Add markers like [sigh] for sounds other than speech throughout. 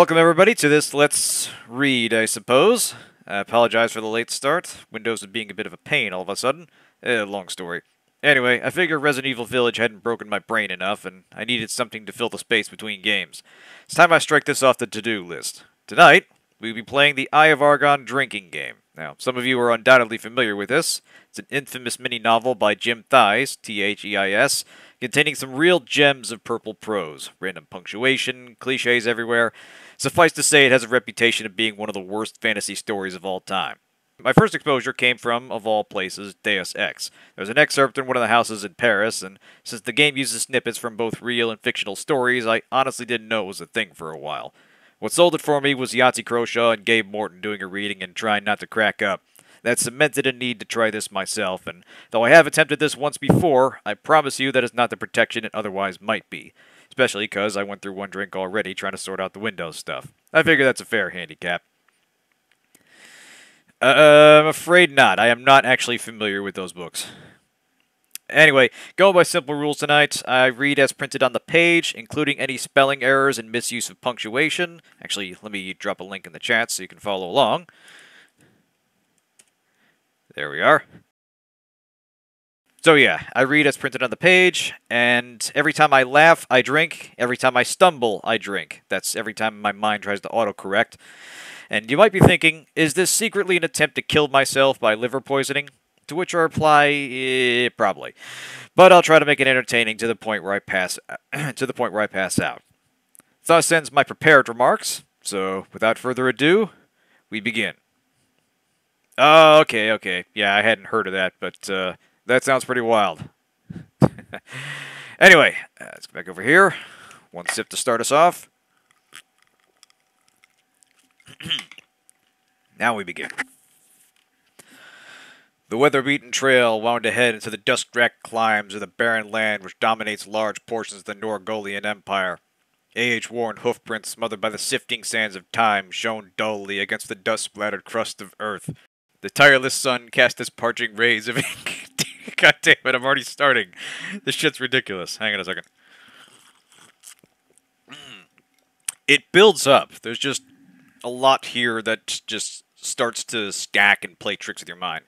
Welcome, everybody, to this Let's Read, I suppose. I apologize for the late start. Windows is being a bit of a pain all of a sudden. Eh, long story. Anyway, I figured Resident Evil Village hadn't broken my brain enough, and I needed something to fill the space between games. It's time I strike this off the to-do list. Tonight, we'll be playing the Eye of Argon drinking game. Now, some of you are undoubtedly familiar with this. It's an infamous mini-novel by Jim Theis, T-H-E-I-S, containing some real gems of purple prose, random punctuation, cliches everywhere. Suffice to say, it has a reputation of being one of the worst fantasy stories of all time. My first exposure came from, of all places, Deus Ex. There was an excerpt in one of the houses in Paris, and since the game uses snippets from both real and fictional stories, I honestly didn't know it was a thing for a while. What sold it for me was Yahtzee Croshaw and Gabe Morton doing a reading and trying not to crack up. That cemented a need to try this myself, and though I have attempted this once before, I promise you that is not the protection it otherwise might be. Especially because I went through one drink already trying to sort out the Windows stuff. I figure that's a fair handicap. Uh, I'm afraid not. I am not actually familiar with those books. Anyway, going by simple rules tonight, I read as printed on the page, including any spelling errors and misuse of punctuation. Actually, let me drop a link in the chat so you can follow along. There we are. So yeah, I read as printed on the page, and every time I laugh, I drink. Every time I stumble, I drink. That's every time my mind tries to autocorrect. And you might be thinking, is this secretly an attempt to kill myself by liver poisoning? To which I reply, eh, probably. But I'll try to make it entertaining to the point where I pass [clears throat] to the point where I pass out. Thus ends my prepared remarks. So, without further ado, we begin. Oh, okay, okay. Yeah, I hadn't heard of that, but uh, that sounds pretty wild. [laughs] anyway, uh, let's go back over here. One sip to start us off. [clears throat] now we begin. The weather-beaten trail wound ahead into the dust-racked climbs of the barren land which dominates large portions of the Norgolian Empire. Age-worn hoofprints smothered by the sifting sands of time shone dully against the dust-splattered crust of earth. The tireless sun cast its parching rays of [laughs] ink. [laughs] God damn it, I'm already starting. This shit's ridiculous. Hang on a second. Mm. It builds up. There's just a lot here that just starts to stack and play tricks with your mind.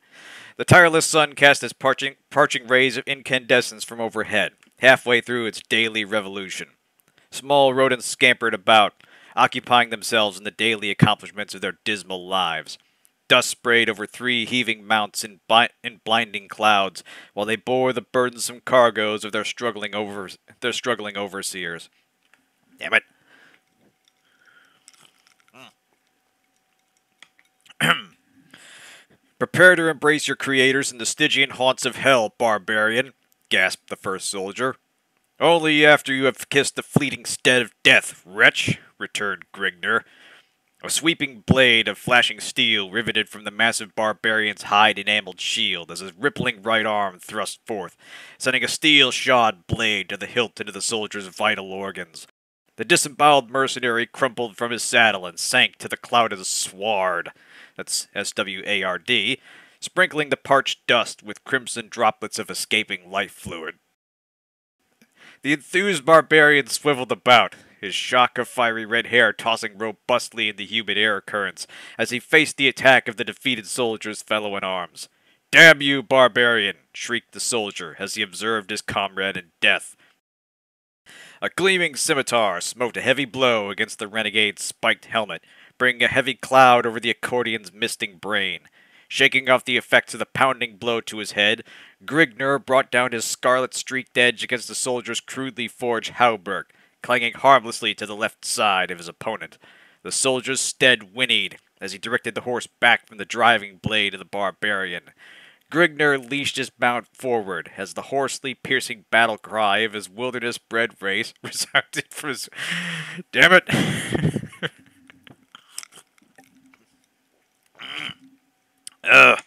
The tireless sun cast its parching, parching rays of incandescence from overhead, halfway through its daily revolution. Small rodents scampered about, occupying themselves in the daily accomplishments of their dismal lives. Dust sprayed over three heaving mounts in, in blinding clouds, while they bore the burdensome cargoes of their struggling over their struggling overseers. Damn it! [clears throat] Prepare to embrace your creators in the Stygian haunts of hell, barbarian, gasped the first soldier. Only after you have kissed the fleeting stead of death, wretch, returned Grignr. A sweeping blade of flashing steel riveted from the massive barbarian's hide enameled shield as his rippling right arm thrust forth, sending a steel shod blade to the hilt into the soldier's vital organs. The disemboweled mercenary crumpled from his saddle and sank to the clouded sward that's S W A R D, sprinkling the parched dust with crimson droplets of escaping life fluid. The enthused barbarian swiveled about, his shock of fiery red hair tossing robustly in the humid air currents as he faced the attack of the defeated soldier's fellow in arms. Damn you, barbarian! shrieked the soldier as he observed his comrade in death. A gleaming scimitar smote a heavy blow against the renegade's spiked helmet, bringing a heavy cloud over the accordion's misting brain. Shaking off the effects of the pounding blow to his head, Grignr brought down his scarlet streaked edge against the soldier's crudely forged hauberk, clanging harmlessly to the left side of his opponent. The soldier's stead whinnied as he directed the horse back from the driving blade of the barbarian. Grignr leashed his mount forward as the hoarsely piercing battle cry of his wilderness bred race [laughs] resounded from his. [laughs] Damn it! [laughs] Ugh.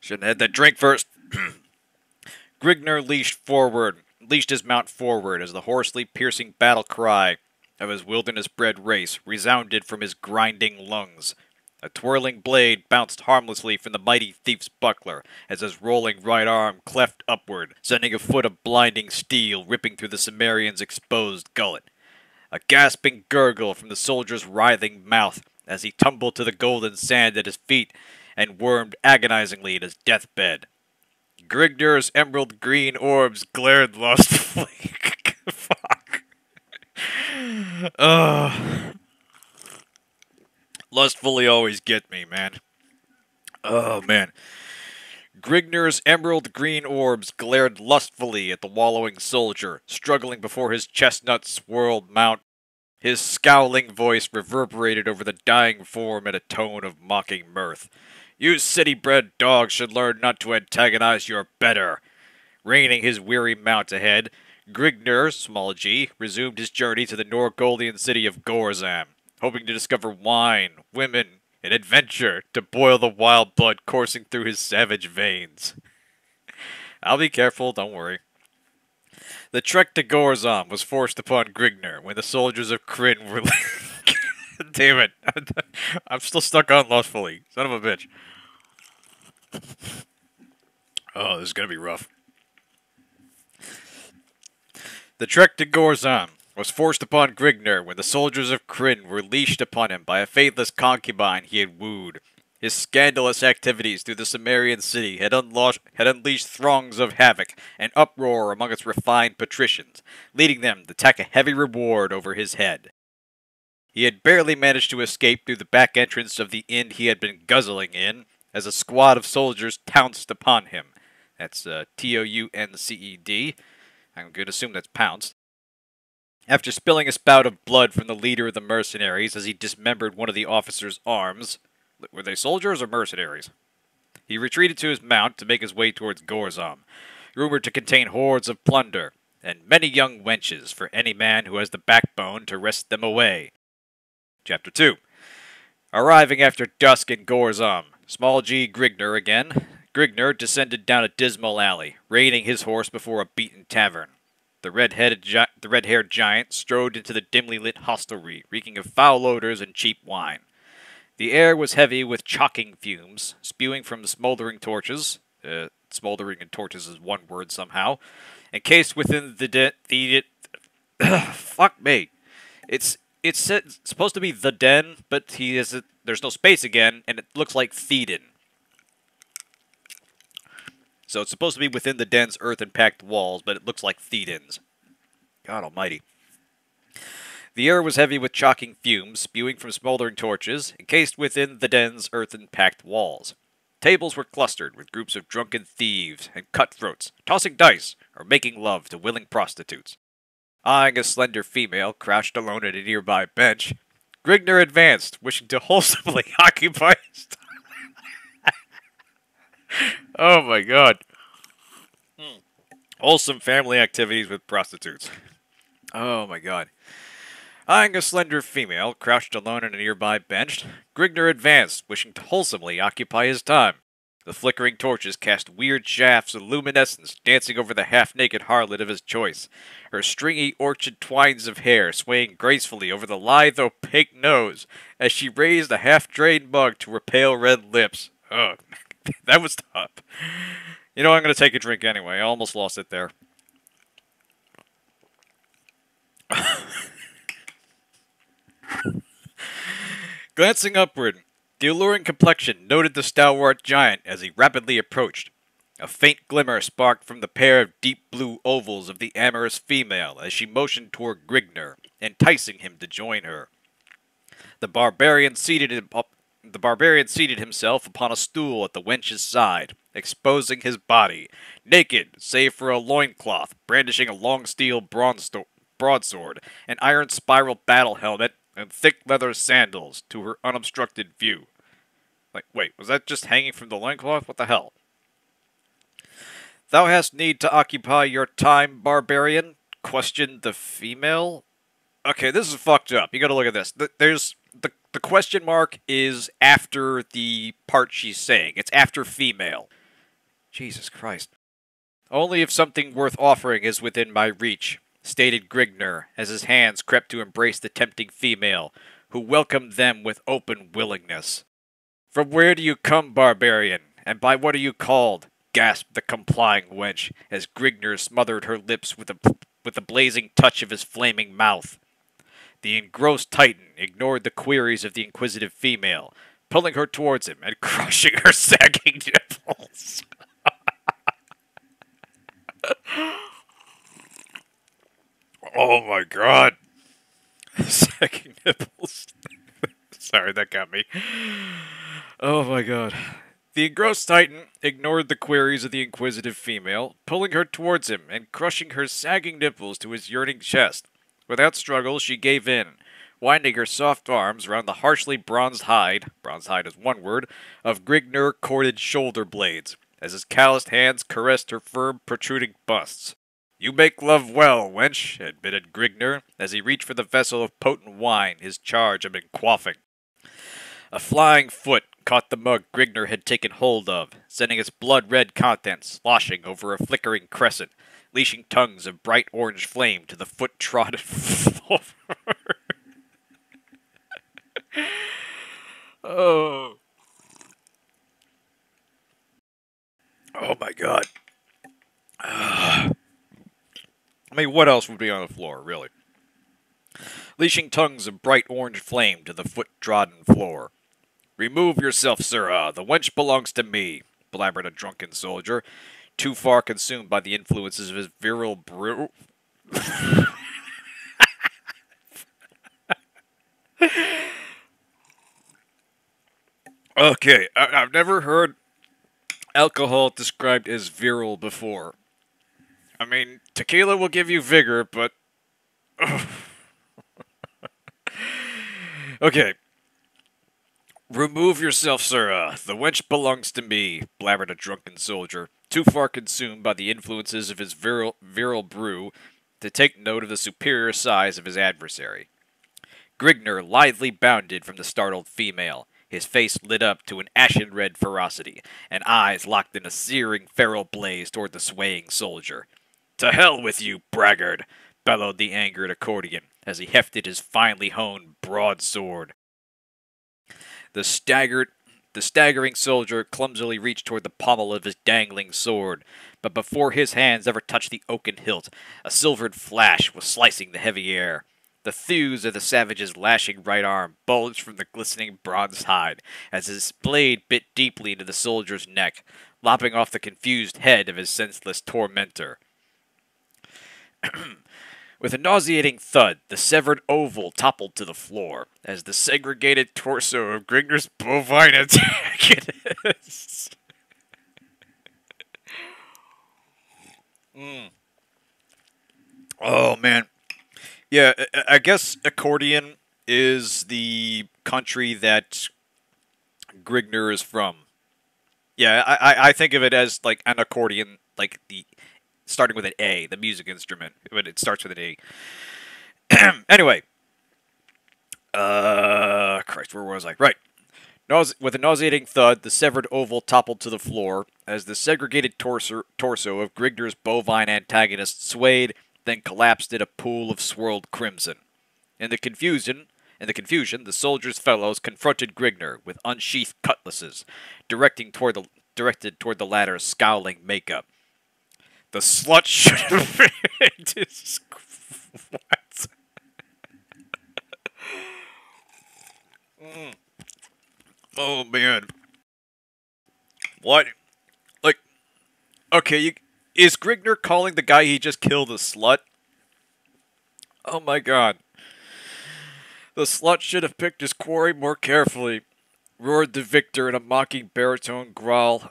Shouldn't have had that drink first. [clears throat] Grignr leashed forward, leashed his mount forward as the hoarsely piercing battle cry of his wilderness-bred race resounded from his grinding lungs. A twirling blade bounced harmlessly from the mighty thief's buckler as his rolling right arm cleft upward, sending a foot of blinding steel ripping through the Cimmerian's exposed gullet. a gasping gurgle from the soldier's writhing mouth as he tumbled to the golden sand at his feet and wormed agonizingly in his deathbed. Grignr's emerald green orbs glared lustfully. [laughs] Fuck. Ugh. Lustfully always get me, man. Oh, man. Grignr's emerald green orbs glared lustfully at the wallowing soldier, struggling before his chestnut swirled mount. His scowling voice reverberated over the dying form in a tone of mocking mirth. You city bred dogs should learn not to antagonize your better. Reining his weary mount ahead, Grignr, small g, resumed his journey to the Norgoldian city of Gorzam, hoping to discover wine, women, and adventure to boil the wild blood coursing through his savage veins. [laughs] I'll be careful, don't worry. The trek to Gorzam was forced upon Grignr when the soldiers of Krynn were. [laughs] [laughs] Damn it. [laughs] I'm still stuck on Lustfully. Son of a bitch. Oh, this is going to be rough. The trek to Gorzam was forced upon Grignr when the soldiers of Krynn were leashed upon him by a faithless concubine he had wooed. His scandalous activities through the Cimmerian city had, had unleashed throngs of havoc and uproar among its refined patricians, leading them to tack a heavy reward over his head. He had barely managed to escape through the back entrance of the inn he had been guzzling in, as a squad of soldiers pounced upon him. That's uh, T O U N C E D. I'm going to assume that's pounced. After spilling a spout of blood from the leader of the mercenaries as he dismembered one of the officer's arms, were they soldiers or mercenaries? He retreated to his mount to make his way towards Gorzam, rumored to contain hordes of plunder, and many young wenches for any man who has the backbone to wrest them away. Chapter 2 Arriving after dusk in Gorzam, Small G Grignr again. Grignr descended down a dismal alley, reining his horse before a beaten tavern. The red-headed, gi- the red-haired giant strode into the dimly lit hostelry, reeking of foul odors and cheap wine. The air was heavy with choking fumes, spewing from the smoldering torches. Uh, smoldering and torches is one word somehow. Encased within the de- the [coughs] fuck me, it's it's supposed to be the den, but he is there's no space again, and it looks like Thedan. So it's supposed to be within the den's earthen-packed walls, but it looks like Thedan's. God almighty. The air was heavy with choking fumes, spewing from smoldering torches, encased within the den's earthen-packed walls. Tables were clustered with groups of drunken thieves and cutthroats, tossing dice or making love to willing prostitutes. Eyeing a slender female crouched alone at a nearby bench, Grignr advanced, wishing to wholesomely occupy his time. oh my god. Hmm. Wholesome family activities with prostitutes. Oh my god. Eyeing a slender female crouched alone on a nearby bench, Grignr advanced, wishing to wholesomely occupy his time. The flickering torches cast weird shafts of luminescence dancing over the half-naked harlot of his choice, her stringy orchid twines of hair swaying gracefully over the lithe opaque nose as she raised a half-drained mug to her pale red lips. Oh, [laughs] that was tough. You know, I'm going to take a drink anyway. I almost lost it there. [laughs] Glancing upward, the alluring complexion noted the stalwart giant as he rapidly approached. A faint glimmer sparked from the pair of deep blue ovals of the amorous female as she motioned toward Grignr, enticing him to join her. The barbarian seated him up, the barbarian seated himself upon a stool at the wench's side, exposing his body, naked save for a loincloth, brandishing a long steel broadsword, an iron spiral battle helmet, and thick leather sandals to her unobstructed view. Like, wait, was that just hanging from the loincloth? What the hell? Thou hast need to occupy your time, barbarian? questioned the female. Okay, this is fucked up. You gotta look at this. There's the the question mark is after the part she's saying. It's after female. Jesus Christ. Only if something worth offering is within my reach, stated Grignr as his hands crept to embrace the tempting female, who welcomed them with open willingness. From where do you come, barbarian? And by what are you called? gasped the complying wench as Grignr smothered her lips with a with the blazing touch of his flaming mouth. The engrossed Titan ignored the queries of the inquisitive female, pulling her towards him and [laughs] crushing her sagging nipples. [laughs] oh my god. [laughs] Sagging nipples. Sorry, that got me. Oh my god. The engrossed Titan ignored the queries of the inquisitive female, pulling her towards him and crushing her sagging nipples to his yearning chest. Without struggle, she gave in, winding her soft arms round the harshly bronzed hide bronzed hide is one word of Grignr corded shoulder blades, as his calloused hands caressed her firm, protruding busts. You make love well, wench, admitted Grignr, as he reached for the vessel of potent wine his charge had been quaffing. A flying foot caught the mug Grignr had taken hold of, sending its blood red contents sloshing over a flickering crescent, leashing tongues of bright orange flame to the foot trodden [laughs] floor. oh. Oh my god. [sighs] I mean, what else would be on the floor, really? Leashing tongues of bright orange flame to the foot trodden floor. Remove yourself, sirrah. The wench belongs to me, blabbered a drunken soldier, too far consumed by the influences of his virile brew. [laughs] okay, I- I've never heard alcohol described as virile before. I mean, tequila will give you vigor, but. [laughs] okay, Remove yourself, sirrah. Uh, the wench belongs to me, blabbered a drunken soldier, too far consumed by the influences of his virile, virile brew to take note of the superior size of his adversary. Grignr lithely bounded from the startled female, his face lit up to an ashen red ferocity, and eyes locked in a searing feral blaze toward the swaying soldier. To hell with you, braggart! bellowed the angered accordion as he hefted his finely honed broadsword. The staggered the staggering soldier clumsily reached toward the pommel of his dangling sword, but before his hands ever touched the oaken hilt, a silvered flash was slicing the heavy air. The thews of the savage's lashing right arm bulged from the glistening bronze hide as his blade bit deeply into the soldier's neck, lopping off the confused head of his senseless tormentor. [clears throat] With a nauseating thud, the severed oval toppled to the floor as the segregated torso of Grignr's bovine antagonist. mm. Oh man, yeah. I guess accordion is the country that Grignr is from. Yeah, I, I think of it as like an accordion, like the starting with an A, the music instrument, but it starts with an A. [clears throat] anyway, uh, Christ, where was I? Right. With a nauseating thud, the severed oval toppled to the floor as the segregated torso, torso of Grignr's bovine antagonist swayed, then collapsed in a pool of swirled crimson. In the confusion, in the confusion, the soldiers' fellows confronted Grignr with unsheathed cutlasses, directing toward the directed toward the latter's scowling makeup. The slut should have [laughs] been. what? Mm. [laughs] Oh man. What? Like, okay, you, is Grignr calling the guy he just killed a slut? Oh my god. The slut should have picked his quarry more carefully, roared the victor in a mocking baritone growl.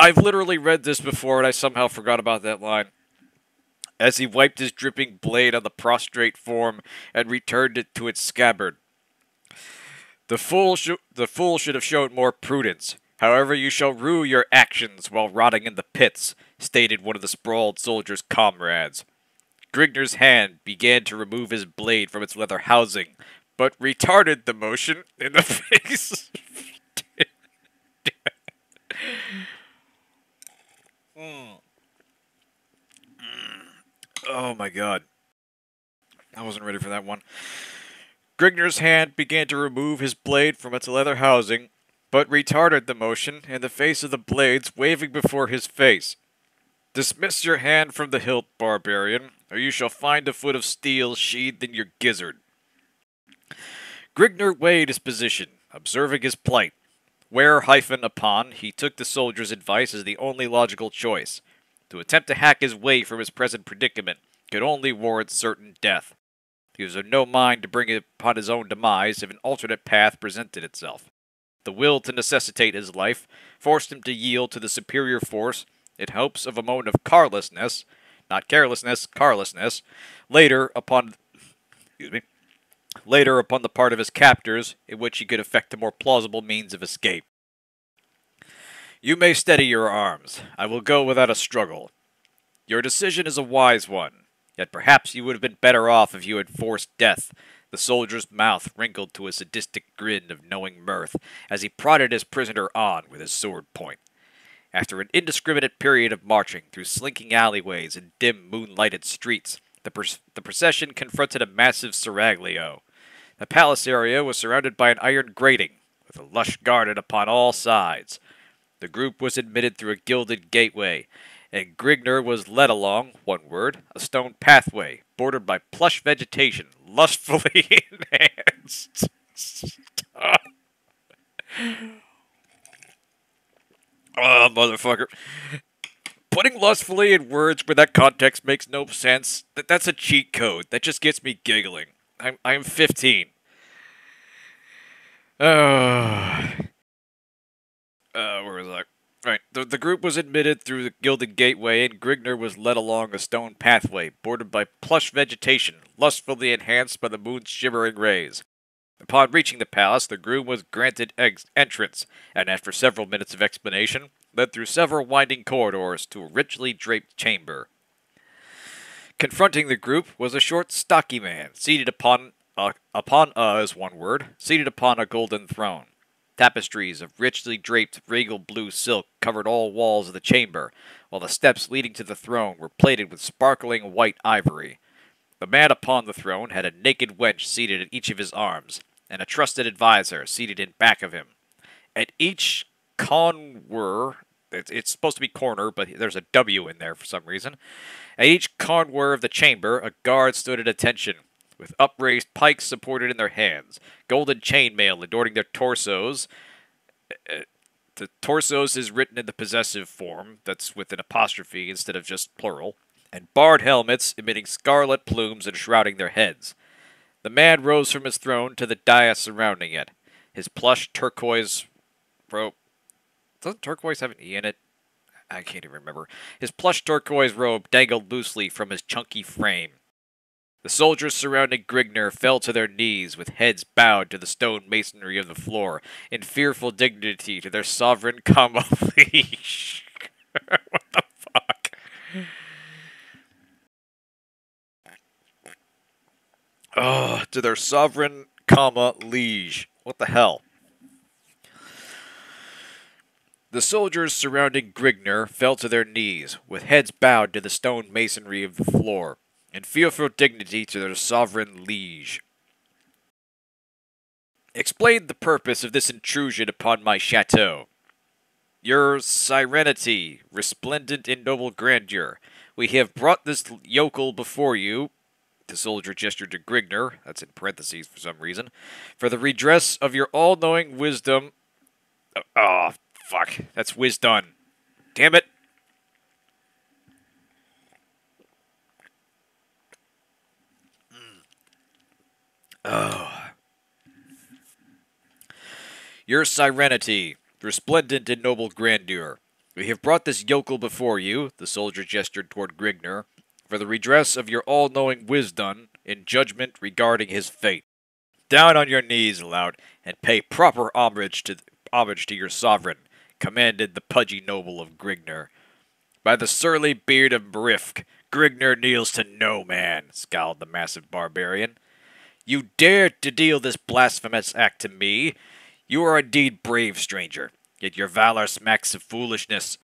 I- have literally read this before and I somehow forgot about that line. As he wiped his dripping blade on the prostrate form and returned it to its scabbard. The fool, sh- the fool should have shown more prudence. However, you shall rue your actions while rotting in the pits, stated one of the sprawled soldier's comrades. Grignr's hand began to remove his blade from its leather housing, but retarded the motion in the [laughs] face. Mm. Oh my god. I wasn't ready for that one. Grignr's hand began to remove his blade from its leather housing, but retarded the motion in the face of the blades waving before his face. Dismiss your hand from the hilt, barbarian, or you shall find a foot of steel sheathed in your gizzard, Grignr weighed his position, observing his plight. Where hyphen upon, he took the soldier's advice as the only logical choice. To attempt to hack his way from his present predicament could only warrant certain death. He was of no mind to bring it upon his own demise if an alternate path presented itself. The will to necessitate his life forced him to yield to the superior force in hopes of a moment of carlessness, not carelessness, carlessness, later upon excuse me, later upon the part of his captors, in which he could effect a more plausible means of escape. You may steady your arms. I will go without a struggle. Your decision is a wise one, yet perhaps you would have been better off if you had forced death. The soldier's mouth wrinkled to a sadistic grin of knowing mirth as he prodded his prisoner on with his sword point. After an indiscriminate period of marching through slinking alleyways and dim moonlighted streets, the, the procession confronted a massive seraglio. The palace area was surrounded by an iron grating, with a lush garden upon all sides. The group was admitted through a gilded gateway, and Grignr was led along, one word, a stone pathway, bordered by plush vegetation, lustfully [laughs] enhanced. oh, [laughs] motherfucker putting lustfully in words where that context makes no sense, that, that's a cheat code. That just gets me giggling. I'm, I'm 15. Uh, uh, where was I? Right. The, the group was admitted through the Gilded Gateway, and Grignr was led along a stone pathway, bordered by plush vegetation, lustfully enhanced by the moon's shimmering rays. Upon reaching the palace, the groom was granted entrance, and after several minutes of explanation, led through several winding corridors to a richly draped chamber. Confronting the group was a short, stocky man, seated upon uh, upon uh is one word, seated upon a golden throne. Tapestries of richly draped regal blue silk covered all walls of the chamber, while the steps leading to the throne were plated with sparkling white ivory. The man upon the throne had a naked wench seated at each of his arms, and a trusted adviser seated in back of him. At each conwer it's, it's supposed to be corner, but there's a W in there for some reason. At each corner of the chamber, a guard stood at attention, with upraised pikes supported in their hands, golden chainmail adorning their torsos. Uh, the torsos is written in the possessive form, that's with an apostrophe instead of just plural, and barred helmets emitting scarlet plumes and shrouding their heads. The man rose from his throne to the dais surrounding it. His plush turquoise robe doesn't turquoise have an E in it? I can't even remember. His plush turquoise robe dangled loosely from his chunky frame. The soldiers surrounding Grignr fell to their knees with heads bowed to the stone masonry of the floor in fearful dignity to their sovereign comma liege. [laughs] what the fuck? Oh, to their sovereign comma liege. What the hell? The soldiers surrounding Grignr fell to their knees, with heads bowed to the stone masonry of the floor, in fearful dignity to their sovereign liege. Explain the purpose of this intrusion upon my chateau. Your serenity, resplendent in noble grandeur, we have brought this yokel before you. The soldier gestured to Grignr, that's in parentheses for some reason, for the redress of your all knowing wisdom. Oh, Fuck, that's whiz done. Damn it. Oh. Your serenity, resplendent in noble grandeur. We have brought this yokel before you, the soldier gestured toward Grignr, for the redress of your all knowing wisdom in judgment regarding his fate. Down on your knees, lout, and pay proper homage to homage to your sovereign commanded the pudgy noble of Grignr. By the surly beard of Brifk, Grignr kneels to no man, scowled the massive barbarian. You dare to deal this blasphemous act to me? You are indeed brave, stranger, yet your valor smacks of foolishness.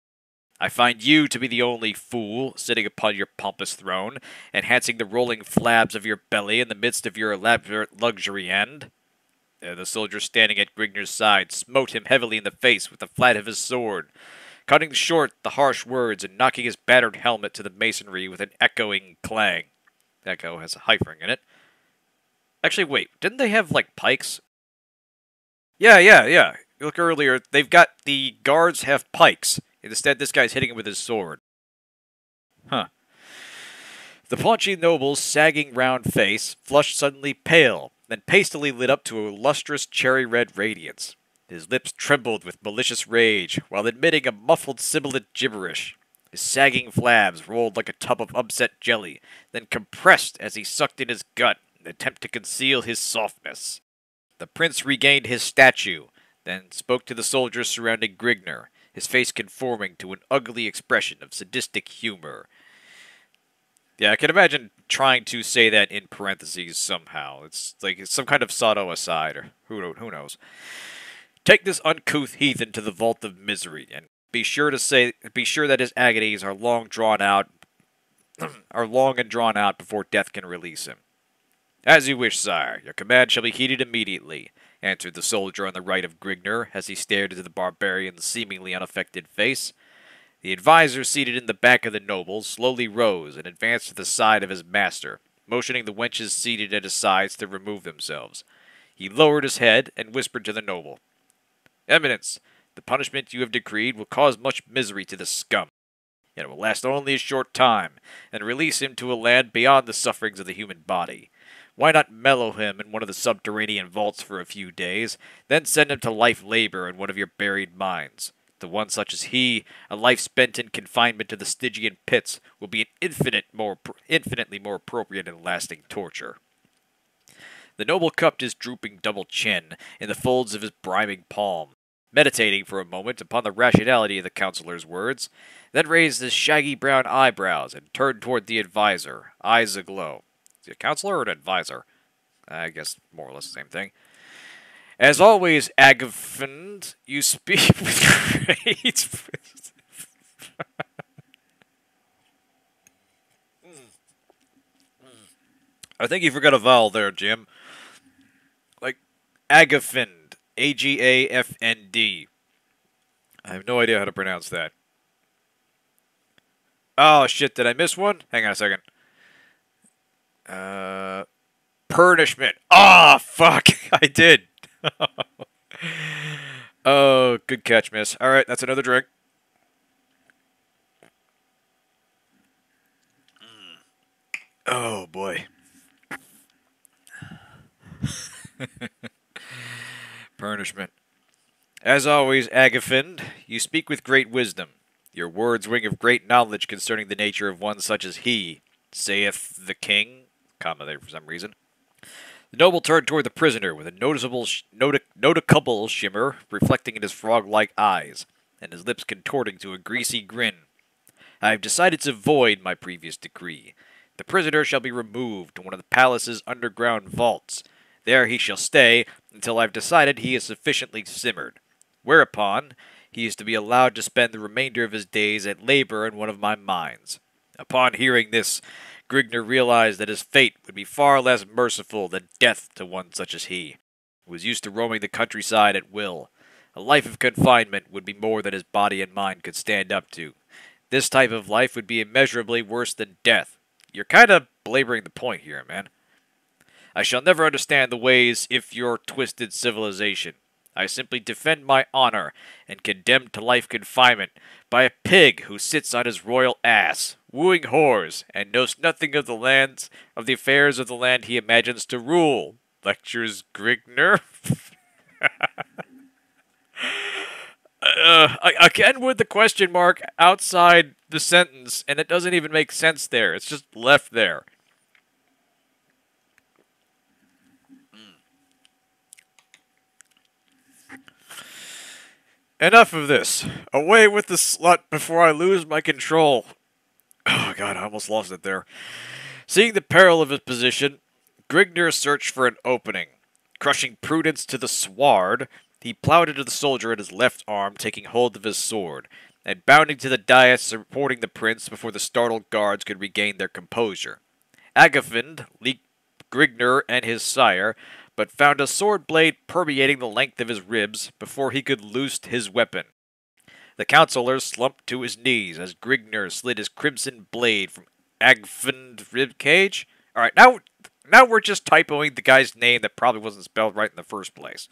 I find you to be the only fool sitting upon your pompous throne, enhancing the rolling flabs of your belly in the midst of your elaborate luxury and the soldier standing at Grignr's side smote him heavily in the face with the flat of his sword, cutting short the harsh words and knocking his battered helmet to the masonry with an echoing clang. Echo has a hyphen in it. Actually, wait, didn't they have, like, pikes? Yeah, yeah, yeah. Look earlier, they've got the guards have pikes. Instead, this guy's hitting him with his sword. Huh. The paunchy noble's sagging round face flushed suddenly pale, then pastily lit up to a lustrous cherry red radiance. His lips trembled with malicious rage, while emitting a muffled sibilant gibberish. His sagging flabs rolled like a tub of upset jelly, then compressed as he sucked in his gut in an attempt to conceal his softness. The prince regained his statue, then spoke to the soldiers surrounding Grignr, his face conforming to an ugly expression of sadistic humor. Yeah, I can imagine trying to say that in parentheses somehow. It's like it's some kind of Sato aside, or who, who knows. Take this uncouth heathen to the vault of misery, and be sure to say, be sure that his agonies are long drawn out, [clears throat] are long and drawn out before death can release him. As you wish, sire. Your command shall be heeded immediately, answered the soldier on the right of Grignr as he stared into the barbarian's seemingly unaffected face. The advisor seated in the back of the noble slowly rose and advanced to the side of his master, motioning the wenches seated at his sides to remove themselves. He lowered his head and whispered to the noble, Eminence, the punishment you have decreed will cause much misery to the scum. Yet it will last only a short time, and release him to a land beyond the sufferings of the human body. Why not mellow him in one of the subterranean vaults for a few days, then send him to life labor in one of your buried mines? To one such as he, a life spent in confinement to the Stygian pits will be an infinite more, infinitely more appropriate and lasting torture. The noble cupped his drooping double chin in the folds of his briming palm, meditating for a moment upon the rationality of the counselor's words, then raised his shaggy brown eyebrows and turned toward the adviser, eyes aglow. Is he a counselor or an advisor? I guess more or less the same thing. As always, Agafnd, you speak [laughs] with great. [laughs] I think you forgot a vowel there, Jim. Like Agafnd. A G A F N D. I have no idea how to pronounce that. Oh shit, did I miss one? Hang on a second. Uh punishment. Ah, oh, fuck. [laughs] I did. [laughs] oh, good catch, miss. All right, that's another drink. Mm. Oh boy. [laughs] Punishment. As always, Agafnd, you speak with great wisdom. Your words ring of great knowledge concerning the nature of one such as he, saith the king, comma there for some reason. The noble turned toward the prisoner with a noticeable, sh- shimmer reflecting in his frog-like eyes, and his lips contorting to a greasy grin. I have decided to void my previous decree. The prisoner shall be removed to one of the palace's underground vaults, there he shall stay until I've decided he is sufficiently simmered. Whereupon, he is to be allowed to spend the remainder of his days at labor in one of my mines. Upon hearing this, Grignr realized that his fate would be far less merciful than death to one such as he, who was used to roaming the countryside at will. A life of confinement would be more than his body and mind could stand up to. This type of life would be immeasurably worse than death. You're kind of belaboring the point here, man. I shall never understand the ways if your twisted civilization. I simply defend my honor and condemned to life confinement by a pig who sits on his royal ass, wooing whores, and knows nothing of the lands of the affairs of the land he imagines to rule. Lectures Grignr. uh, again with the question mark outside the sentence, and it doesn't even make sense there. It's just left there. Enough of this. Away with the slut before I lose my control. Oh, God, I almost lost it there. Seeing the peril of his position, Grignr searched for an opening. Crushing Prudence to the sward, he plowed into the soldier at his left arm, taking hold of his sword, and bounding to the dais supporting the prince before the startled guards could regain their composure. Agafnd leaped Grignr and his sire, but found a sword blade permeating the length of his ribs before he could loose his weapon. The counselor slumped to his knees as Grignr slid his crimson blade from Agfnd's rib cage. All right, now, Now we're just typoing the guy's name that probably wasn't spelled right in the first place.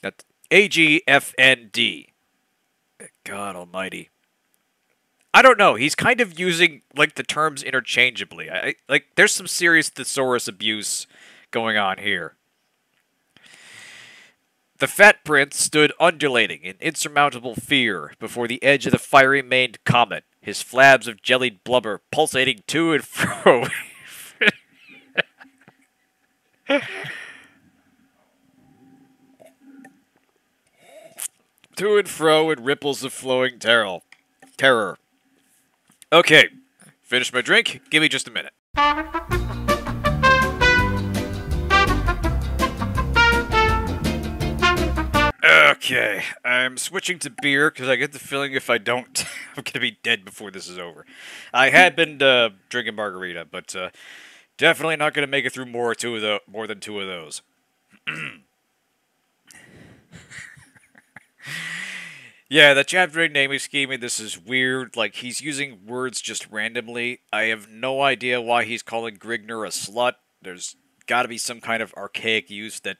That's AGFND. God almighty. I don't know. He's kind of using like the terms interchangeably. I, like there's some serious thesaurus abuse going on here. The fat prince stood undulating in insurmountable fear before the edge of the fiery maned comet, his flabs of jellied blubber pulsating to and [laughs] fro. to and fro in ripples of flowing terror. Terror. Okay, finish my drink. Give me just a minute. Okay, I'm switching to beer because I get the feeling if I don't, [laughs] I'm gonna be dead before this is over. I had been uh, drinking margarita, but uh, definitely not gonna make it through more two of the more than two of those. [clears throat] yeah, the chapter naming scheme this is weird. Like he's using words just randomly. I have no idea why he's calling Grignr a slut. There's got to be some kind of archaic use that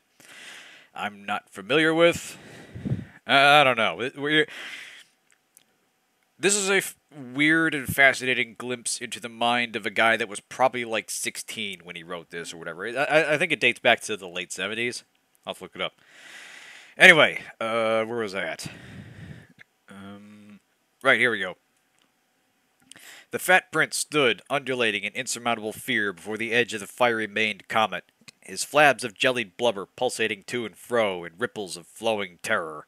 I'm not familiar with. I don't know. We're, this is a weird and fascinating glimpse into the mind of a guy that was probably like 16 when he wrote this or whatever. I, I think it dates back to the late 70s. I'll look it up. Anyway, uh, where was I at? Um, right, here we go. The fat prince stood, undulating in insurmountable fear before the edge of the fiery maned comet his flabs of jellied blubber pulsating to and fro in ripples of flowing terror.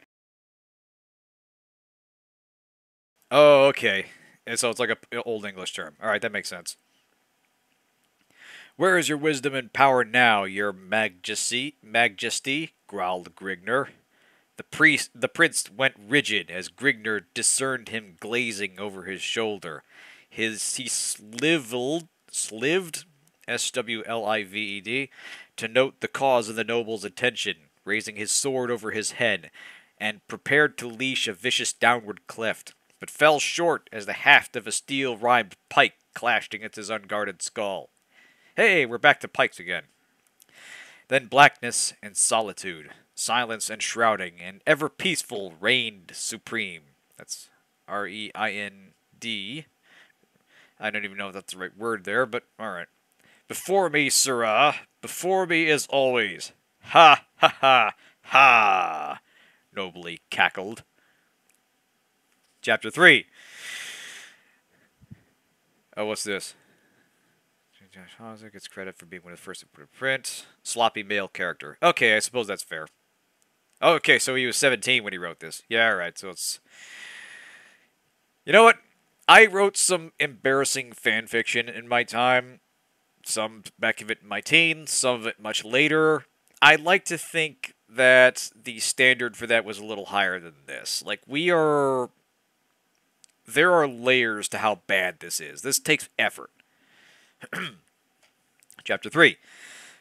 Oh, okay. And so it's like a old English term. All right, that makes sense. Where is your wisdom and power now, your majesty? Majesty, growled Grignr. The priest, the prince went rigid as Grignr discerned him glazing over his shoulder. His he sliveled, slived, S W L I V E D, to note the cause of the noble's attention, raising his sword over his head, and prepared to leash a vicious downward cleft, but fell short as the haft of a steel-ribed pike clashed against his unguarded skull. Hey, we're back to pikes again. Then blackness and solitude, silence and shrouding, and ever peaceful reigned supreme. That's R E I N D. I don't even know if that's the right word there, but alright. Before me, sirrah, before me as always. Ha ha ha ha! Nobly cackled. Chapter 3. Oh, what's this? Josh Hauser gets credit for being one of the first to put a print. Sloppy male character. Okay, I suppose that's fair. Okay, so he was 17 when he wrote this. Yeah, alright, so it's... You know what? I wrote some embarrassing fan fiction in my time, some back of it in my teens, some of it much later. I like to think that the standard for that was a little higher than this. Like, we are. There are layers to how bad this is. This takes effort. [clears throat] Chapter 3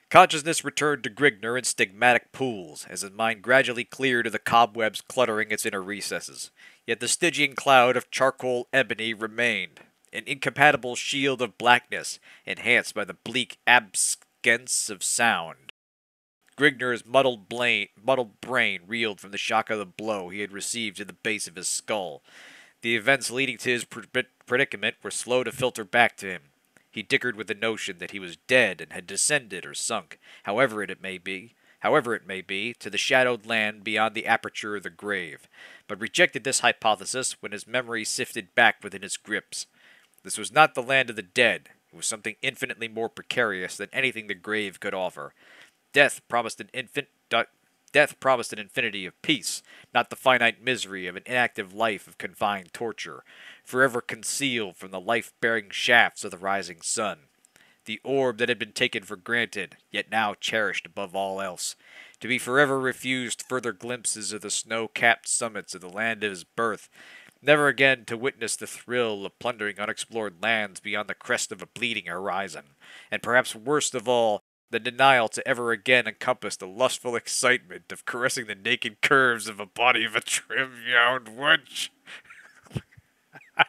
Consciousness returned to Grignr in stigmatic pools, as his mind gradually cleared of the cobwebs cluttering its inner recesses. Yet the Stygian cloud of charcoal ebony remained, an incompatible shield of blackness, enhanced by the bleak absence of sound. Grignr's muddled, muddled brain reeled from the shock of the blow he had received to the base of his skull. The events leading to his predicament were slow to filter back to him. He dickered with the notion that he was dead and had descended or sunk, however it may be, however it may be, to the shadowed land beyond the aperture of the grave, but rejected this hypothesis when his memory sifted back within his grips. This was not the land of the dead. It was something infinitely more precarious than anything the grave could offer. Death promised an infin- Death promised an infinity of peace, not the finite misery of an inactive life of confined torture, forever concealed from the life-bearing shafts of the rising sun. The orb that had been taken for granted, yet now cherished above all else, to be forever refused further glimpses of the snow-capped summits of the land of his birth, never again to witness the thrill of plundering unexplored lands beyond the crest of a bleeding horizon, and perhaps worst of all, the denial to ever again encompass the lustful excitement of caressing the naked curves of a body of a trim young wench. [laughs]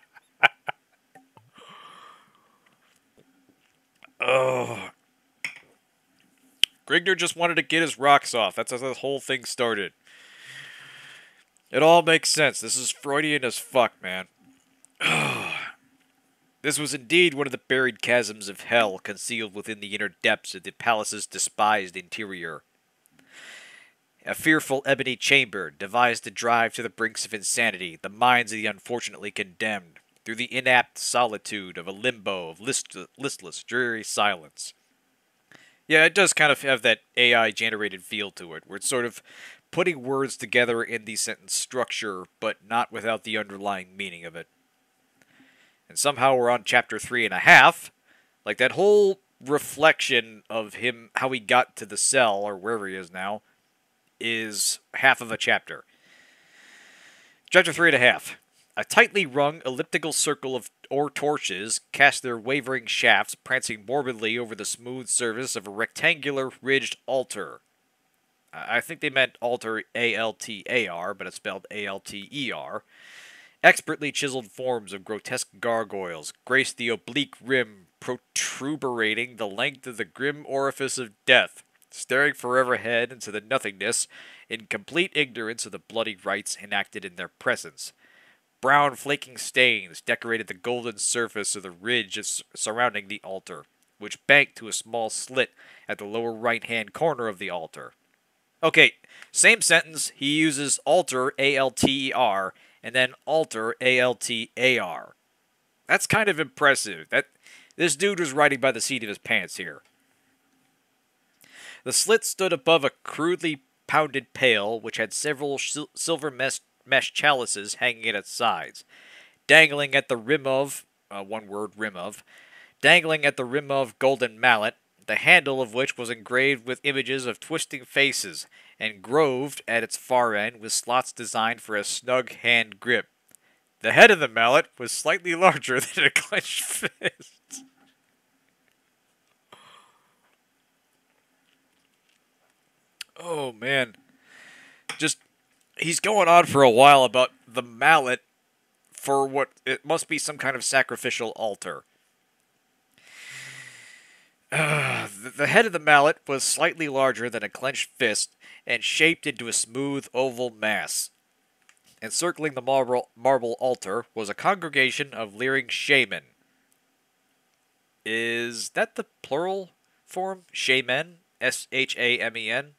oh. Grignr just wanted to get his rocks off. That's how the whole thing started. It all makes sense. This is Freudian as fuck, man. [sighs] this was indeed one of the buried chasms of hell concealed within the inner depths of the palace's despised interior. A fearful ebony chamber devised to drive to the brinks of insanity the minds of the unfortunately condemned through the inapt solitude of a limbo of list- listless, dreary silence. Yeah, it does kind of have that AI generated feel to it, where it's sort of putting words together in the sentence structure, but not without the underlying meaning of it. And somehow we're on chapter three and a half. Like that whole reflection of him, how he got to the cell, or wherever he is now, is half of a chapter. Chapter three and a half. A tightly rung elliptical circle of or torches cast their wavering shafts prancing morbidly over the smooth surface of a rectangular ridged altar. I think they meant altar A L T A R, but it's spelled A L T E R. Expertly chiseled forms of grotesque gargoyles graced the oblique rim protuberating the length of the grim orifice of death, staring forever ahead into the nothingness in complete ignorance of the bloody rites enacted in their presence. Brown flaking stains decorated the golden surface of the ridge surrounding the altar, which banked to a small slit at the lower right hand corner of the altar. Okay, same sentence, he uses alter, A L T E R, and then alter, A L T A R. That's kind of impressive. That This dude was writing by the seat of his pants here. The slit stood above a crudely pounded pail, which had several silver mesh mesh chalices hanging at its sides. Dangling at the rim of, uh, one word, rim of, dangling at the rim of golden mallet, the handle of which was engraved with images of twisting faces, and groved at its far end with slots designed for a snug hand grip. The head of the mallet was slightly [laughs] larger than a clenched [laughs] fist. Oh man. Just he's going on for a while about the mallet for what it must be some kind of sacrificial altar. [sighs] Uh, the head of the mallet was slightly larger than a clenched fist and shaped into a smooth oval mass. Encircling the marble, marble altar was a congregation of leering shaman. Is that the plural form? Shaman? S H A M E N?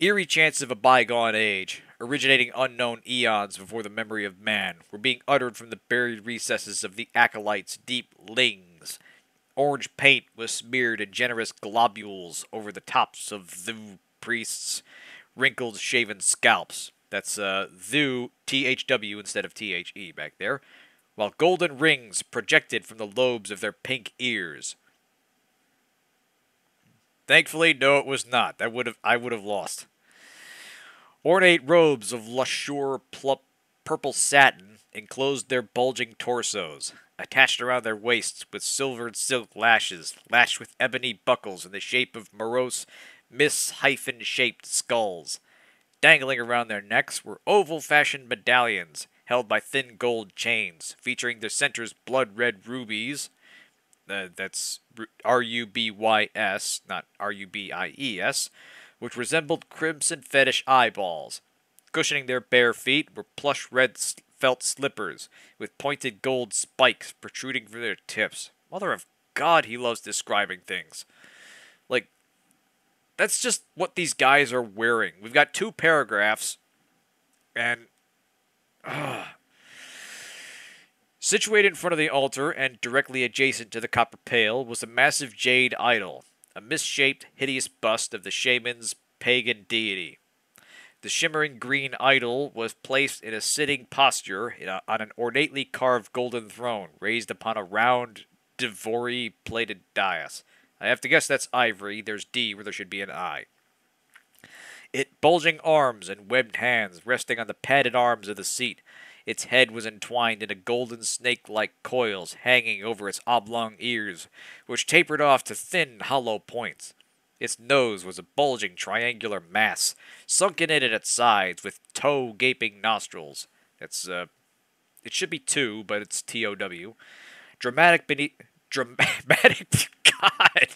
Eerie chants of a bygone age, originating unknown eons before the memory of man, were being uttered from the buried recesses of the acolytes' deep lings. Orange paint was smeared in generous globules over the tops of the priests' wrinkled, shaven scalps. That's uh, Thu, T H W instead of T H E back there, while golden rings projected from the lobes of their pink ears. Thankfully, no, it was not. That would have I would have lost. Ornate robes of luscious purple satin enclosed their bulging torsos, attached around their waists with silvered silk lashes, lashed with ebony buckles in the shape of morose, mis-hyphen shaped skulls. Dangling around their necks were oval-fashioned medallions held by thin gold chains, featuring their centers blood-red rubies. Uh, that's R-U-B-Y-S, not R-U-B-I-E-S which resembled crimson fetish eyeballs. Cushioning their bare feet were plush red felt slippers with pointed gold spikes protruding from their tips. Mother of God, he loves describing things. Like, that's just what these guys are wearing. We've got two paragraphs, and. Uh, Situated in front of the altar and directly adjacent to the copper pail was a massive jade idol a misshaped, hideous bust of the shaman's pagan deity. The shimmering green idol was placed in a sitting posture a, on an ornately carved golden throne raised upon a round, devory plated dais. I have to guess that's ivory. There's D where there should be an I. It bulging arms and webbed hands resting on the padded arms of the seat its head was entwined in a golden snake like coils hanging over its oblong ears, which tapered off to thin, hollow points. Its nose was a bulging triangular mass, sunken in at its sides with toe gaping nostrils. That's, uh, it should be two, but it's T O W. Dramatic beneath. Dramatic. [laughs] God.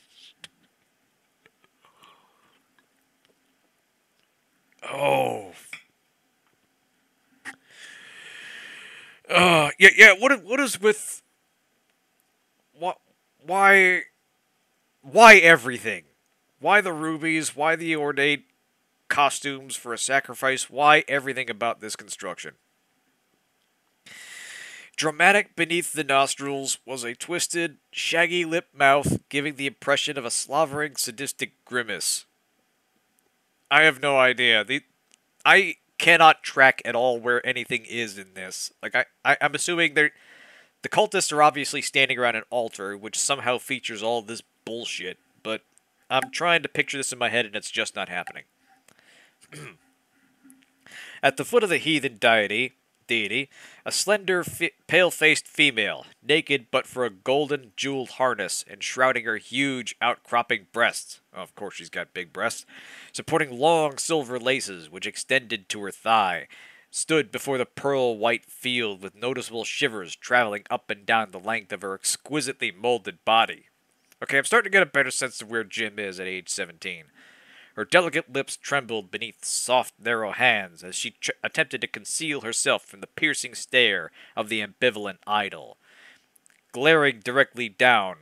Oh. Uh, yeah, yeah. What, what is with what, why, why everything? Why the rubies? Why the ornate costumes for a sacrifice? Why everything about this construction? Dramatic beneath the nostrils was a twisted, shaggy lipped mouth giving the impression of a slavering, sadistic grimace. I have no idea. The I cannot track at all where anything is in this. Like I, I I'm assuming they're the cultists are obviously standing around an altar, which somehow features all this bullshit, but I'm trying to picture this in my head and it's just not happening. [clears throat] At the foot of the heathen deity, deity, a slender, pale-faced female, naked but for a golden jeweled harness enshrouding her huge, outcropping breasts. Oh, of course, she's got big breasts, supporting long silver laces which extended to her thigh, stood before the pearl white field with noticeable shivers traveling up and down the length of her exquisitely molded body. Okay, I'm starting to get a better sense of where Jim is at age 17. Her delicate lips trembled beneath soft, narrow hands as she attempted to conceal herself from the piercing stare of the ambivalent idol. Glaring directly down,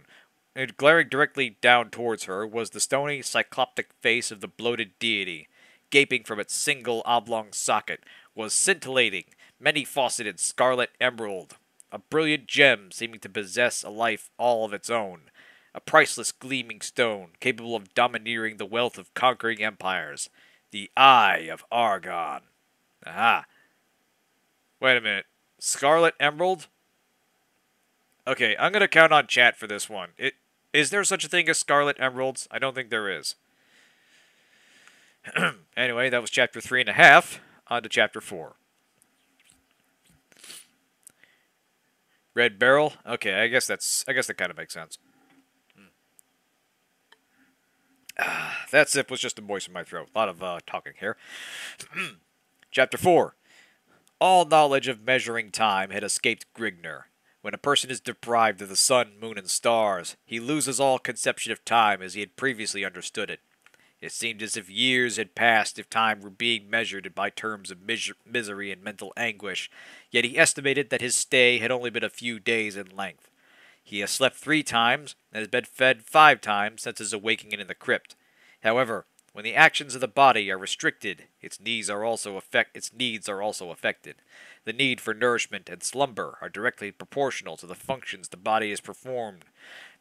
uh, glaring directly down towards her was the stony, cyclopic face of the bloated deity. Gaping from its single oblong socket was scintillating, many-faceted scarlet emerald, a brilliant gem seeming to possess a life all of its own a priceless gleaming stone capable of domineering the wealth of conquering empires. The Eye of Argon. Aha. Wait a minute. Scarlet Emerald? Okay, I'm going to count on chat for this one. It, is there such a thing as Scarlet Emeralds? I don't think there is. [clears throat] anyway, that was chapter three and a half. On to chapter four. Red barrel? Okay, I guess that's I guess that kind of makes sense. [sighs] that sip was just a voice in my throat. A lot of uh, talking here. [clears throat] Chapter 4 All knowledge of measuring time had escaped Grignr. When a person is deprived of the sun, moon, and stars, he loses all conception of time as he had previously understood it. It seemed as if years had passed if time were being measured by terms of mis misery and mental anguish, yet he estimated that his stay had only been a few days in length. He has slept three times and has been fed five times since his awakening in the crypt. However, when the actions of the body are restricted, its needs are also affect its needs are also affected. The need for nourishment and slumber are directly proportional to the functions the body has performed,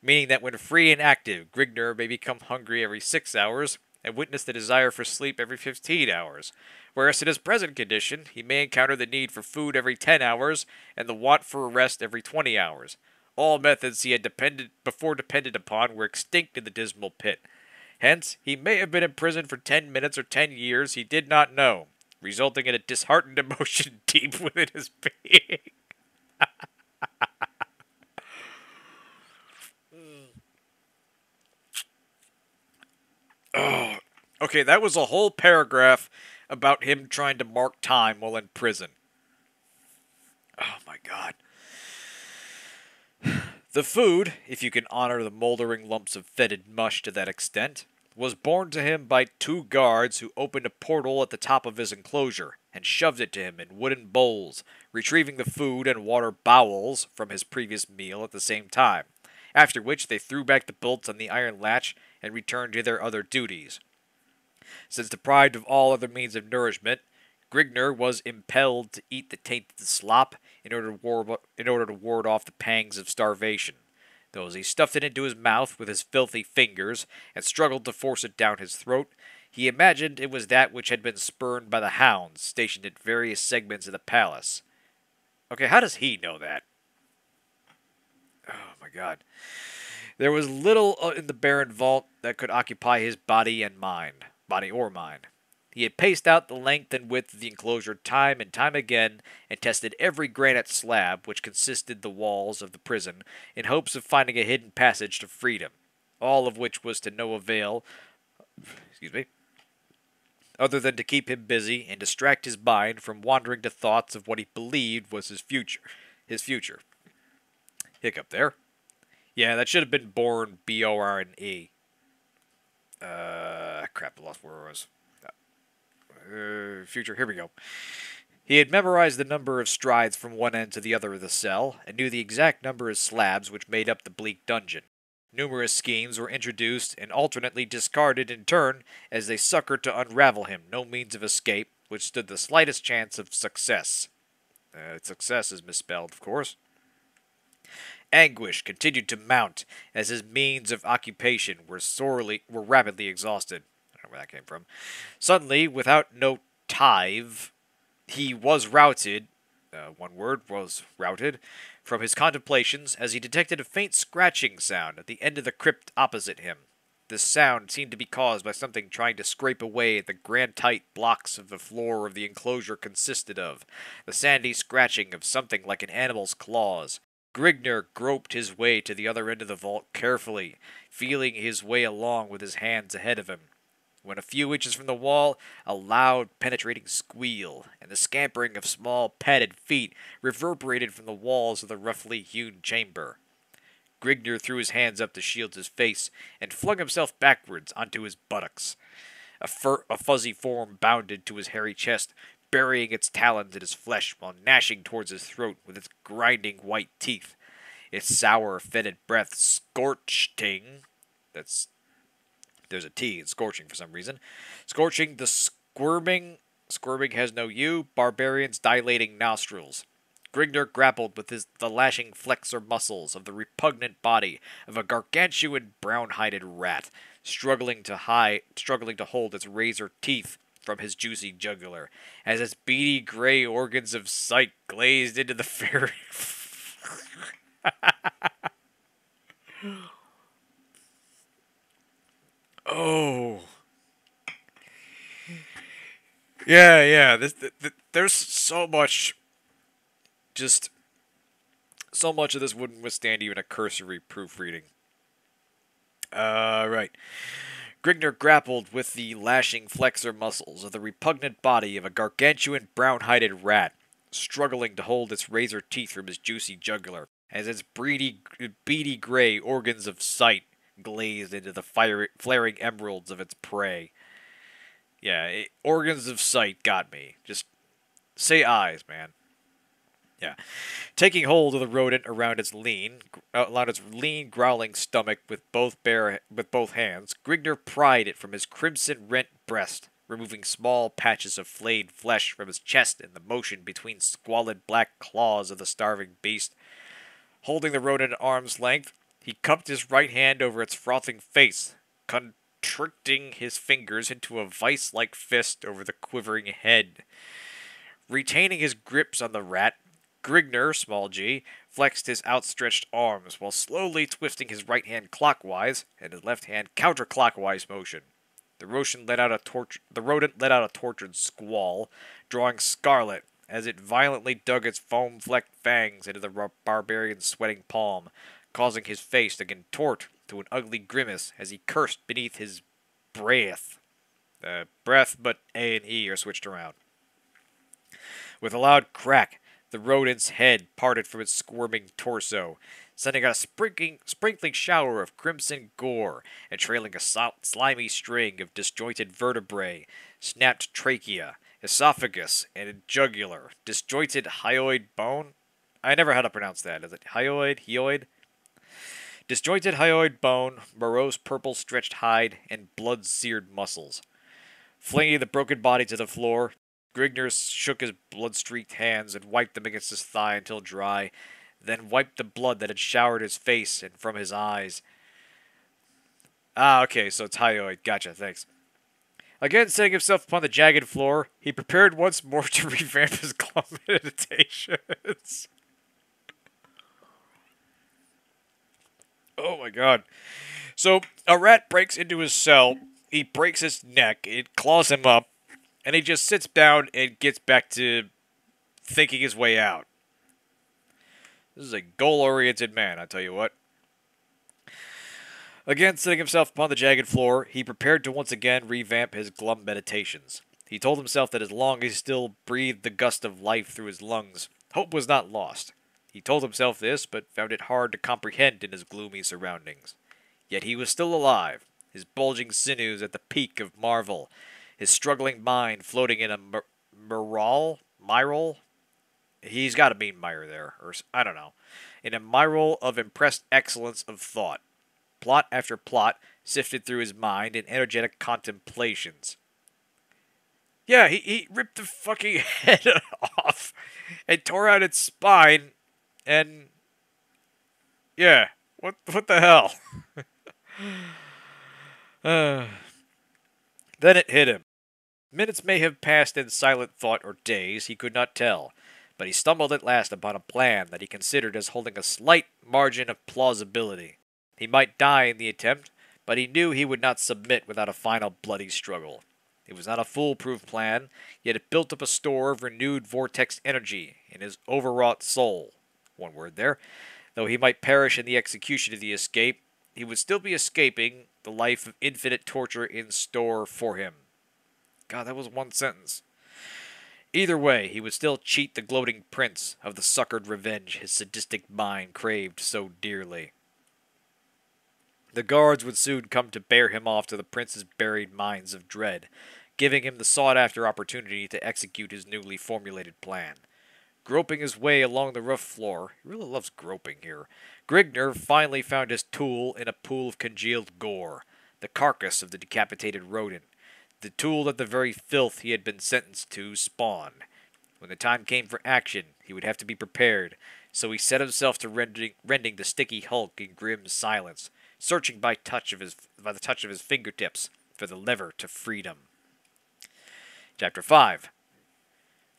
meaning that when free and active, Grignr may become hungry every six hours and witness the desire for sleep every fifteen hours, whereas in his present condition he may encounter the need for food every ten hours and the want for rest every twenty hours. All methods he had depended before depended upon were extinct in the dismal pit. Hence, he may have been imprisoned for ten minutes or ten years, he did not know, resulting in a disheartened [laughs] emotion deep within his being. oh, [sighs] okay, that was a whole paragraph about him trying to mark time while in prison. Oh my god. The food, if you can honor the moldering lumps of fetid mush to that extent, was borne to him by two guards who opened a portal at the top of his enclosure and shoved it to him in wooden bowls, retrieving the food and water bowels from his previous meal at the same time, after which they threw back the bolts on the iron latch and returned to their other duties. Since deprived of all other means of nourishment, Grignr was impelled to eat the tainted slop in order to ward, in order to ward off the pangs of starvation. Though as he stuffed it into his mouth with his filthy fingers and struggled to force it down his throat, he imagined it was that which had been spurned by the hounds stationed at various segments of the palace. Okay, how does he know that? Oh my god. There was little uh, in the barren vault that could occupy his body and mind, body or mind. He had paced out the length and width of the enclosure time and time again, and tested every granite slab which consisted the walls of the prison, in hopes of finding a hidden passage to freedom, all of which was to no avail, excuse me, other than to keep him busy and distract his mind from wandering to thoughts of what he believed was his future. His future. Hiccup there. Yeah, that should have been born B O R N E. Uh, crap, I lost where I was. Uh, future, here we go. He had memorized the number of strides from one end to the other of the cell, and knew the exact number of slabs which made up the bleak dungeon. Numerous schemes were introduced and alternately discarded in turn as they succored to unravel him no means of escape which stood the slightest chance of success. Uh, success is misspelled, of course. Anguish continued to mount as his means of occupation were sorely were rapidly exhausted. Know where that came from. Suddenly, without no tithe, he was routed. Uh, one word was routed from his contemplations as he detected a faint scratching sound at the end of the crypt opposite him. This sound seemed to be caused by something trying to scrape away at the granite blocks of the floor of the enclosure consisted of, the sandy scratching of something like an animal's claws. Grignr groped his way to the other end of the vault carefully, feeling his way along with his hands ahead of him. When a few inches from the wall, a loud, penetrating squeal and the scampering of small, padded feet reverberated from the walls of the roughly hewn chamber. Grignr threw his hands up to shield his face and flung himself backwards onto his buttocks. A, fur- a fuzzy form bounded to his hairy chest, burying its talons in his flesh while gnashing towards his throat with its grinding white teeth. Its sour, fetid breath scorching. That's there's a T in scorching for some reason. Scorching the squirming. Squirming has no U. Barbarian's dilating nostrils. Grignr grappled with his, the lashing flexor muscles of the repugnant body of a gargantuan brown-hided rat, struggling to hide, struggling to hold its razor teeth from his juicy jugular, as its beady gray organs of sight glazed into the [laughs] fairy. [laughs] [laughs] oh. Yeah, yeah. This, th- th- there's so much just so much of this wouldn't withstand even a cursory proofreading. Uh, right. Grignr grappled with the lashing flexor muscles of the repugnant body of a gargantuan brown-hided rat, struggling to hold its razor teeth from his juicy jugular, as its beady, beady gray organs of sight glazed into the fire, flaring emeralds of its prey. Yeah, it, organs of sight got me. Just say eyes, man. Yeah. Taking hold of the rodent around its lean, uh, around its lean, growling stomach with both bare with both hands, Grignr pried it from his crimson rent breast, removing small patches of flayed flesh from his chest in the motion between squalid black claws of the starving beast. Holding the rodent at arm's length, he cupped his right hand over its frothing face, constricting his fingers into a vice-like fist over the quivering head. Retaining his grips on the rat, Grignr, small g, flexed his outstretched arms while slowly twisting his right hand clockwise and his left hand counterclockwise motion. The rodent let out a torch- the rodent let out a tortured squall, drawing scarlet as it violently dug its foam-flecked fangs into the barbarian's sweating palm, causing his face to contort to an ugly grimace as he cursed beneath his breath. Uh, breath, but A and E are switched around. With a loud crack, the rodent's head parted from its squirming torso, sending out a sprinkling, sprinkling shower of crimson gore and trailing a slimy string of disjointed vertebrae, snapped trachea, esophagus, and jugular, disjointed hyoid bone. I never had to pronounce that. Is it hyoid? Hyoid? Disjointed hyoid bone, morose purple stretched hide, and blood seared muscles. Flinging the broken body to the floor, Grignr shook his blood-streaked hands and wiped them against his thigh until dry, then wiped the blood that had showered his face and from his eyes. Ah, okay, so it's hyoid. Gotcha, thanks. Again, setting himself upon the jagged floor, he prepared once more [laughs] to revamp his [laughs] claw meditations. Oh my god. So, a rat breaks into his cell, he breaks his neck, it claws him up, and he just sits down and gets back to thinking his way out. This is a goal-oriented man, I tell you what. Again, sitting himself upon the jagged floor, he prepared to once again revamp his glum meditations. He told himself that as long as he still breathed the gust of life through his lungs, hope was not lost. He told himself this, but found it hard to comprehend in his gloomy surroundings. Yet he was still alive, his bulging sinews at the peak of marvel, his struggling mind floating in a mir- miral, miral. He's got to mean mire there, or I don't know, in a miral of impressed excellence of thought. Plot after plot sifted through his mind in energetic contemplations. Yeah, he, he ripped the fucking [laughs] head off and tore out its spine, and yeah, what what the hell? [laughs] Uh, then it hit him. Minutes may have passed in silent thought or days, he could not tell, but he stumbled at last upon a plan that he considered as holding a slight margin of plausibility. He might die in the attempt, but he knew he would not submit without a final bloody struggle. It was not a foolproof plan, yet it built up a store of renewed vortex energy in his overwrought soul. One word there. Though he might perish in the execution of the escape, he would still be escaping the life of infinite torture in store for him. God, that was one sentence. Either way, he would still cheat the gloating prince of the succored revenge his sadistic mind craved so dearly. The guards would soon come to bear him off to the prince's buried mines of dread, giving him the sought after opportunity to execute his newly formulated plan. Groping his way along the rough floor, he really loves groping here, Grignr finally found his tool in a pool of congealed gore, the carcass of the decapitated rodent, the tool that the very filth he had been sentenced to spawned. When the time came for action, he would have to be prepared, so he set himself to rending, rending the sticky hulk in grim silence, searching by touch of his by the touch of his fingertips for the lever to freedom. Chapter five.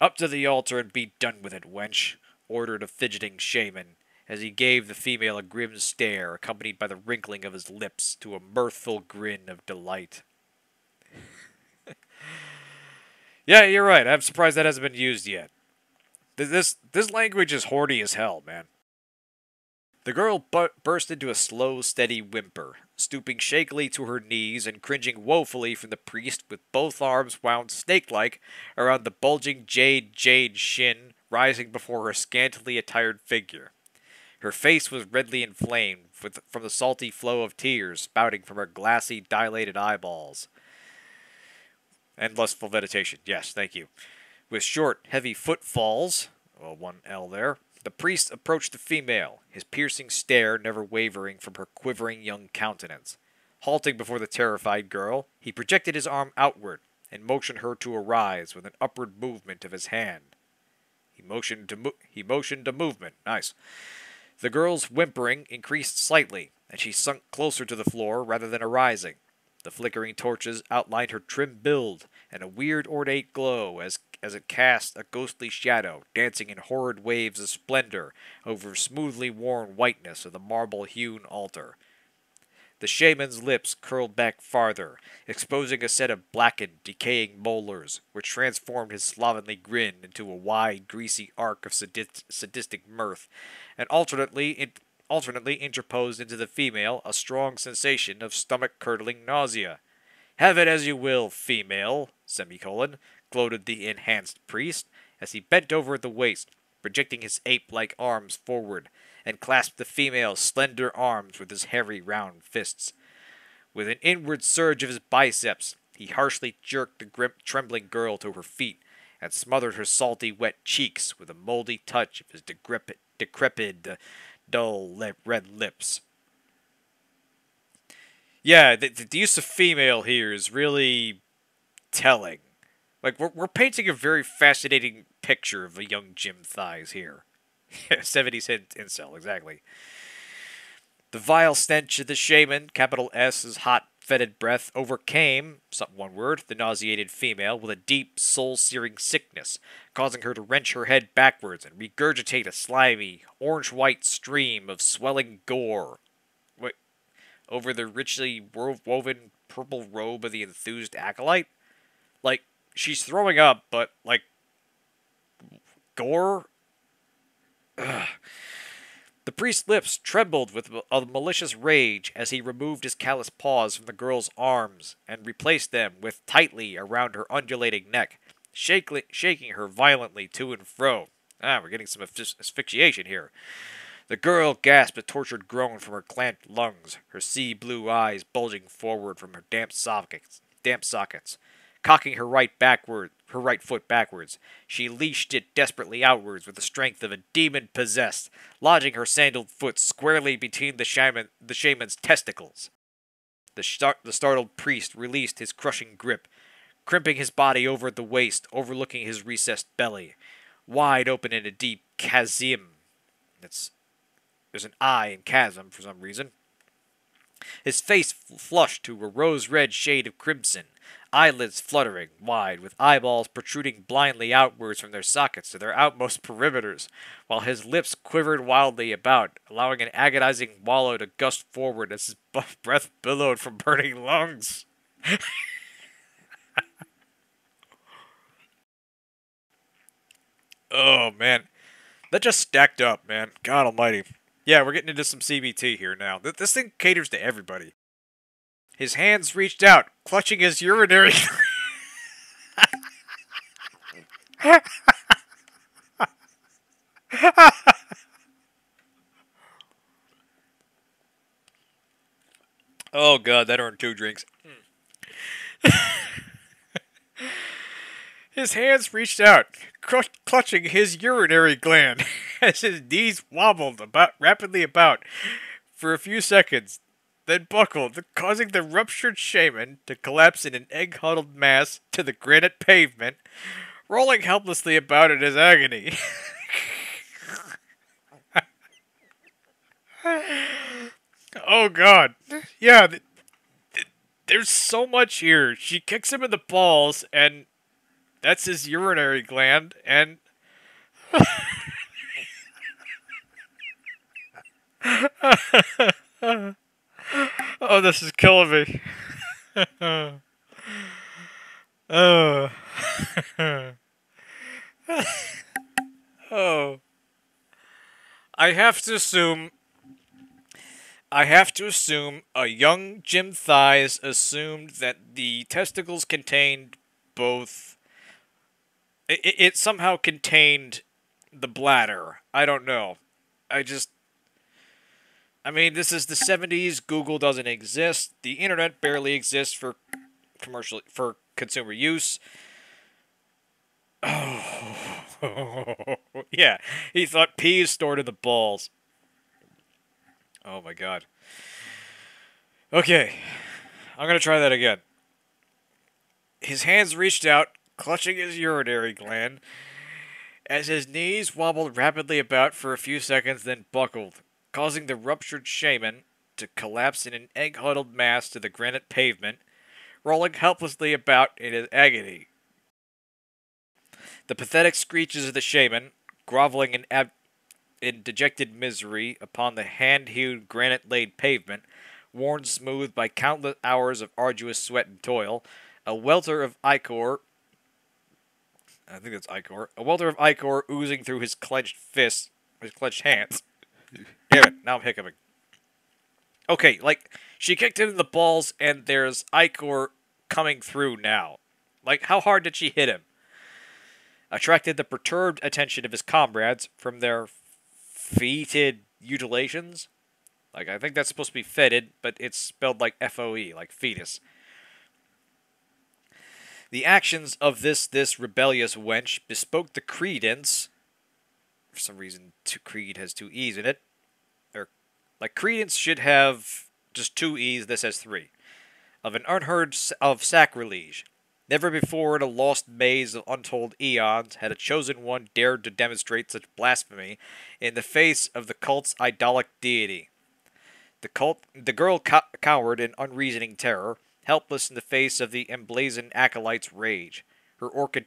Up to the altar and be done with it, wench, ordered a fidgeting shaman, as he gave the female a grim stare, accompanied by the wrinkling of his lips to a mirthful grin of delight. [laughs] yeah, you're right. I'm surprised that hasn't been used yet. This this language is horny as hell, man. The girl bu- burst into a slow, steady whimper, stooping shakily to her knees and cringing woefully from the priest with both arms wound snake-like around the bulging jade jade shin rising before her scantily attired figure. Her face was redly inflamed with, from the salty flow of tears spouting from her glassy, dilated eyeballs. And lustful meditation. Yes, thank you. With short, heavy footfalls, well, one L there, the priest approached the female, his piercing stare never wavering from her quivering young countenance. Halting before the terrified girl, he projected his arm outward and motioned her to arise with an upward movement of his hand. He motioned to mo- he motioned a movement. Nice. The girl's whimpering increased slightly, and she sunk closer to the floor rather than arising. The flickering torches outlined her trim build and a weird ornate glow as as it cast a ghostly shadow, dancing in horrid waves of splendor over smoothly worn whiteness of the marble-hewn altar. The shaman's lips curled back farther, exposing a set of blackened, decaying molars, which transformed his slovenly grin into a wide, greasy arc of sadist- sadistic mirth, and alternately in- alternately interposed into the female a strong sensation of stomach-curdling nausea. Have it as you will, female, semicolon, gloated the enhanced priest, as he bent over the waist, projecting his ape-like arms forward, and clasped the female's slender arms with his hairy round fists. With an inward surge of his biceps, he harshly jerked the grim, trembling girl to her feet, and smothered her salty, wet cheeks with a moldy touch of his decrepit, decrepit uh, dull red lips. Yeah, the, the use of female here is really telling. Like we're we're painting a very fascinating picture of a young Jim Theis here. [laughs] Seventies hint incel, exactly. The vile stench of the shaman, capital S's hot, fetid breath, overcame, one word, the nauseated female with a deep, soul-searing sickness, causing her to wrench her head backwards and regurgitate a slimy, orange-white stream of swelling gore. Wait, over the richly wo- woven purple robe of the enthused acolyte? Like, she's throwing up, but, like, gore? Ugh. The priest's lips trembled with a malicious rage as he removed his callous paws from the girl's arms and replaced them with tightly around her undulating neck, shaking her violently to and fro. Ah, we're getting some asphyxiation here. The girl gasped a tortured groan from her clamped lungs, her sea blue eyes bulging forward from her damp sockets. Damp sockets. Cocking her right backward, her right foot backwards, she leashed it desperately outwards with the strength of a demon possessed, lodging her sandaled foot squarely between the shaman, the shaman's testicles. The, star- the startled priest released his crushing grip, crimping his body over at the waist, overlooking his recessed belly, wide open in a deep chasm. That's there's an I in chasm for some reason. His face flushed to a rose red shade of crimson, eyelids fluttering wide, with eyeballs protruding blindly outwards from their sockets to their outmost [laughs] perimeters, while his lips quivered wildly about, allowing an agonizing wallow to gust forward as his [laughs] breath billowed from burning lungs. [laughs] oh, man. That just stacked up, man. God almighty. Yeah, we're getting into some CBT here now. This thing caters to everybody. His hands reached out, clutching his urinary. [laughs] oh god, that earned two drinks. [laughs] his hands reached out, clutching his urinary gland [laughs] as his knees wobbled about rapidly about for a few seconds, then buckled, causing the ruptured shaman to collapse in an egg-huddled mass to the granite pavement, rolling helplessly about in his agony. [laughs] oh god. Yeah, th th there's so much here. She kicks him in the balls, and that's his urinary gland, and... [laughs] oh, this is killing me. oh. [laughs] oh. I have to assume. I have to assume a young Jim Theis assumed that the testicles contained both. It, it somehow contained the bladder. I don't know. I just I mean, this is the 70s. Google doesn't exist. The internet barely exists for commercial for consumer use. Oh, [laughs] yeah. He thought peas stored in the balls. Oh my god. Okay. I'm to try that again. His hands reached out, clutching his urinary gland, as his knees wobbled rapidly about for a few seconds, then buckled causing the ruptured shaman to collapse in an egg huddled mass to the granite pavement, rolling helplessly about in his agony. The pathetic screeches of the shaman, groveling in, ab- in dejected misery upon the hand hewn granite laid pavement, worn smooth by countless hours of arduous sweat and toil, a welter of ichor. I think that's ichor. A welter of ichor oozing through his clenched fists, his clenched hands. [laughs] Damn it, now I'm hiccuping. Okay, like, she kicked him in the balls, and there's ichor coming through now. Like, how hard did she hit him? Attracted the perturbed attention of his comrades from their feted mutilations. Like, I think that's supposed to be fetid, but it's spelled like F-O-E, like fetus. The actions of this this rebellious wench bespoke the credence for some reason, two, Creed has two E's in it. Like, Credence should have just two E's, this has three. Of an unheard of sacrilege. Never before in a lost maze of untold eons had a chosen one dared to demonstrate such blasphemy in the face of the cult's idolic deity. The cult, the girl co cowered in unreasoning terror, helpless in the face of the emblazoned acolyte's rage her orchid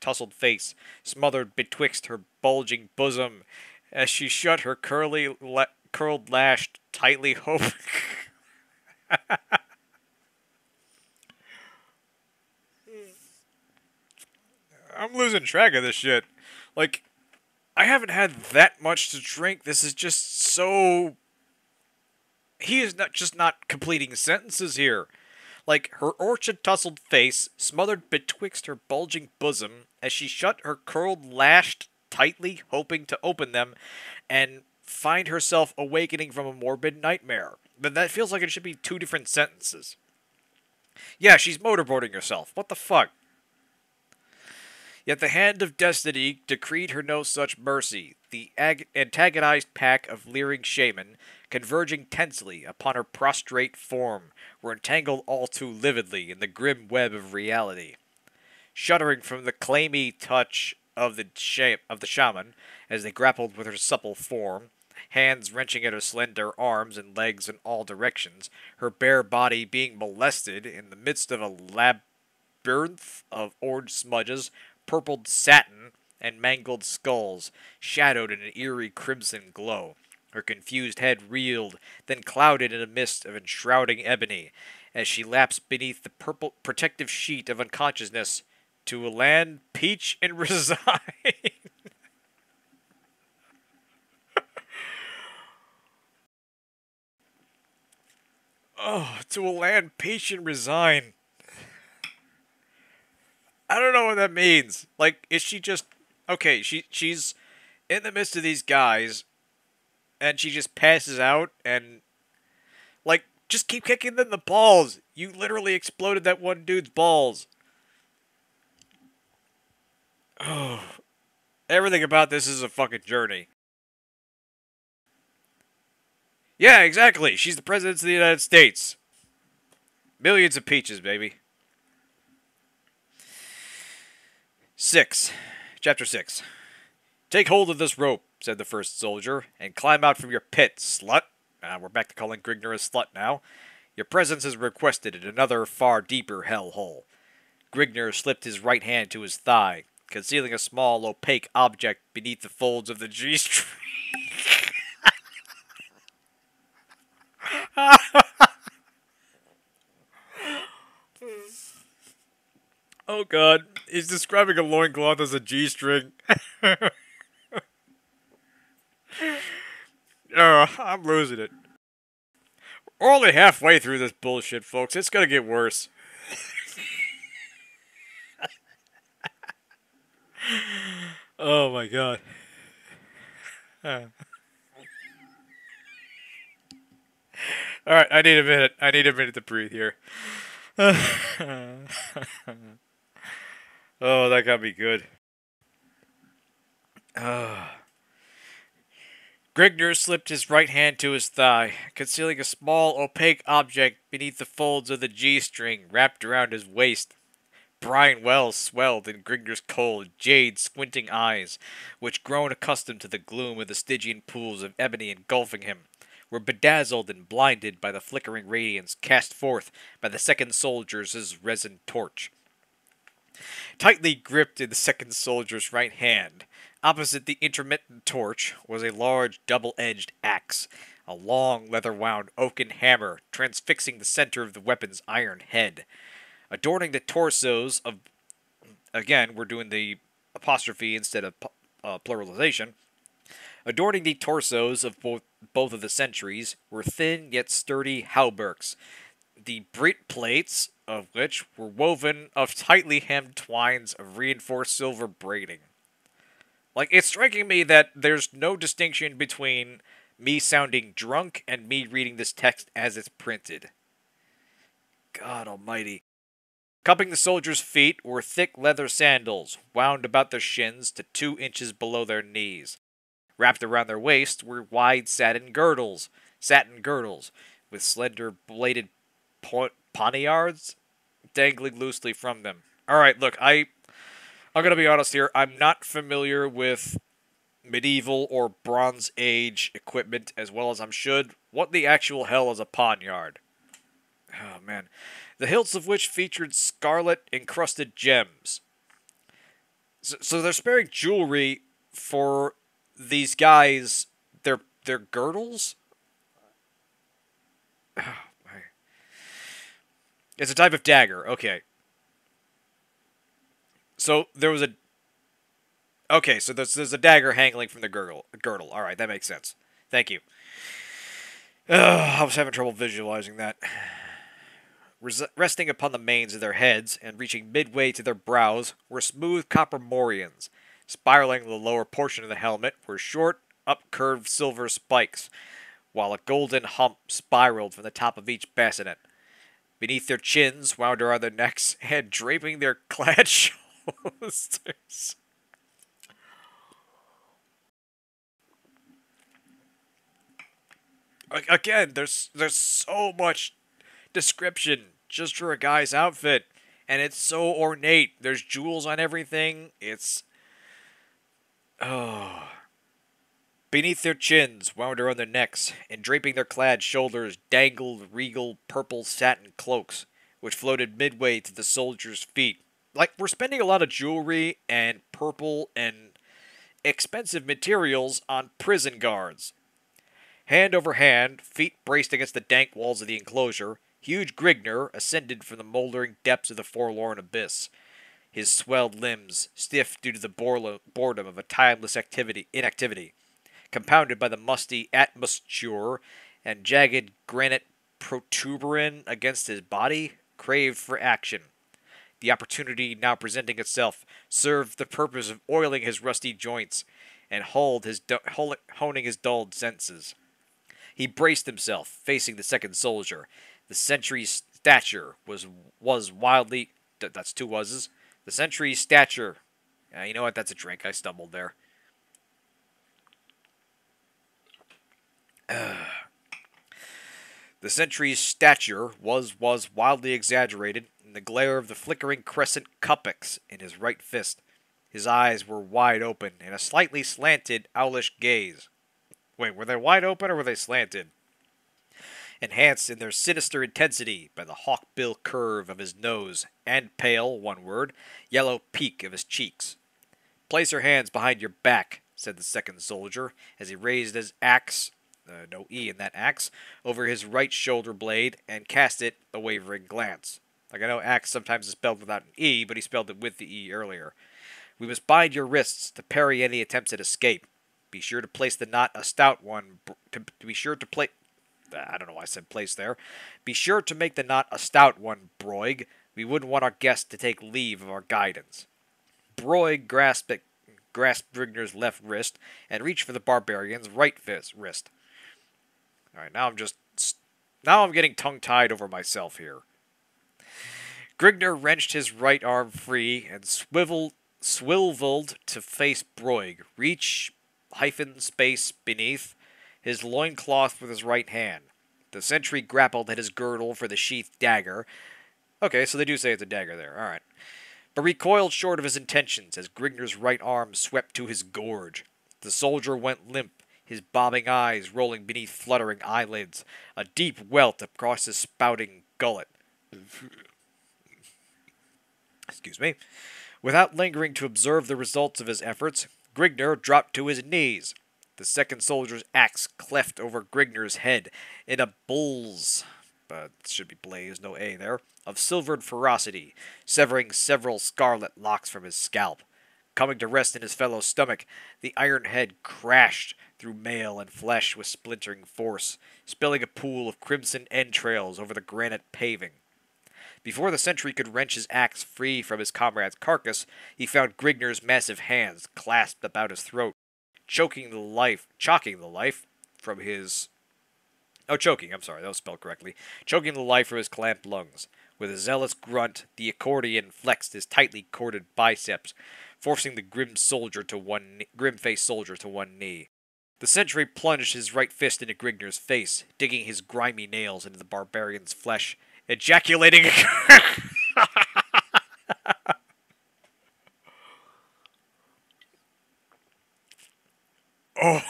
tousled face smothered betwixt her bulging bosom as she shut her curly la curled lash tightly [laughs] hoping. I'm losing track of this shit. Like, I haven't had that much to drink. This is just so. He is not just not completing sentences here like her orchid tousled face smothered betwixt her bulging bosom as she shut her curled lashed tightly, hoping to open them and find herself awakening from a morbid nightmare. But that feels like it should be two different sentences. Yeah, she's motorboarding herself. What the fuck? Yet the hand of destiny decreed her no such mercy. The ag- antagonized pack of leering shaman, converging tensely upon her prostrate form, were entangled all too lividly in the grim web of reality. Shuddering from the clammy touch of the sh- of the shaman as they grappled with her supple form, hands wrenching at her slender arms and legs in all directions, her bare body being molested in the midst of a labyrinth of orange smudges, purpled satin, and mangled skulls, shadowed in an eerie crimson glow. Her confused head reeled, then clouded in a mist of enshrouding ebony, as she lapsed beneath the purple protective sheet of unconsciousness to a land peach and [laughs] resign. Oh, to a land patient resign. I don't know what that means. Like, is she just okay? She she's in the midst of these guys, and she just passes out, and like, just keep kicking them the balls. You literally exploded that one dude's balls. Oh, everything about this is a fucking journey. Yeah, exactly. She's the president of the United States. Millions of peaches, baby. 6. Chapter 6. Take hold of this rope, said the first soldier, and climb out from your pit, slut. Uh, we're back to calling Grignr a slut now. Your presence is requested in another far deeper hell hole. Grignr slipped his right hand to his thigh, concealing a small, opaque object beneath the folds of the G string. [laughs] [laughs] oh god, he's describing a loincloth as a G string. oh, [laughs] uh, I'm losing it. We're only halfway through this bullshit, folks. It's gonna get worse. [laughs] oh my god. Uh. [laughs] All right, I need a minute. I need a minute to breathe here. [laughs] oh, that got me good. [sighs] Oh. Grignr slipped his right hand to his thigh, concealing a small, opaque object beneath the folds of the G string wrapped around his waist. Brine wells swelled in Grignr's cold, jade, squinting eyes, which, grown accustomed to the gloom of the Stygian pools of ebony engulfing him, were bedazzled and blinded by the flickering radiance cast forth by the second soldier's resin torch. Tightly gripped in the second soldier's right hand, opposite the intermittent torch, was a large double-edged axe, a long leather-wound oaken hammer transfixing the center of the weapon's iron head. Adorning the torsos of... Again, we're doing the apostrophe instead of uh, pluralization. Adorning the torsos of both, both of the centuries were thin yet sturdy hauberks, the Brit plates of which were woven of tightly hemmed twines of reinforced silver braiding. Like, it's striking me that there's no distinction between me sounding drunk and me reading this text as it's printed. God almighty. Cupping the soldiers' feet were thick leather sandals, wound about their shins to two inches below their knees. Wrapped around their waist were wide satin girdles, satin girdles, with slender bladed poniards dangling loosely from them. All right, look, I I'm gonna be honest here. I'm not familiar with medieval or Bronze Age equipment as well as I'm should. What the actual hell is a poniard? Oh man, the hilts of which featured scarlet encrusted gems. So, so they're sparing jewelry for these guys their their girdles. [sighs] it's a type of dagger. Okay. So there was a. Okay, so there's there's a dagger hanging from the girdle. Girdle. All right, that makes sense. Thank you. Uh, [sighs] I was having trouble visualizing that. [sighs] Res resting upon the manes of their heads and reaching midway to their brows were smooth copper morions Spiraling the lower portion of the helmet were short, upcurved silver spikes, while a golden hump spiraled from the top of each bassinet. beneath their chins, wound around their necks, [laughs] and draping their [laughs] clad shoulders. Again, there's there's so much description just for a guy's outfit, and it's so ornate. There's jewels on everything. It's oh. [sighs] Beneath their chins, wound around their necks, and draping their clad shoulders, dangled regal purple satin cloaks, which floated midway to the soldiers' feet. Like, we're spending a lot of jewelry and purple and expensive materials on prison guards. Hand over hand, feet braced against the dank walls of the enclosure, huge Grignr ascended from the moldering depths of the forlorn abyss. His swelled limbs, stiff due to the boredom of a timeless activity inactivity, compounded by the musty atmosphere and jagged granite protuberance against his body, craved for action. The opportunity now presenting itself served the purpose of oiling his rusty joints and his honing his dulled senses. He braced himself, facing the second soldier. The sentry's stature was was wildly. That's two wases. The sentry's stature. Uh, you know what? That's a drink. I stumbled there. [sighs] The sentry's stature was was wildly exaggerated in the glare of the flickering crescent cuppix in his right fist. His eyes were wide open in a slightly slanted, owlish gaze. Wait, were they wide open or were they slanted? Enhanced in their sinister intensity by the hawkbill curve of his nose and pale, one word, yellow peak of his cheeks. Place your hands behind your back, said the second soldier, as he raised his axe uh, no E in that axe, over his right shoulder blade and cast it a wavering glance. Like I know axe sometimes is spelled without an E, but he spelled it with the E earlier. We must bind your wrists to parry any attempts at escape. Be sure to place the knot a stout one. To, to be sure to place. I don't know why I said place there. Be sure to make the knot a stout one, Broig. We wouldn't want our guest to take leave of our guidance. Broig grasped grasped Grignr's left wrist and reached for the barbarian's right wrist. All right, now I'm just now I'm getting tongue-tied over myself here. Grignr wrenched his right arm free and swiveled swiveled to face Broig, reach hyphen space beneath his loincloth with his right hand. The sentry grappled at his girdle for the sheathed dagger. Okay, so they do say it's a dagger there. All right. But recoiled short of his intentions as Grignr's right arm swept to his gorge. The soldier went limp his bobbing eyes rolling beneath fluttering eyelids, a deep welt across his spouting gullet. Excuse me. Without lingering to observe the results of his efforts, Grignr dropped to his knees. The second soldier's axe cleft over Grignr's head in a bull's, but should be blaze, no A there, of silvered ferocity, severing several scarlet locks from his scalp. Coming to rest in his fellow's stomach, the iron head crashed through mail and flesh with splintering force, spilling a pool of crimson entrails over the granite paving. Before the sentry could wrench his axe free from his comrade's carcass, he found Grignr's massive hands clasped about his throat, choking the life, chalking the life from his. Oh, choking, I'm sorry, that was spelled correctly. Choking the life from his clamped lungs. With a zealous grunt, the Ecordian flexed his tightly corded biceps, forcing the grim soldier to one grim-faced soldier to one knee. The sentry plunged his right fist into Grignr's face, digging his grimy nails into the barbarian's flesh, ejaculating. [laughs] oh.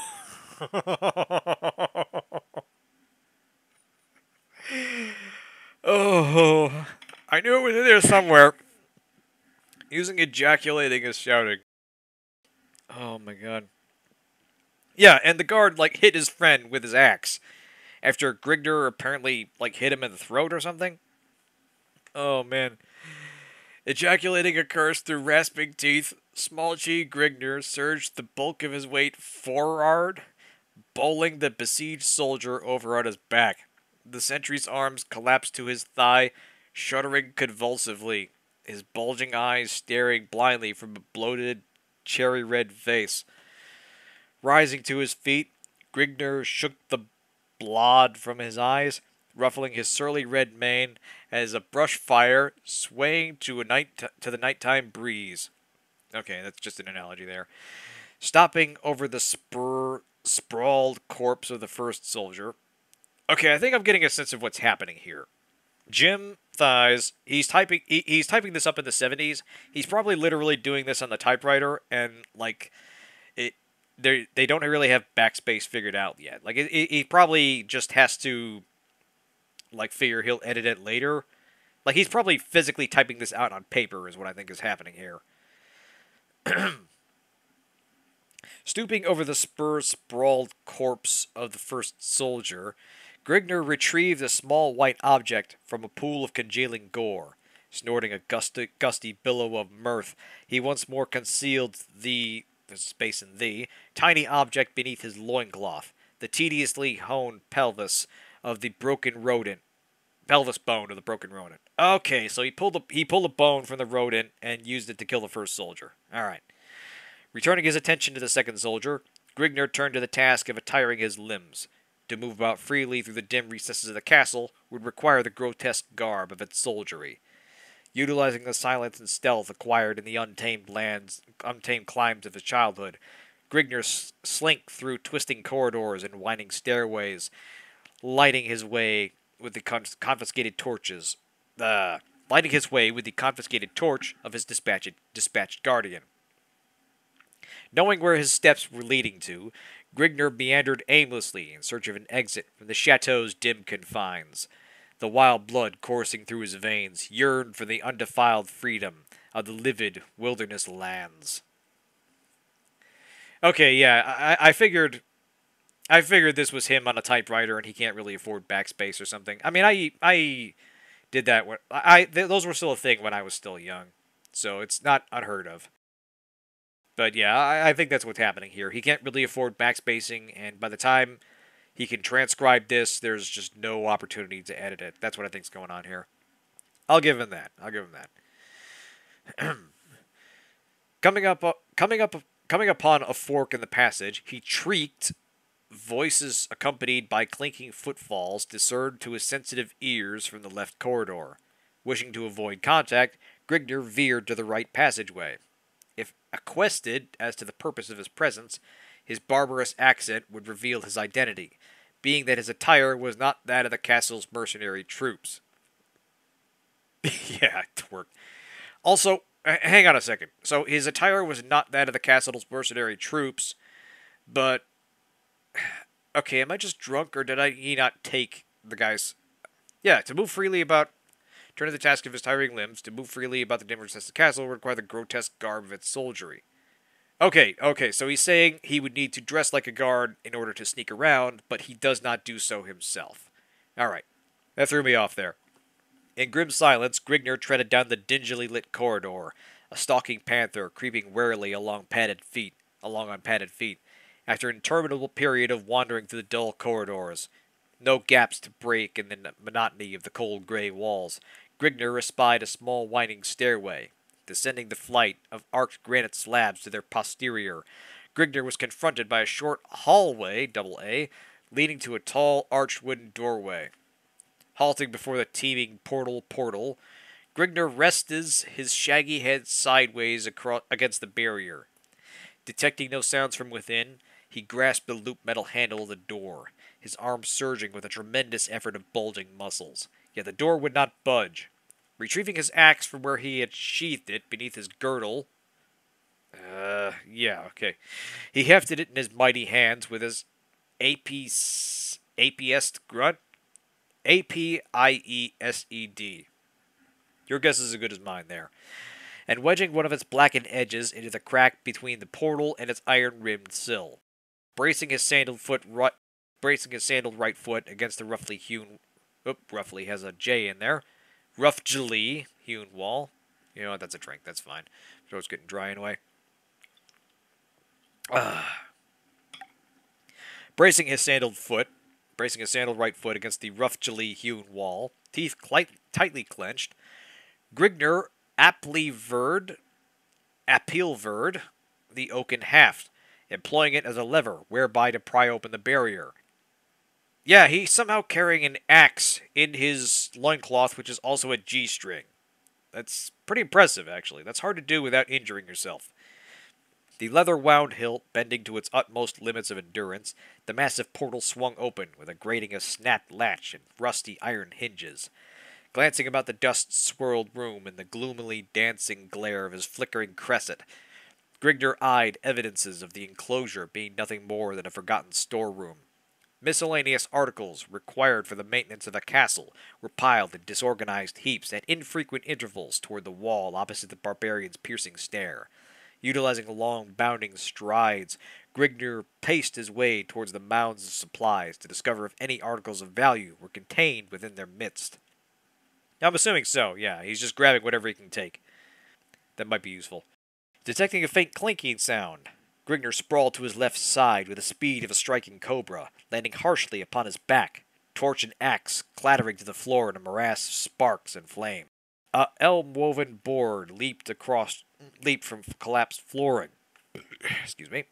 [laughs] oh. I knew it was in there somewhere. Using ejaculating as shouting. Oh my god. Yeah, and the guard like hit his friend with his axe after Grignr apparently like hit him in the throat or something. Oh man. Ejaculating a curse through rasping teeth, Small G Grignr surged the bulk of his weight forward, bowling the besieged soldier over on his back. The sentry's arms collapsed to his thigh, shuddering convulsively, his bulging eyes staring blindly from a bloated, cherry red face. Rising to his feet, Grignr shook the blood from his eyes, ruffling his surly red mane as a brush fire swaying to a night to the nighttime breeze. Okay, that's just an analogy there. Stopping over the spur sprawled corpse of the first soldier. Okay, I think I'm getting a sense of what's happening here. Jim Theis, he's typing he, he's typing this up in the 70s. He's probably literally doing this on the typewriter and like it they they don't really have backspace figured out yet. Like it, it, he probably just has to like figure he'll edit it later. Like he's probably physically typing this out on paper is what I think is happening here. [clears throat] Stooping over the spur sprawled corpse of the first soldier, Grignr retrieved a small white object from a pool of congealing gore. Snorting a gusty, gusty billow of mirth, he once more concealed the space in the tiny object beneath his loincloth, the tediously honed pelvis of the broken rodent pelvis bone of the broken rodent. Okay, so he pulled the he pulled a bone from the rodent and used it to kill the first soldier. All right. Returning his attention to the second soldier, Grignr turned to the task of attiring his limbs. To move about freely through the dim recesses of the castle would require the grotesque garb of its soldiery. Utilizing the silence and stealth acquired in the untamed lands, untamed climes of his childhood, Grignr slinked through twisting corridors and winding stairways, lighting his way with the confiscated torches, uh, lighting his way with the confiscated torch of his dispatched, dispatched guardian. Knowing where his steps were leading to, Grignr meandered aimlessly in search of an exit from the chateau's dim confines. The wild blood coursing through his veins yearned for the undefiled freedom of the livid wilderness lands. Okay, yeah, I, I figured I figured this was him on a typewriter and he can't really afford backspace or something. I mean, I I did that when I th- those were still a thing when I was still young, so it's not unheard of. But yeah, I, I think that's what's happening here. He can't really afford backspacing, and by the time he can transcribe this, there's just no opportunity to edit it. That's what I think's going on here. I'll give him that. I'll give him that. [clears throat] coming up, uh, coming up, coming upon a fork in the passage, he shrieked voices accompanied by clinking footfalls discerned to his sensitive ears from the left corridor. Wishing to avoid contact, Grignr veered to the right passageway. If acquested as to the purpose of his presence, his barbarous accent would reveal his identity, being that his attire was not that of the castle's mercenary troops. [laughs] yeah, it worked. Also, hang on a second. So his attire was not that of the castle's mercenary troops, but okay, am I just drunk or did I he not take the guy's? Yeah, to move freely about, turn to the task of his tiring limbs, to move freely about the dim recesses the castle would require the grotesque garb of its soldiery. Okay, okay, so he's saying he would need to dress like a guard in order to sneak around, but he does not do so himself. Alright, that threw me off there. In grim silence, Grignr treaded down the dingily lit corridor, a stalking panther creeping warily along padded feet, along on padded feet after an interminable period of wandering through the dull corridors. No gaps to break in the monotony of the cold gray walls. Grignr espied a small winding stairway, descending the flight of arched granite slabs to their posterior. Grignr was confronted by a short hallway, double A, leading to a tall arched wooden doorway. Halting before the teeming portal portal, Grignr rested his shaggy head sideways across, against the barrier. Detecting no sounds from within, he grasped the loop metal handle of the door, his arm surging with a tremendous effort of bulging muscles. Yet the door would not budge. Retrieving his axe from where he had sheathed it beneath his girdle, uh, yeah, okay. He hefted it in his mighty hands with his APS, APS grunt? A P I E S E D. Your guess is as good as mine there. And wedging one of its blackened edges into the crack between the portal and its iron rimmed sill bracing his sandaled foot right, bracing his sandaled right foot against the roughly hewn, oop, roughly has a J in there, roughly hewn wall. You know what? That's a drink. That's fine. Throat's getting dry anyway. Uh. [sighs] Bracing his sandaled foot, bracing his sandaled right foot against the roughly hewn wall, teeth tightly clenched, Grignr aptly verd, appeal verd, the oaken haft, employing it as a lever whereby to pry open the barrier. Yeah, he's somehow carrying an axe in his loincloth, which is also a G string. That's pretty impressive, actually. That's hard to do without injuring yourself. The leather wound hilt bending to its utmost limits of endurance, the massive portal swung open with a grating of snapped latch and rusty iron hinges. Glancing about the dust swirled room in the gloomily dancing glare of his flickering cresset, Grignr eyed evidences of the enclosure being nothing more than a forgotten storeroom. Miscellaneous articles required for the maintenance of a castle were piled in disorganized heaps at infrequent intervals toward the wall opposite the barbarian's piercing stare. Utilizing long bounding strides, Grignr paced his way towards the mounds of supplies to discover if any articles of value were contained within their midst. I'm assuming so, yeah. He's just grabbing whatever he can take. That might be useful. Detecting a faint clinking sound, Grignr sprawled to his left side with the speed of a striking cobra, landing harshly upon his back, torch and axe clattering to the floor in a morass of sparks and flame. A elm-woven board leaped across, leaped from collapsed flooring. Excuse me,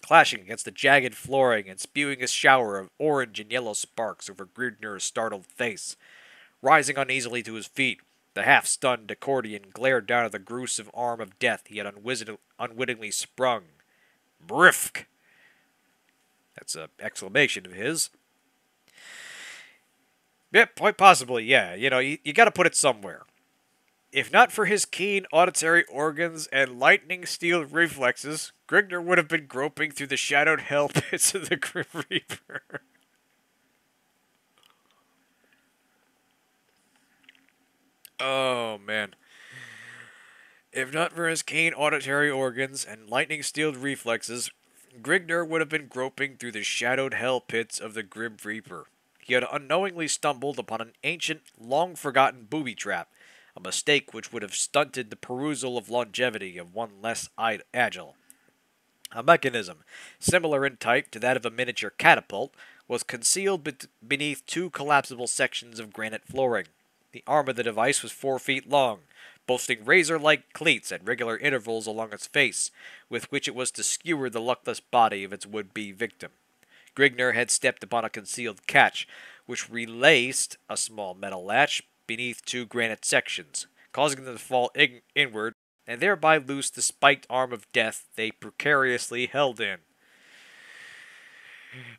clashing against the jagged flooring and spewing a shower of orange and yellow sparks over Grignr's startled face. Rising uneasily to his feet, the half-stunned Ecordian glared down at the gruesome arm of death he had unwittingly sprung. Brifk! That's an exclamation of his. Yep, quite possibly, yeah. You know, you, you gotta put it somewhere. If not for his keen auditory organs and lightning steel reflexes, Grignr would have been groping through the shadowed hell pits of the Grim Reaper. [laughs] oh, man. If not for his keen auditory organs and lightning steeled reflexes, Grignr would have been groping through the shadowed hell pits of the Grim Reaper. He had unknowingly stumbled upon an ancient, long forgotten booby trap, a mistake which would have stunted the perusal of longevity of one less agile. A mechanism, similar in type to that of a miniature catapult, was concealed be beneath two collapsible sections of granite flooring. The arm of the device was four feet long, boasting razor-like cleats at regular intervals along its face, with which it was to skewer the luckless body of its would-be victim. Grignr had stepped upon a concealed catch, which relaced a small metal latch beneath two granite sections, causing them to fall in inward and thereby loose the spiked arm of death they precariously held in.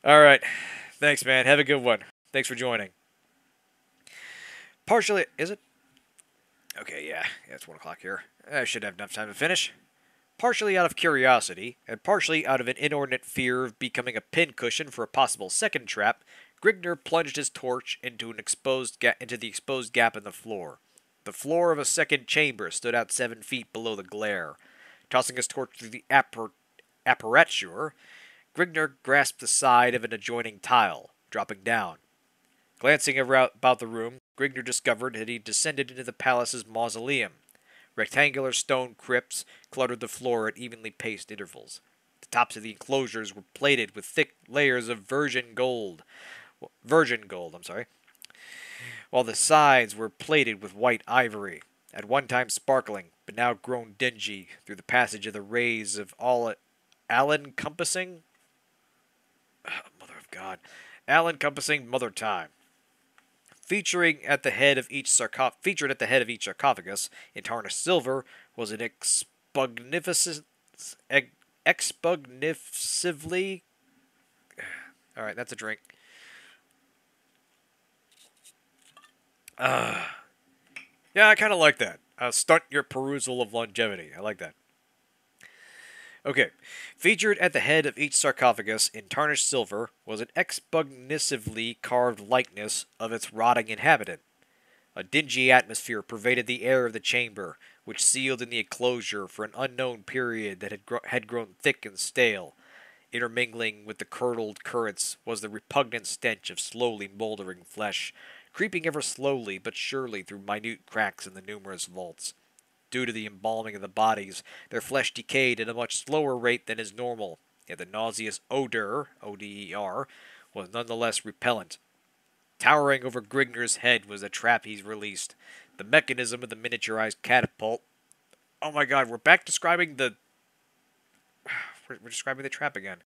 Alright. Thanks, man. Have a good one. Thanks for joining. Partially, is it? Okay, yeah, yeah, it's 1 o'clock here. I should have enough time to finish. Partially out of curiosity, and partially out of an inordinate fear of becoming a pincushion for a possible second trap, Grignr plunged his torch into an exposed ga- into the exposed gap in the floor. The floor of a second chamber stood out seven feet below the glare. Tossing his torch through the appar- apparature, Grignr grasped the side of an adjoining tile, dropping down. Glancing about the room, Grignr discovered that he descended into the palace's mausoleum. Rectangular stone crypts cluttered the floor at evenly paced intervals. The tops of the enclosures were plated with thick layers of virgin gold. Virgin gold, I'm sorry. While the sides were plated with white ivory, at one time sparkling, but now grown dingy through the passage of the rays of all all-encompassing oh, [sighs] mother of God, all-encompassing mother time featuring at the head of each sarcoph- featured at the head of each sarcophagus in tarnished silver was an expugnificent expugnificively [sighs] all right that's a drink. Uh, yeah i kind of like that. Uh, stunt your perusal of longevity. I like that Okay. Featured at the head of each sarcophagus in tarnished silver was an expugnatively carved likeness of its rotting inhabitant. A dingy atmosphere pervaded the air of the chamber, which sealed in the enclosure for an unknown period that had, had grown thick and stale. Intermingling with the curdled currents was the repugnant stench of slowly moldering flesh, creeping ever slowly but surely through minute cracks in the numerous vaults. Due to the embalming of the bodies, their flesh decayed at a much slower rate than is normal, yet the nauseous odor, O-D-E-R, was nonetheless repellent. Towering over Grignr's head was the trap he's released. The mechanism of the miniaturized catapult. Oh my god, we're back describing the... [sighs] We're, describing the trap again.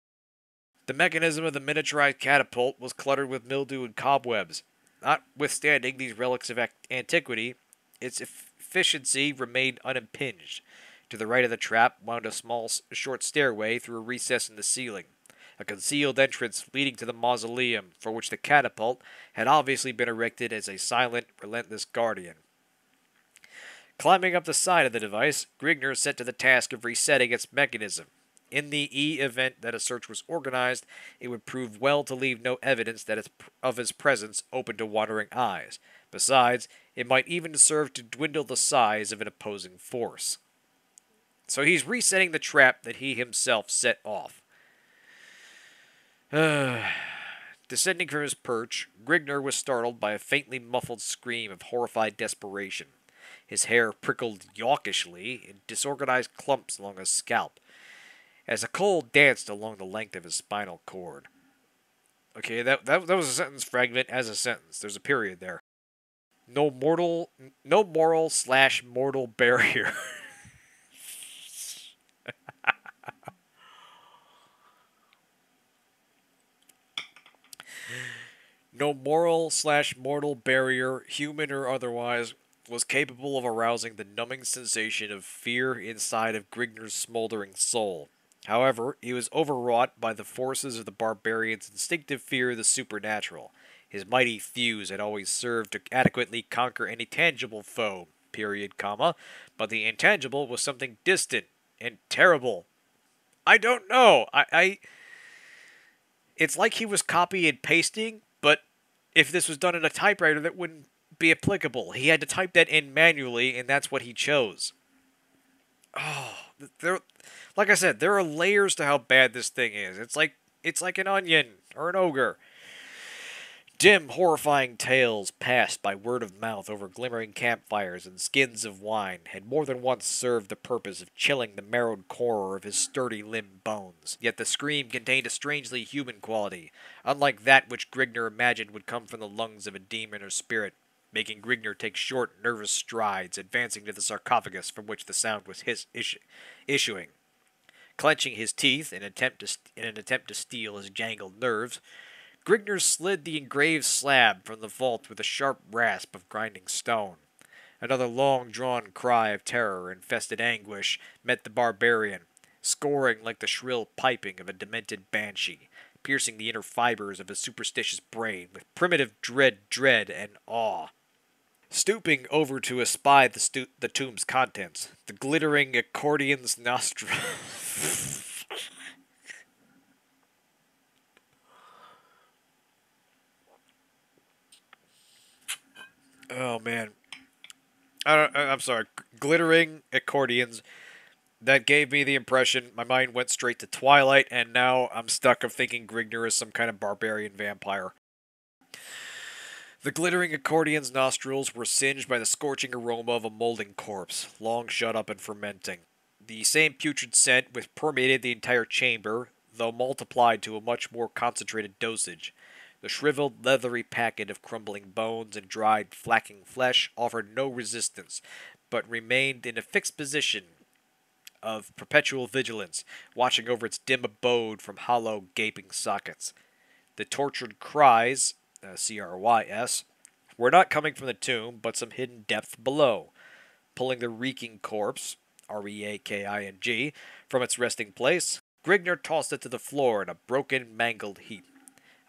The mechanism of the miniaturized catapult was cluttered with mildew and cobwebs. Notwithstanding these relics of antiquity, its efficiency remained unimpinged. To the right of the trap wound a small, short stairway through a recess in the ceiling, a concealed entrance leading to the mausoleum, for which the catapult had obviously been erected as a silent, relentless guardian. Climbing up the side of the device, Grignr set to the task of resetting its mechanism. In the E event that a search was organized, it would prove well to leave no evidence that of his presence open to wandering eyes. Besides, it might even serve to dwindle the size of an opposing force. So he's resetting the trap that he himself set off. [sighs] Descending from his perch, Grignr was startled by a faintly muffled scream of horrified desperation. His hair prickled yawkishly in disorganized clumps along his scalp, as a cold danced along the length of his spinal cord. Okay, that, that, that was a sentence fragment as a sentence. There's a period there. No mortal, no moral slash mortal barrier. [laughs] no moral slash mortal barrier, human or otherwise, was capable of arousing the numbing sensation of fear inside of Grignr's smoldering soul. However, he was overwrought by the forces of the barbarian's instinctive fear of the supernatural. His mighty thews had always served to adequately conquer any tangible foe, period, comma, but the intangible was something distant and terrible. I don't know. I, I it's like he was copy and pasting, but if this was done in a typewriter, that wouldn't be applicable. He had to type that in manually, and that's what he chose. Oh, there, like I said, there are layers to how bad this thing is. It's like it's like an onion or an ogre. Dim, horrifying tales passed by word of mouth over glimmering campfires and skins of wine had more than once served the purpose of chilling the marrowed core of his sturdy limbed bones. Yet the scream contained a strangely human quality, unlike that which Grignr imagined would come from the lungs of a demon or spirit, making Grignr take short, nervous strides, advancing to the sarcophagus from which the sound was his issu issuing. Clenching his teeth in, attempt to in an attempt to steel his jangled nerves, Grignr slid the engraved slab from the vault with a sharp rasp of grinding stone. Another long drawn cry of terror infested anguish met the barbarian, scoring like the shrill piping of a demented banshee, piercing the inner fibers of his superstitious brain with primitive dread, dread, and awe. Stooping over to espy the, stu- the tomb's contents, the glittering Ecordian's nostrils. [laughs] Oh man, I don't. I'm sorry. Glittering Ecordians. That gave me the impression my mind went straight to Twilight, and now I'm stuck of thinking Grignr is some kind of barbarian vampire. The glittering Ecordian's nostrils were singed by the scorching aroma of a molding corpse, long shut up and fermenting. The same putrid scent which permeated the entire chamber, though multiplied to a much more concentrated dosage. The shriveled, leathery packet of crumbling bones and dried, flacking flesh offered no resistance, but remained in a fixed position of perpetual vigilance, watching over its dim abode from hollow, gaping sockets. The tortured cries, uh, C R Y S, were not coming from the tomb, but some hidden depth below. Pulling the reeking corpse, R E A K I N G, from its resting place, Grignr tossed it to the floor in a broken, mangled heap.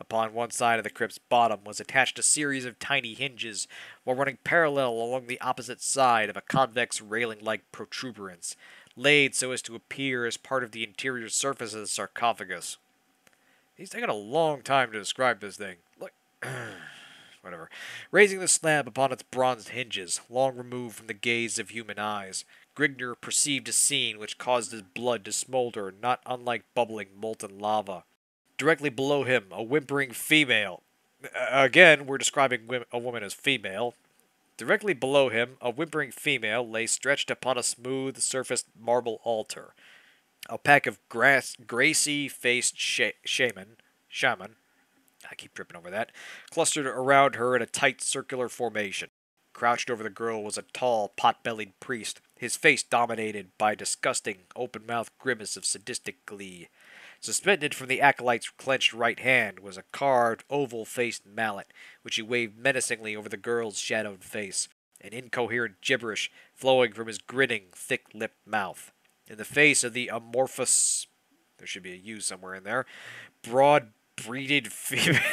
Upon one side of the crypt's bottom was attached a series of tiny hinges, while running parallel along the opposite side of a convex railing-like protuberance, laid so as to appear as part of the interior surface of the sarcophagus. He's taking a long time to describe this thing. Look, [clears throat] whatever. Raising the slab upon its bronzed hinges, long removed from the gaze of human eyes, Grignr perceived a scene which caused his blood to smolder, not unlike bubbling molten lava. Directly below him, a whimpering female. Again, we're describing a woman as female. Directly below him, a whimpering female lay stretched upon a smooth surfaced marble altar. A pack of grass, grassy faced sh- shaman, shaman, I keep tripping over that, clustered around her in a tight circular formation. Crouched over the girl was a tall, pot bellied priest, his face dominated by disgusting, open mouthed grimace of sadistic glee. Suspended from the acolyte's clenched right hand was a carved, oval faced mallet, which he waved menacingly over the girl's shadowed face, an incoherent gibberish flowing from his grinning, thick lipped mouth. In the face of the amorphous. There should be a U somewhere in there. Broad breeded female. [laughs]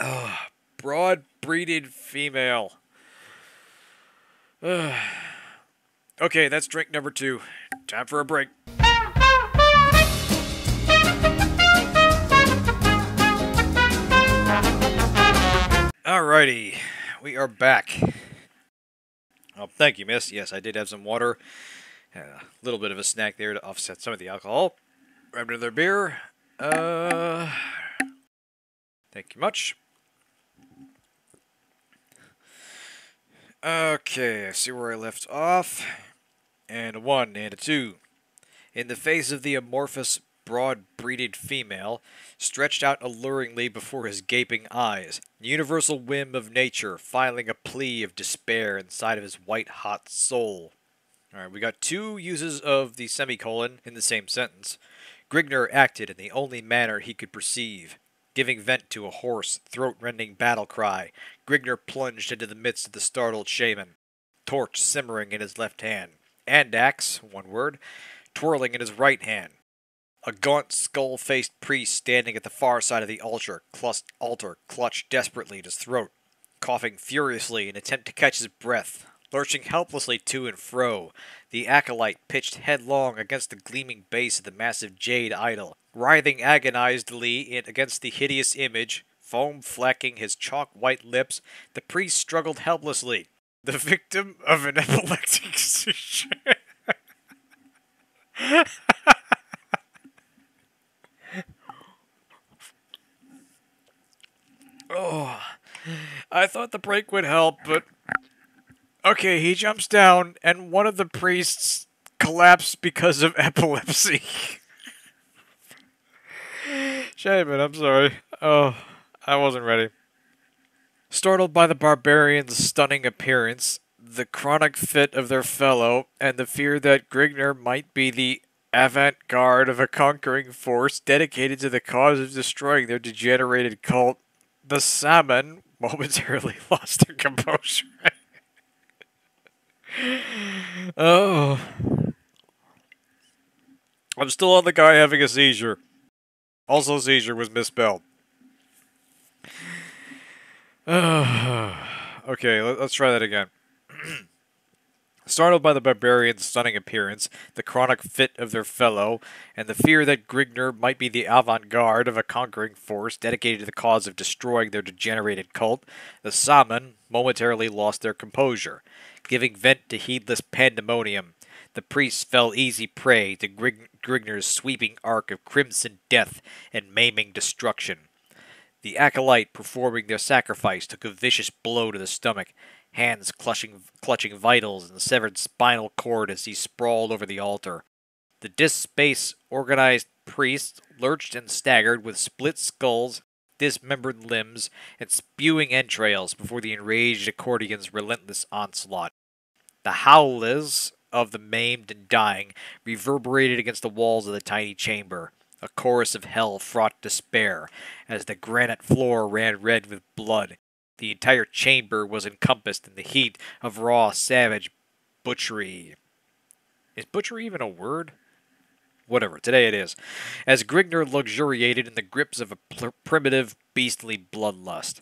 Ah, oh, broad breeded female. [sighs] okay, that's drink number two. Time for a break. Alrighty, we are back. Oh, thank you, miss. Yes, I did have some water. A little bit of a snack there to offset some of the alcohol. Grabbed another beer. Uh, thank you much. Okay, I see where I left off. And a one and a two. In the face of the amorphous broad-breeded female, stretched out alluringly before his gaping eyes, the universal whim of nature filing a plea of despair inside of his white-hot soul. Alright, we got two uses of the semicolon in the same sentence. Grignr acted in the only manner he could perceive. Giving vent to a hoarse, throat-rending battle cry, Grignr plunged into the midst of the startled shaman, torch simmering in his left hand, and axe, one word, twirling in his right hand. A gaunt, skull faced priest standing at the far side of the altar, altar clutched desperately at his throat, coughing furiously in attempt to catch his breath. Lurching helplessly to and fro, the acolyte pitched headlong against the gleaming base of the massive jade idol, writhing agonizedly against the hideous image, foam flecking his chalk white lips, the priest struggled helplessly, the victim of an [laughs] epileptic seizure. [laughs] Oh, I thought the break would help, but okay, he jumps down, and one of the priests collapsed because of [laughs] epilepsy. Shaman, I'm sorry. Oh, I wasn't ready. Startled by the barbarian's stunning appearance, the chronic fit of their fellow, and the fear that Grignr might be the avant garde of a conquering force dedicated to the cause of destroying their degenerated cult, the salmon momentarily [laughs] lost their composure. [laughs] oh. I'm still on the guy having a seizure. Also, seizure was misspelled. [sighs] okay, let's try that again. [clears throat] Startled by the barbarian's stunning appearance, the chronic fit of their fellow, and the fear that Grignr might be the avant garde of a conquering force dedicated to the cause of destroying their degenerated cult, the Saman momentarily lost their composure. Giving vent to heedless pandemonium, the priests fell easy prey to Grig- Grignr's sweeping arc of crimson death and maiming destruction. The acolyte performing their sacrifice took a vicious blow to the stomach, hands clutching, clutching vitals and severed spinal cord as he sprawled over the altar. The disc-space organized priest lurched and staggered with split skulls, dismembered limbs, and spewing entrails before the enraged Ecordian's relentless onslaught. The howls of the maimed and dying reverberated against the walls of the tiny chamber, a chorus of hell fraught despair, as the granite floor ran red with blood the entire chamber was encompassed in the heat of raw, savage butchery. Is butchery even a word? Whatever, today it is. As Grignr luxuriated in the grips of a pr- primitive, beastly bloodlust.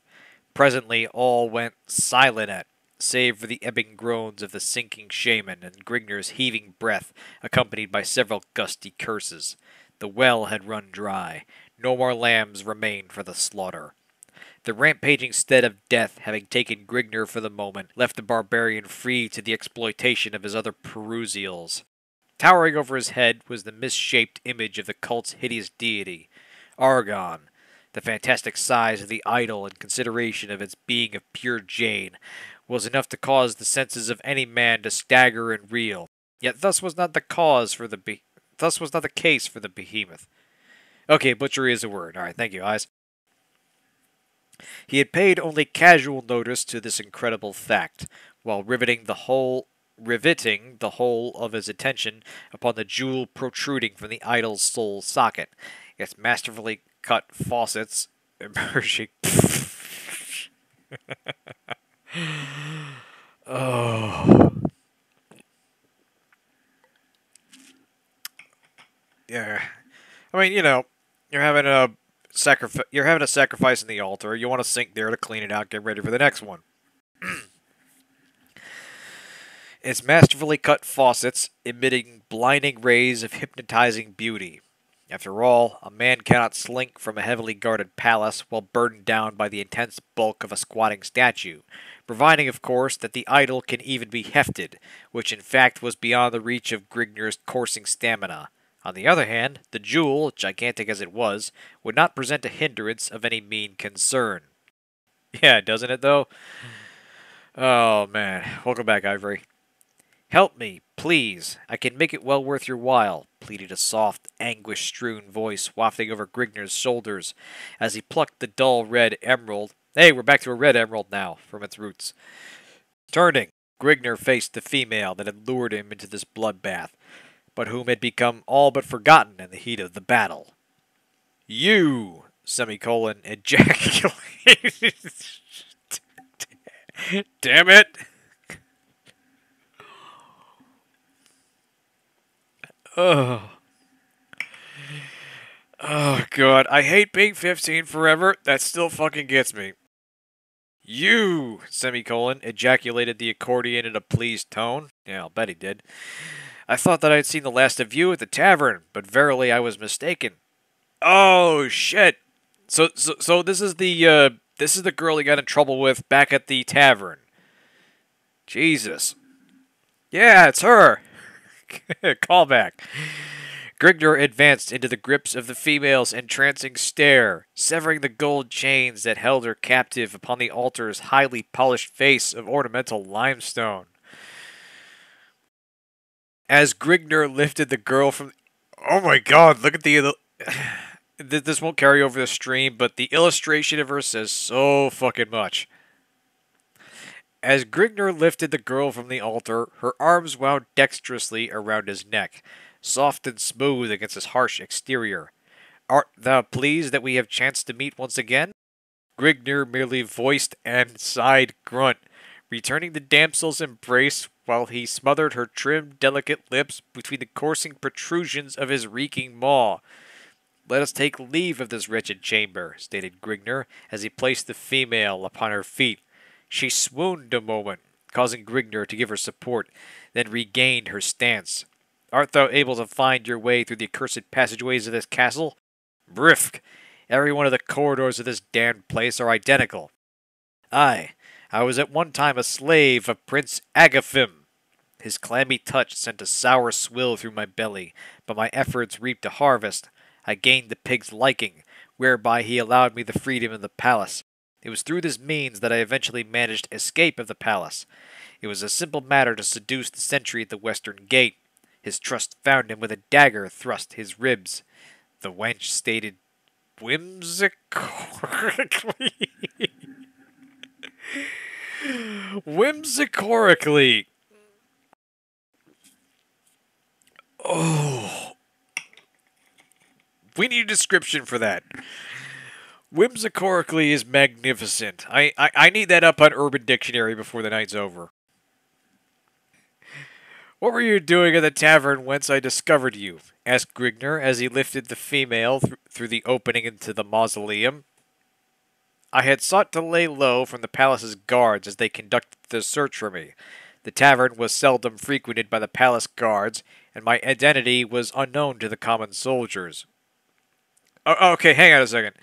Presently, all went silent at, save for the ebbing groans of the sinking shaman and Grignr's heaving breath, accompanied by several gusty curses. The well had run dry. No more lambs remained for the slaughter. The rampaging stead of death, having taken Grignr for the moment, left the barbarian free to the exploitation of his other perusials. Towering over his head was the misshaped image of the cult's hideous deity, Argon. The fantastic size of the idol and consideration of its being of pure jade was enough to cause the senses of any man to stagger and reel. Yet thus was not the cause for the be- thus was not the case for the behemoth. Okay, butchery is a word. All right, thank you, eyes. He had paid only casual notice to this incredible fact. while riveting the whole riveting the whole of his attention upon the jewel protruding from the idol's soul socket, its masterfully cut faucets [laughs] emerging. [laughs] oh. Yeah. I mean, you know, you're having a sacrifice. You're having a sacrifice in the altar. You want to sink there to clean it out, get ready for the next one. [clears throat] its masterfully cut faucets emitting blinding rays of hypnotizing beauty. After all, a man cannot slink from a heavily guarded palace while burdened down by the intense bulk of a squatting statue, providing, of course, that the idol can even be hefted, which in fact was beyond the reach of Grignr's coursing stamina. On the other hand, the jewel, gigantic as it was, would not present a hindrance of any mean concern. Yeah, doesn't it, though? Hmm. Oh, man. Welcome back, Ivory. Help me, please. I can make it well worth your while, pleaded a soft, anguish strewn voice wafting over Grignr's shoulders as he plucked the dull red emerald. Hey, we're back to a red emerald now, from its roots. Turning, Grignr faced the female that had lured him into this bloodbath, but whom had become all but forgotten in the heat of the battle. You, semicolon, [laughs] ejaculated. [laughs] Damn it! Oh. Oh, God. I hate being 15 forever. That still fucking gets me. You, semicolon, ejaculated the Ecordian in a pleased tone. Yeah, I'll bet he did. I thought that I had seen the last of you at the tavern, but verily I was mistaken. Oh, shit. So, so, so this is the, uh, this is the girl he got in trouble with back at the tavern. Jesus. Yeah, it's her. [laughs] Callback. Grignr advanced into the grips of the female's entrancing stare, severing the gold chains that held her captive upon the altar's highly polished face of ornamental limestone. As Grignr lifted the girl from. Oh my god, look at the. [sighs] This won't carry over the stream, but the illustration of her says so fucking much. As Grignr lifted the girl from the altar, her arms wound dexterously around his neck, soft and smooth against his harsh exterior. Art thou pleased that we have chanced to meet once again? Grignr merely voiced and sighed grunt, returning the damsel's embrace while he smothered her trim, delicate lips between the coursing protrusions of his reeking maw. Let us take leave of this wretched chamber, stated Grignr, as he placed the female upon her feet, she swooned a moment, causing Grignr to give her support, then regained her stance. Art thou able to find your way through the accursed passageways of this castle? Brifk! Every one of the corridors of this damned place are identical. Ay, I was at one time a slave of Prince Agafnd. His clammy touch sent a sour swill through my belly, but my efforts reaped a harvest. I gained the pig's liking, whereby he allowed me the freedom of the palace, it was through this means that I eventually managed escape of the palace. It was a simple matter to seduce the sentry at the western gate. His trust found him with a dagger thrust his ribs. The wench stated whimsically. [laughs] whimsicorically. Oh. We need a description for that. Whimsicorically is magnificent. I, I, I need that up on Urban Dictionary before the night's over. What were you doing at the tavern whence I discovered you? asked Grignr as he lifted the female th through the opening into the mausoleum. I had sought to lay low from the palace's guards as they conducted the search for me. The tavern was seldom frequented by the palace guards, and my identity was unknown to the common soldiers. Oh, okay, hang on a second.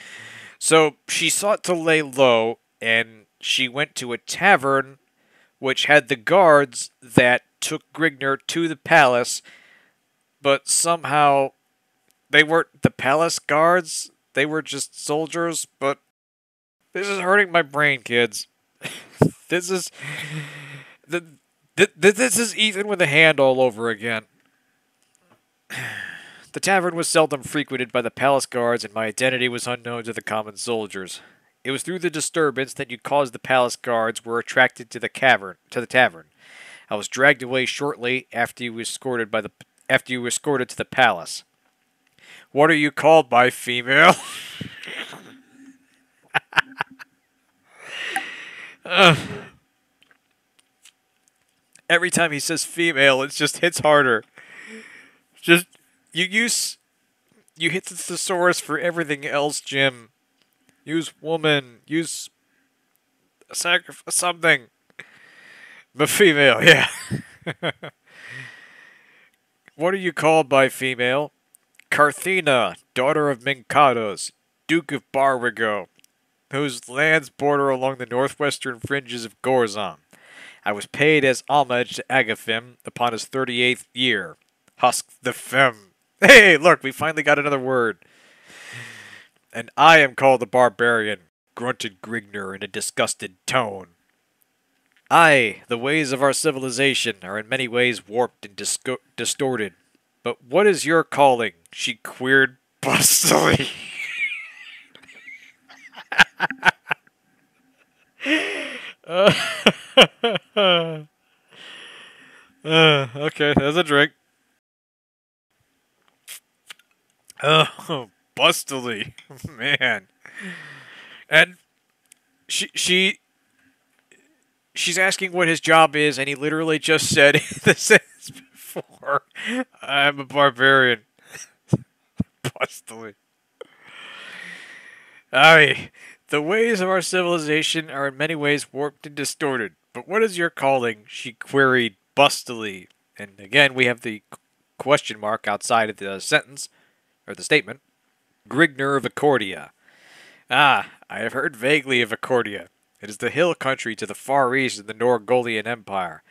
So she sought to lay low, and she went to a tavern which had the guards that took Grignr to the palace, but somehow they weren't the palace guards. They were just soldiers, but this is hurting my brain, kids. [laughs] this is the, the, this is Ethan with a hand all over again. The tavern was seldom frequented by the palace guards, and my identity was unknown to the common soldiers. It was through the disturbance that you caused the palace guards were attracted to the cavern to the tavern. I was dragged away shortly after you were escorted by the after you were escorted to the palace. What are you called by, female? Ugh. [laughs] Every time he says female, it just hits harder. Just you use you hit the thesaurus for everything else, Jim. Use woman. Use a sacrifice something. But female, [laughs] yeah. what are you called by female? Carthena, daughter of Minkados, Duke of Barwigo, whose lands border along the northwestern fringes of Gorzon. I was paid as homage to Agaphim upon his 38th year. Husk the Fem. Hey, look, we finally got another word. And I am called the Barbarian, grunted Grignr in a disgusted tone. Aye, the ways of our civilization are in many ways warped and distorted. But what is your calling? She queered bustily. [laughs] uh, [laughs] uh, okay, there's a drink. Oh, bustily, [laughs] man. And she she she's asking what his job is, and he literally just said [laughs] the sentence before. I'm a barbarian. [laughs] bustily. I the ways of our civilization are in many ways warped and distorted. But what is your calling? She queried bustily. And again, we have the question mark outside of the sentence or the statement. Grignr of Ecordia. Ah, I have heard vaguely of Ecordia. It is the hill country to the far east of the Norgolian Empire.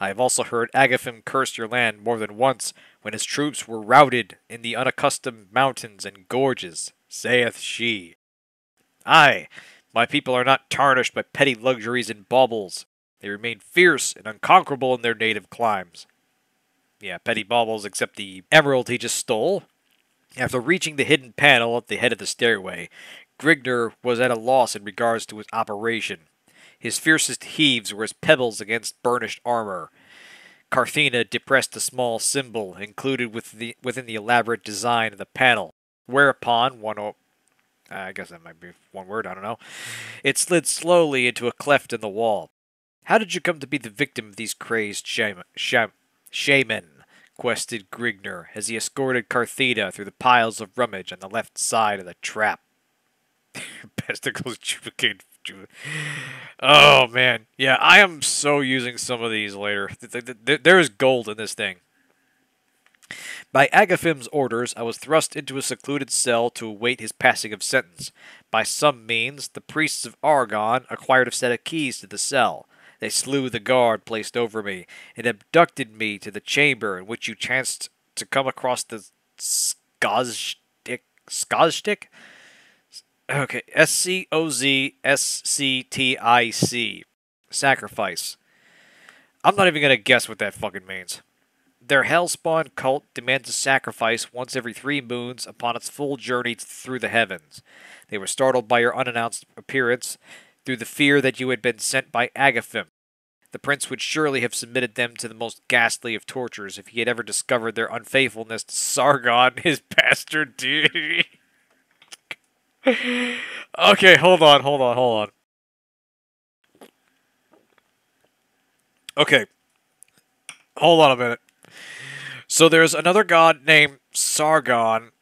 I have also heard Agaphim curse your land more than once when his troops were routed in the unaccustomed mountains and gorges, saith she. Ay, my people are not tarnished by petty luxuries and baubles. They remain fierce and unconquerable in their native climes. Yeah, petty baubles except the emerald he just stole. After reaching the hidden panel at the head of the stairway, Grignr was at a loss in regards to his operation. His fiercest heaves were as pebbles against burnished armor. Carthena depressed a small symbol included with the, within the elaborate design of the panel, whereupon one o- I guess that might be one word, I don't know. It slid slowly into a cleft in the wall. How did you come to be the victim of these crazed shaman, sham, shaman? Quested Grignr as he escorted Carthena through the piles of rummage on the left side of the trap. [laughs] Pesticles duplicate. Oh man, yeah, I am so using some of these later. There is gold in this thing. By Agaphim's orders, I was thrust into a secluded cell to await his passing of sentence. By some means, the priests of Argon acquired a set of keys to the cell. They slew the guard placed over me, and abducted me to the chamber in which you chanced to come across the. Skazstik? Okay, S C O Z S C T I C. Sacrifice. I'm not even going to guess what that fucking means. Their hellspawn cult demands a sacrifice once every three moons upon its full journey through the heavens. They were startled by your unannounced appearance through the fear that you had been sent by Agaphim. The prince would surely have submitted them to the most ghastly of tortures if he had ever discovered their unfaithfulness to Sargon, [laughs] his bastard deity. [laughs] okay, hold on, hold on, hold on. Okay. Hold on a minute. So there's another god named Sargon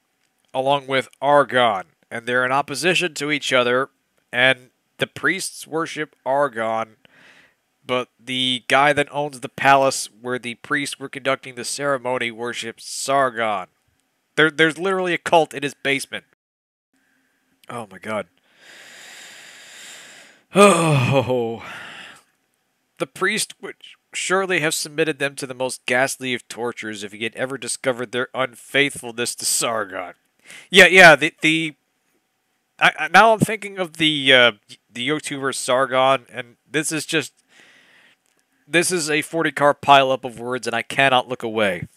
along with Argon, and they're in opposition to each other, and the priests worship Argon, but the guy that owns the palace where the priests were conducting the ceremony worships Sargon. There, there's literally a cult in his basement. Oh my god. Oh. [sighs] The priest would surely have submitted them to the most ghastly of tortures if he had ever discovered their unfaithfulness to Sargon. Yeah, yeah, the the I, now I'm thinking of the uh, the YouTuber Sargon, and this is just this is a 40 car pileup of words, and I cannot look away.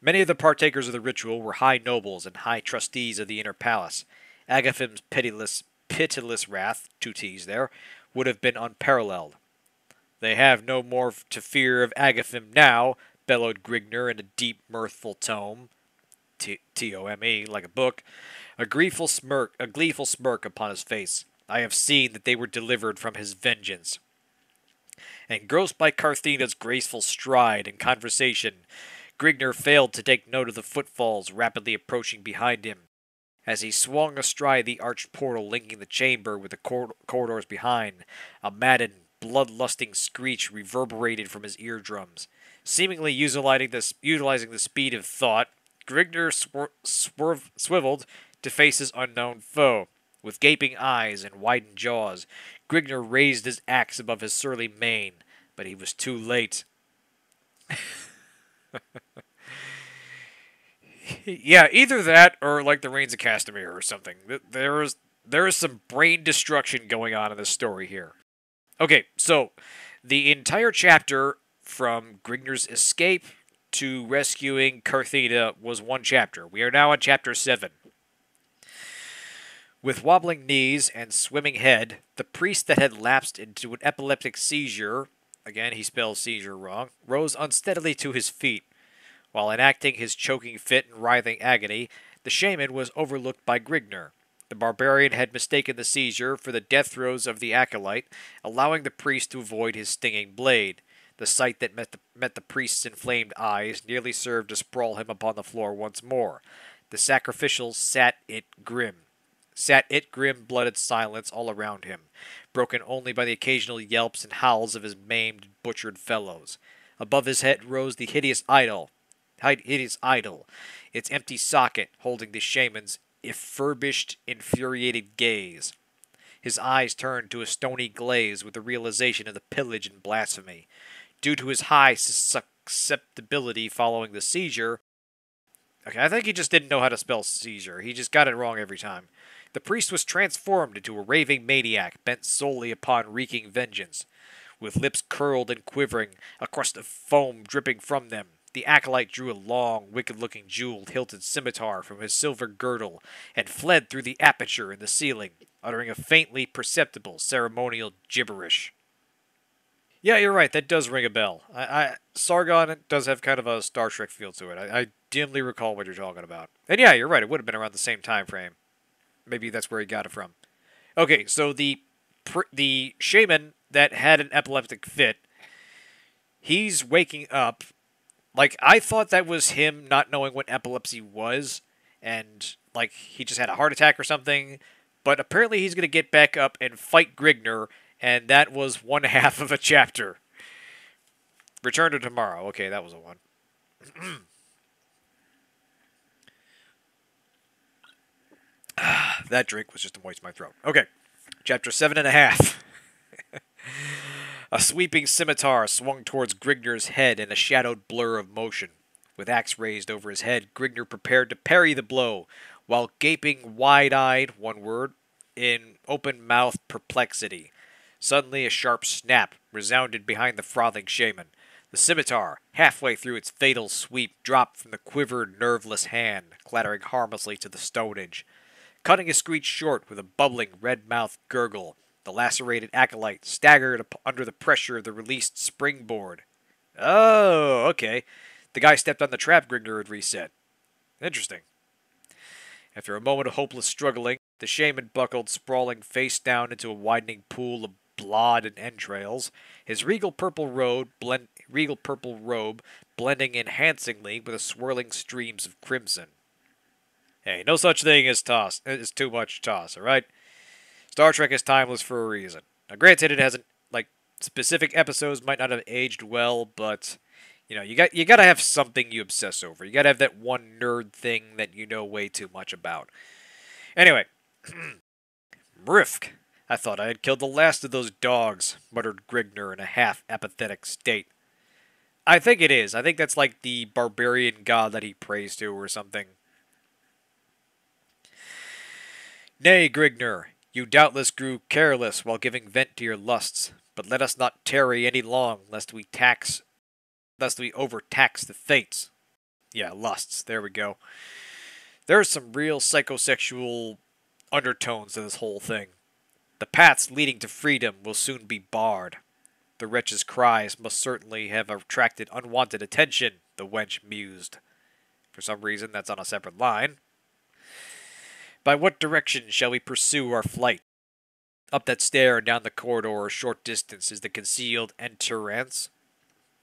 Many of the partakers of the ritual were high nobles and high trustees of the inner palace. Agaphim's pitiless pitiless wrath, two T's there, would have been unparalleled. They have no more to fear of Agaphim now, bellowed Grignr in a deep, mirthful tone. T O M E, like a book. A gleeful smirk, a gleeful smirk upon his face. I have seen that they were delivered from his vengeance. Engrossed by Carthena's graceful stride and conversation, Grignr failed to take note of the footfalls rapidly approaching behind him. As he swung astride the arched portal linking the chamber with the cor corridors behind, a maddened, bloodlusting screech reverberated from his eardrums. Seemingly utilizing the, utilizing the speed of thought, Grignr swir swerv swiveled to face his unknown foe. With gaping eyes and widened jaws, Grignr raised his axe above his surly mane, but he was too late. [laughs] yeah, either that or like the Rains of Castamere or something. There is there is some brain destruction going on in this story here. Okay, so the entire chapter from Grignr's escape to rescuing Carthena was one chapter. We are now on chapter 7. With wobbling knees and swimming head, the priest that had lapsed into an epileptic seizure, again he spells seizure wrong, rose unsteadily to his feet. While enacting his choking fit and writhing agony, the shaman was overlooked by Grignr. The barbarian had mistaken the seizure for the death throes of the acolyte, allowing the priest to avoid his stinging blade. The sight that met the, met the priest's inflamed eyes nearly served to sprawl him upon the floor once more. The sacrificial sat it grim sat it grim blooded silence all around him, broken only by the occasional yelps and howls of his maimed butchered fellows. Above his head rose the hideous idol, hideous idol, its empty socket holding the shaman's furbished, infuriated gaze. His eyes turned to a stony glaze with the realization of the pillage and blasphemy. Due to his high susceptibility following the seizure, okay, I think he just didn't know how to spell seizure. He just got it wrong every time. The priest was transformed into a raving maniac bent solely upon wreaking vengeance. With lips curled and quivering, a crust of foam dripping from them, the acolyte drew a long, wicked-looking jeweled hilted scimitar from his silver girdle and fled through the aperture in the ceiling, uttering a faintly perceptible ceremonial gibberish. Yeah, you're right. That does ring a bell. I, I Sargon does have kind of a Star Trek feel to it. I, I dimly recall what you're talking about. And yeah, you're right. It would have been around the same time frame. Maybe that's where he got it from. Okay, so the the shaman that had an epileptic fit, he's waking up. Like I thought that was him not knowing what epilepsy was, and like he just had a heart attack or something. But apparently he's gonna get back up and fight Grignr, and that was one [laughs] half of a chapter. Return to tomorrow. Okay, that was a one. [clears throat] [sighs] that drink was just to moisten my throat. Okay, chapter seven and a half. [laughs] a sweeping scimitar swung towards Grignr's head in a shadowed blur of motion. With axe raised over his head, Grignr prepared to parry the blow, while gaping wide-eyed, one word, in open-mouthed perplexity. Suddenly a sharp snap resounded behind the frothing shaman. The scimitar, halfway through its fatal sweep, dropped from the quivered, nerveless hand, clattering harmlessly to the stonage. Cutting his screech short with a bubbling, red-mouthed gurgle, the lacerated acolyte staggered under the pressure of the released springboard. Oh, okay. The guy stepped on the trap Grignr had reset. Interesting. After a moment of hopeless struggling, the shaman buckled sprawling face down into a widening pool of blood and entrails, his regal purple robe, blend, regal purple robe blending enhancingly with the swirling streams of crimson. Hey, no such thing as toss as too much toss, alright? Star Trek is timeless for a reason. Now granted it hasn't like specific episodes might not have aged well, but you know, you got you gotta have something you obsess over. You gotta have that one nerd thing that you know way too much about. Anyway, [clears throat] Mrifk. I thought I had killed the last of those dogs, muttered Grignr in a half apathetic state. I think it is. I think that's like the barbarian god that he prays to or something. Nay, Grignr, you doubtless grew careless while giving vent to your lusts, but let us not tarry any long, lest we tax, lest we overtax the fates. Yeah, lusts. There we go. There's some real psychosexual undertones to this whole thing. The paths leading to freedom will soon be barred. The wretch's cries must certainly have attracted unwanted attention, the wench mused. For some reason, that's on a separate line. By what direction shall we pursue our flight? Up that stair and down the corridor a short distance is the concealed entrance.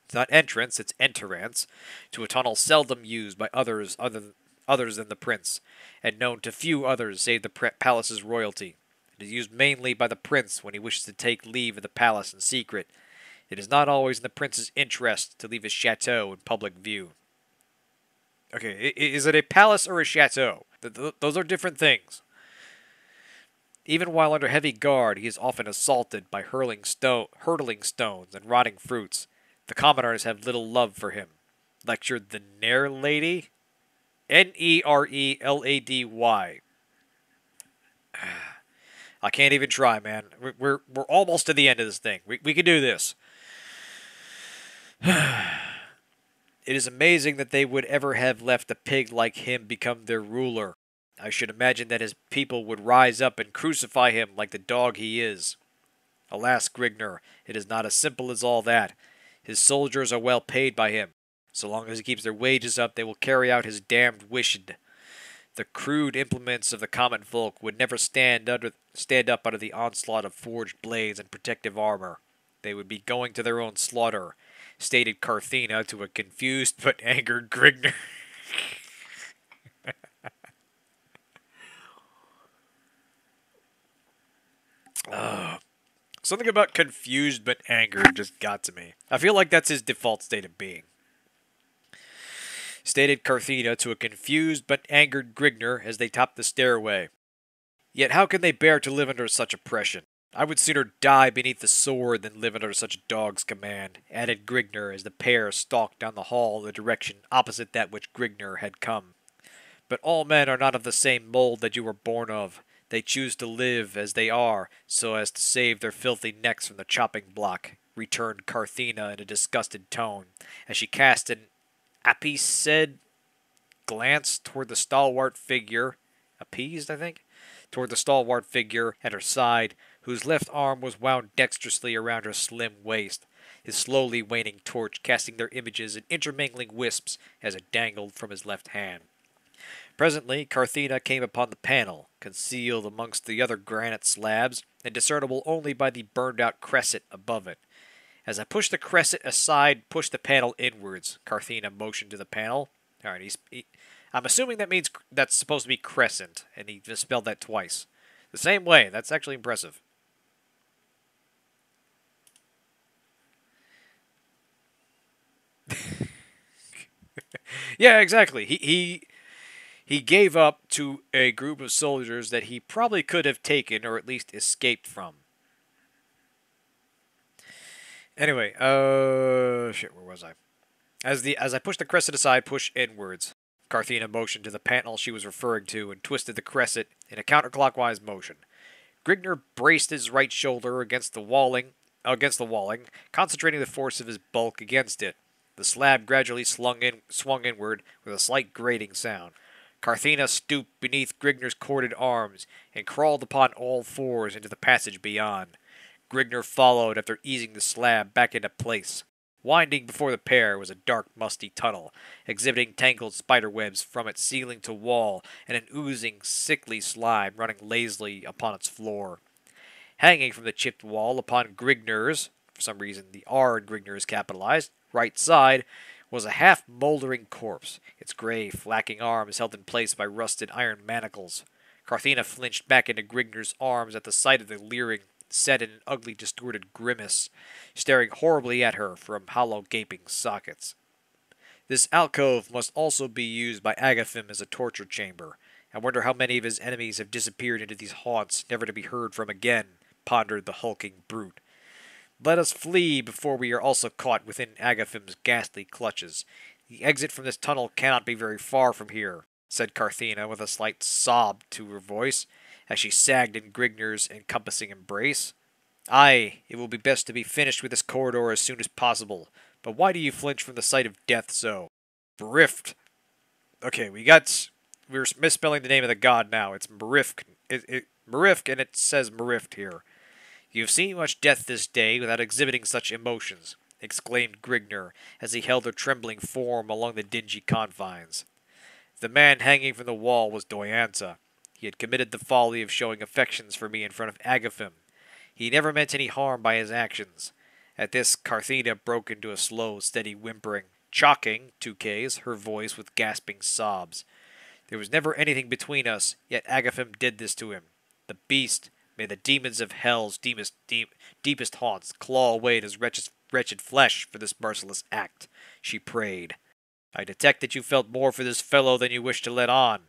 It's not entrance, it's entrance, to a tunnel seldom used by others other others than the prince, and known to few others save the palace's royalty. It is used mainly by the prince when he wishes to take leave of the palace in secret. It is not always in the prince's interest to leave his chateau in public view. Okay, is it a palace or a chateau? Those are different things. Even while under heavy guard, he is often assaulted by hurling stone, hurtling stones and rotting fruits. The commoners have little love for him. Lectured the Nair Lady? N E R E L A D Y. [sighs] I can't even try, man. We're, we're, we're almost to the end of this thing. We, we can do this. [sighs] [sighs] It is amazing that they would ever have left a pig like him become their ruler. I should imagine that his people would rise up and crucify him like the dog he is. Alas, Grignr, it is not as simple as all that. His soldiers are well paid by him. So long as he keeps their wages up, they will carry out his damned wish. The crude implements of the common folk would never stand under stand up under the onslaught of forged blades and protective armor. They would be going to their own slaughter, stated Carthena to a confused but [laughs] angered Grignr. uh, something about confused but angered just got to me. I feel like that's his default state of being. Stated Carthena to a confused but angered Grignr as they topped the stairway. Yet how can they bear to live under such oppression? I would sooner die beneath the sword than live under such a dog's command, added Grignr as the pair stalked down the hall in the direction opposite that which Grignr had come. But all men are not of the same mold that you were born of. They choose to live as they are, so as to save their filthy necks from the chopping block, returned Carthena in a disgusted tone, as she cast an appeased glance toward the stalwart figure, appeased, I think, toward the stalwart figure at her side, whose left arm was wound dexterously around her slim waist, his slowly waning torch casting their images in intermingling wisps as it dangled from his left hand. Presently, Carthena came upon the panel, concealed amongst the other granite slabs, and discernible only by the burned out cresset above it. As I pushed the cresset aside, pushed the panel inwards, Carthena motioned to the panel. All right, he's, he, I'm assuming that means that's supposed to be crescent, and he just spelled that twice. The same way. That's actually impressive. Yeah, exactly. He he he gave up to a group of soldiers that he probably could have taken or at least escaped from. Anyway, uh shit, where was I? As the as I pushed the crescent aside, push inwards. Carthena motioned to the panel she was referring to and twisted the crescent in a counterclockwise motion. Grignr braced his right shoulder against the walling against the walling, concentrating the force of his bulk against it. The slab gradually slung in, swung inward with a slight grating sound. Carthena stooped beneath Grignr's corded arms and crawled upon all fours into the passage beyond. Grignr followed after easing the slab back into place. Winding before the pair was a dark, musty tunnel, exhibiting tangled spider webs from its ceiling to wall and an oozing, sickly slime running lazily upon its floor. Hanging from the chipped wall upon Grignr's, for some reason the R in Grignr is capitalized, right side was a half moldering corpse, its gray, flacking arms held in place by rusted iron manacles. Carthena flinched back into Grignr's arms at the sight of the leering, set in an ugly, distorted grimace, staring horribly at her from hollow, gaping sockets. This alcove must also be used by Agaphim as a torture chamber. I wonder how many of his enemies have disappeared into these haunts, never to be heard from again, pondered the hulking brute. Let us flee before we are also caught within Agaphim's ghastly clutches. The exit from this tunnel cannot be very far from here, said Carthena with a slight sob to her voice, as she sagged in Grignr's encompassing embrace. Aye, it will be best to be finished with this corridor as soon as possible, but why do you flinch from the sight of death so? Brift. Okay, we got... We're misspelling the name of the god now. It's Mrifk. It, it, Marift, and it says Marift here. You have seen much death this day without exhibiting such emotions, exclaimed Grignr as he held her trembling form along the dingy confines. The man hanging from the wall was Diantha. He had committed the folly of showing affections for me in front of Agaphim. He never meant any harm by his actions. At this, Carthena broke into a slow, steady whimpering, choking, two Ks, her voice with gasping sobs. There was never anything between us, yet Agaphim did this to him. The beast, may the demons of hell's deepest, deep, deepest haunts claw away at his wretched, wretched flesh for this merciless act, she prayed. I detect that you felt more for this fellow than you wish to let on.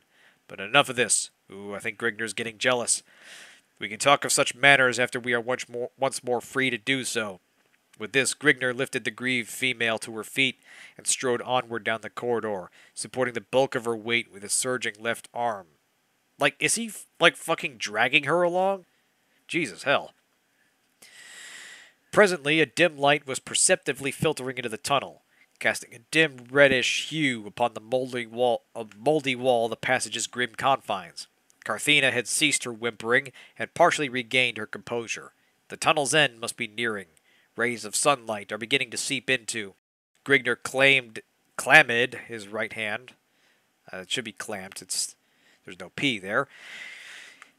But enough of this. Ooh, I think Grignr's getting jealous. We can talk of such matters after we are once more, once more free to do so. With this, Grignr lifted the grieved female to her feet and strode onward down the corridor, supporting the bulk of her weight with his surging left arm. Like, is he, like, fucking dragging her along? Jesus, hell. Presently, a dim light was perceptibly filtering into the tunnel, casting a dim reddish hue upon the moldy wall, a moldy wall of the passage's grim confines. Carthena had ceased her whimpering and partially regained her composure. The tunnel's end must be nearing. Rays of sunlight are beginning to seep into. Grignr claimed, clamid his right hand. Uh, it should be clamped. It's there's no P there.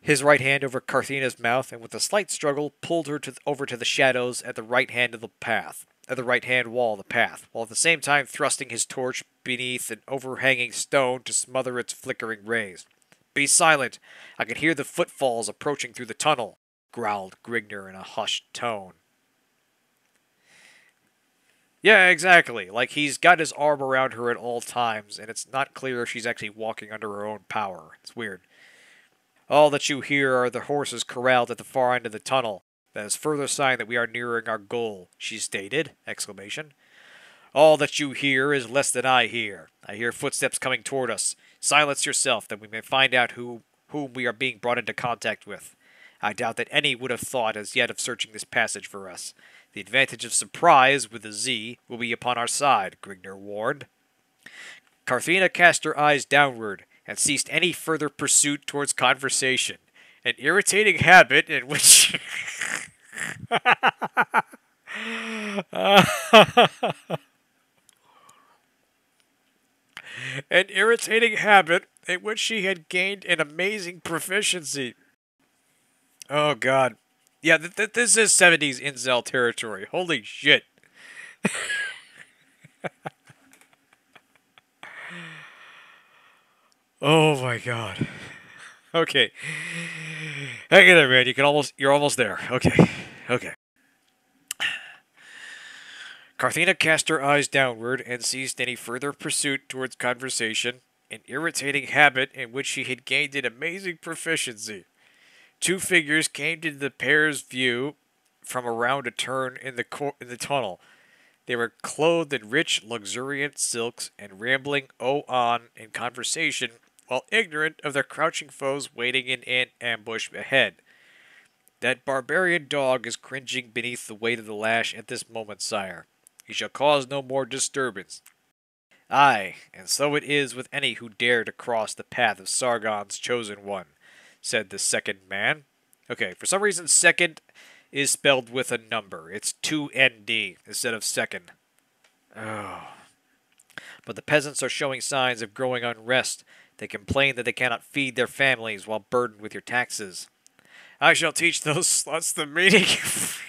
His right hand over Carthena's mouth, and with a slight struggle, pulled her to, over to the shadows at the right hand of the path, at the right hand wall of the path, while at the same time thrusting his torch beneath an overhanging stone to smother its flickering rays. Be silent! I can hear the footfalls approaching through the tunnel, growled Grignr in a hushed tone. Yeah, exactly. Like he's got his arm around her at all times, and it's not clear if she's actually walking under her own power. It's weird. All that you hear are the horses corralled at the far end of the tunnel. That is further sign that we are nearing our goal, she stated. Exclamation. All that you hear is less than I hear. I hear footsteps coming toward us. Silence yourself, that we may find out who whom we are being brought into contact with. I doubt that any would have thought as yet of searching this passage for us. The advantage of surprise, with a Z, will be upon our side, Grignr warned. Carthena cast her eyes downward and ceased any further pursuit towards conversation, an irritating habit in which. [laughs] an irritating habit in which she had gained an amazing proficiency. Oh, God. Yeah, th th this is 70s incel territory. Holy shit. [laughs] oh my god. [laughs] Okay. Hang in there, man. You can almost you're almost there. Okay. Okay. Carthena cast her eyes downward and ceased any further pursuit towards conversation, an irritating habit in which she had gained an amazing proficiency. Two figures came to the pair's view from around a turn in the cor- in the tunnel. They were clothed in rich, luxuriant silks and rambling oh on in conversation, while ignorant of their crouching foes waiting in an ambush ahead. That barbarian dog is cringing beneath the weight of the lash at this moment, sire. He shall cause no more disturbance. Ay, and so it is with any who dare to cross the path of Sargon's chosen one, said the second man. Okay, for some reason, second is spelled with a number. It's 2ND instead of second. Oh. But the peasants are showing signs of growing unrest. They complain that they cannot feed their families while burdened with your taxes. I shall teach those sluts the meaning of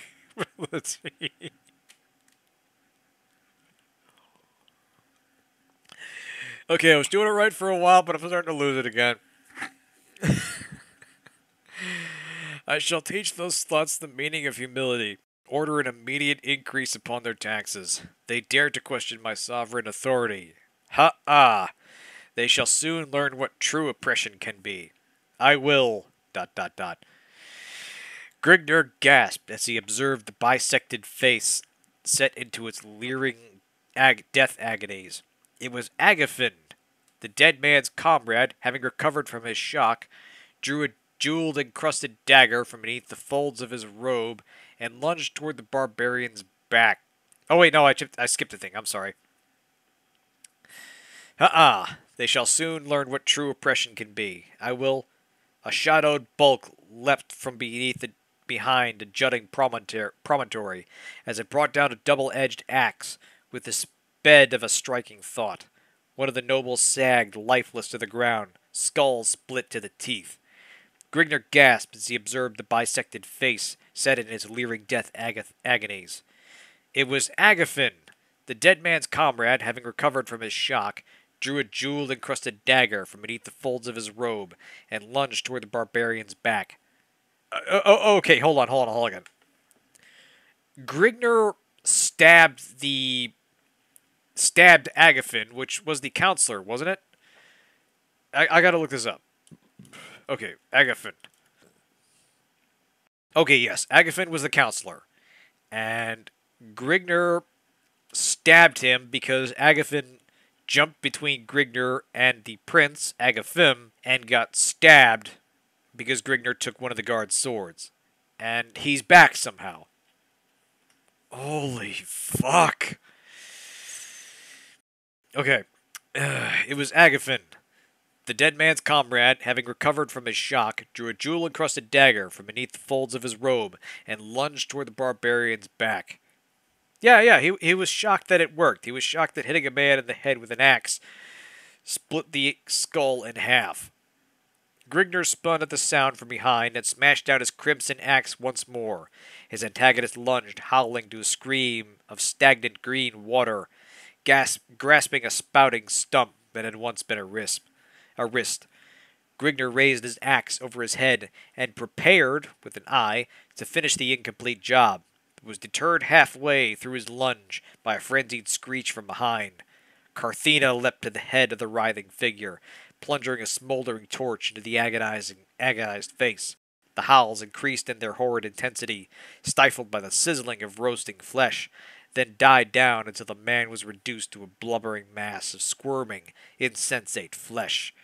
Okay, I was doing it right for a while, but I'm starting to lose it again. I shall teach those sluts the meaning of humility. Order an immediate increase upon their taxes. They dare to question my sovereign authority. Ha ah! They shall soon learn what true oppression can be. I will. Dot dot dot. Grignr gasped as he observed the bisected face set into its leering ag- death agonies. It was Agaphim, the dead man's comrade, having recovered from his shock, drew a jeweled encrusted dagger from beneath the folds of his robe and lunged toward the barbarian's back. Oh wait, no, I, I skipped a thing. I'm sorry. Ah, uh -uh. They shall soon learn what true oppression can be. I will. A shadowed bulk leapt from beneath the behind a jutting promontory, as it brought down a double-edged axe with the sped of a striking thought. One of the nobles sagged lifeless to the ground, skull split to the teeth. Grignr gasped as he observed the bisected face set in his leering death ag- agonies. It was Agafnd, the dead man's comrade, having recovered from his shock, drew a jewel encrusted dagger from beneath the folds of his robe and lunged toward the barbarian's back. Uh, oh, okay, hold on, hold on, hold on. Grignr stabbed the stabbed Agafnd, which was the counselor, wasn't it? I, I gotta look this up. Okay, Agafnd. Okay, yes, Agafnd was the counselor, and Grignr stabbed him because Agafnd jumped between Grignr and the prince, Agaphim, and got stabbed because Grignr took one of the guard's swords. And he's back somehow. Holy fuck. Okay. Uh, [sighs] it was Agafnd. The dead man's comrade, having recovered from his shock, drew a jewel encrusted dagger from beneath the folds of his robe and lunged toward the barbarian's back. Yeah, yeah, he, he was shocked that it worked. He was shocked that hitting a man in the head with an axe split the skull in half. Grignr spun at the sound from behind and smashed out his crimson axe once more. His antagonist lunged, howling to a scream of stagnant green water, gasp, grasping a spouting stump that had once been a wrist. A wrist. Grignr raised his axe over his head and prepared, with an eye, to finish the incomplete job was deterred halfway through his lunge by a frenzied screech from behind. Carthena leapt to the head of the writhing figure, plunging a smoldering torch into the agonizing, agonized face. The howls increased in their horrid intensity, stifled by the sizzling of roasting flesh, then died down until the man was reduced to a blubbering mass of squirming, insensate flesh.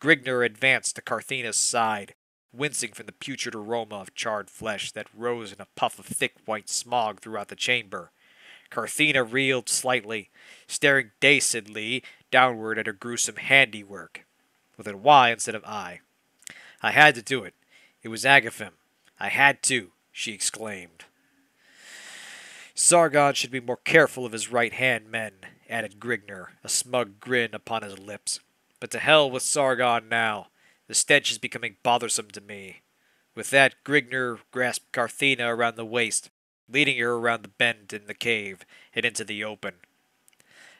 Grignr advanced to Carthena's side, wincing from the putrid aroma of charred flesh that rose in a puff of thick white smog throughout the chamber. Carthena reeled slightly, staring dazedly downward at her gruesome handiwork, with a Y instead of I. I had to do it. It was Agaphim. I had to, she exclaimed. Sargon should be more careful of his right-hand men, added Grignr, a smug grin upon his lips. But to hell with Sargon now. The stench is becoming bothersome to me. With that, Grignr grasped Carthena around the waist, leading her around the bend in the cave and into the open.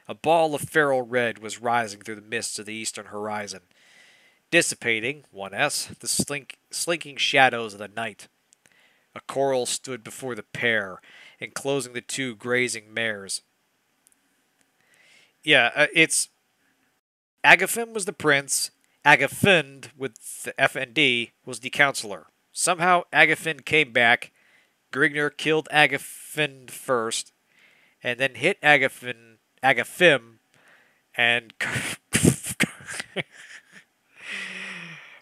A ball of feral red was rising through the mists of the eastern horizon, dissipating, 1s, the slink, slinking shadows of the night. A coral stood before the pair, enclosing the two grazing mares. Yeah, uh, it's. Agaphim was the prince, Agafnd with the FND was the counselor. Somehow Agafnd came back. Grignr killed Agafnd first, and then hit Agafnd, Agaphim, and [laughs]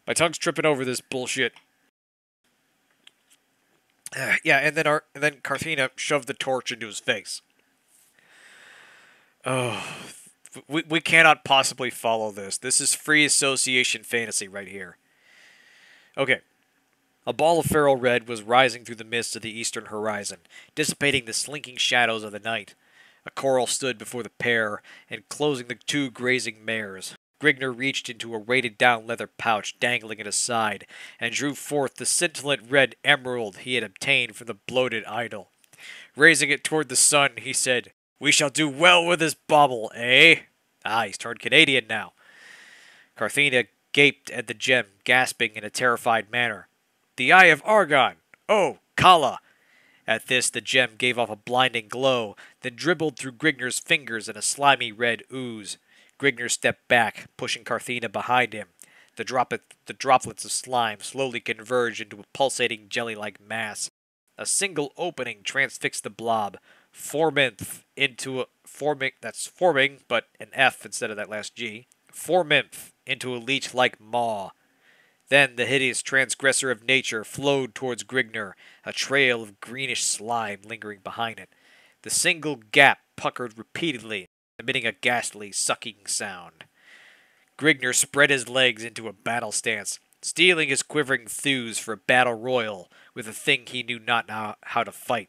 my tongue's tripping over this bullshit. [sighs] yeah, and then our and then Carthena shoved the torch into his face. Oh, we, we cannot possibly follow this. This is free association fantasy right here. Okay. A ball of feral red was rising through the mist of the eastern horizon, dissipating the slinking shadows of the night. A coral stood before the pair, enclosing the two grazing mares. Grignr reached into a weighted down leather pouch dangling at his side, and drew forth the scintillant red emerald he had obtained from the bloated idol. Raising it toward the sun, he said, we shall do well with this bauble, eh? Ah, he's turned Canadian now. Carthena gaped at the gem, gasping in a terrified manner. The Eye of Argon! Oh, Kala! At this, the gem gave off a blinding glow, then dribbled through Grignr's fingers in a slimy red ooze. Grignr stepped back, pushing Carthena behind him. The, droplet, the droplets of slime slowly converged into a pulsating jelly-like mass. A single opening transfixed the blob, forming into a forming that's forming, but an F instead of that last G. Forming into a leech-like maw. Then the hideous transgressor of nature flowed towards Grignr, a trail of greenish slime lingering behind it. The single gap puckered repeatedly, emitting a ghastly sucking sound. Grignr spread his legs into a battle stance, steeling his quivering thews for a battle royal with a thing he knew not how to fight.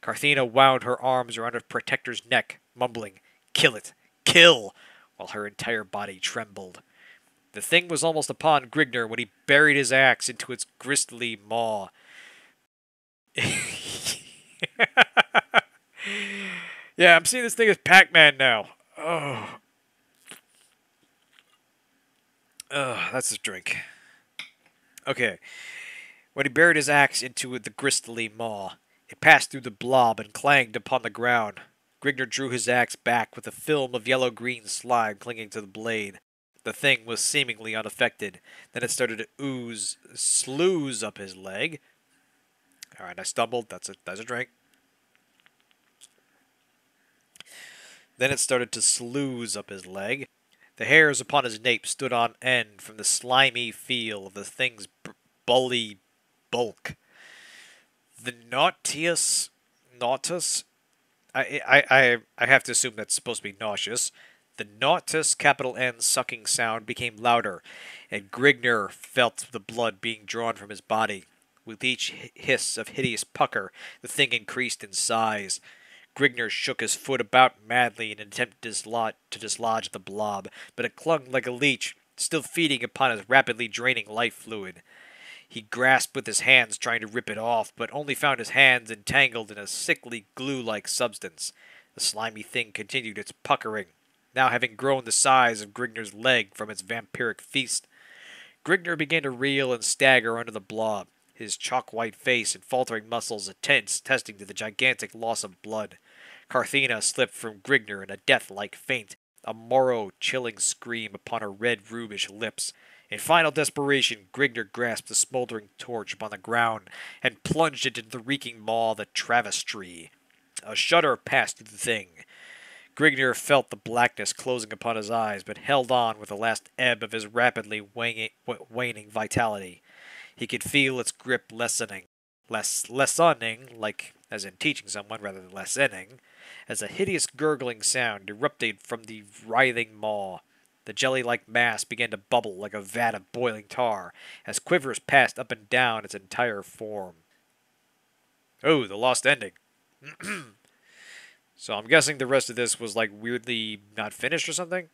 Carthena wound her arms around her protector's neck, mumbling, Kill it! Kill! while her entire body trembled. The thing was almost upon Grignr when he buried his axe into its gristly maw. [laughs] yeah, I'm seeing this thing as Pac-Man now. Oh. Oh, that's his drink. Okay. When he buried his axe into the gristly maw, it passed through the blob and clanged upon the ground. Grignr drew his axe back with a film of yellow-green slime clinging to the blade. The thing was seemingly unaffected. Then it started to ooze, sluice up his leg. All right, I stumbled. That's a that's a drink. Then it started to sluice up his leg. The hairs upon his nape stood on end from the slimy feel of the thing's bully bulk. The Nautius, Nautus, I, I, I, I have to assume that's supposed to be nauseous. The Nautus capital N sucking sound became louder, and Grignr felt the blood being drawn from his body. With each hiss of hideous pucker, the thing increased in size. Grignr shook his foot about madly in an attempt to dislodge the blob, but it clung like a leech, still feeding upon his rapidly draining life fluid. He grasped with his hands, trying to rip it off, but only found his hands entangled in a sickly glue-like substance. The slimy thing continued its puckering, now having grown the size of Grignr's leg from its vampiric feast. Grignr began to reel and stagger under the blob, his chalk-white face and faltering muscles attesting to the gigantic loss of blood. Carthena slipped from Grignr in a death-like faint, a marrow-chilling scream upon her red rubish lips. In final desperation, Grignr grasped the smoldering torch upon the ground and plunged it into the reeking maw of the Travis tree. A shudder passed through the thing. Grignr felt the blackness closing upon his eyes, but held on with the last ebb of his rapidly waning vitality. He could feel its grip lessening, less lessening, like as in teaching someone rather than lessening, as a hideous gurgling sound erupted from the writhing maw. The jelly-like mass began to bubble like a vat of boiling tar, as quivers passed up and down its entire form. Oh, the lost ending. [clears throat] So I'm guessing the rest of this was like weirdly not finished or something.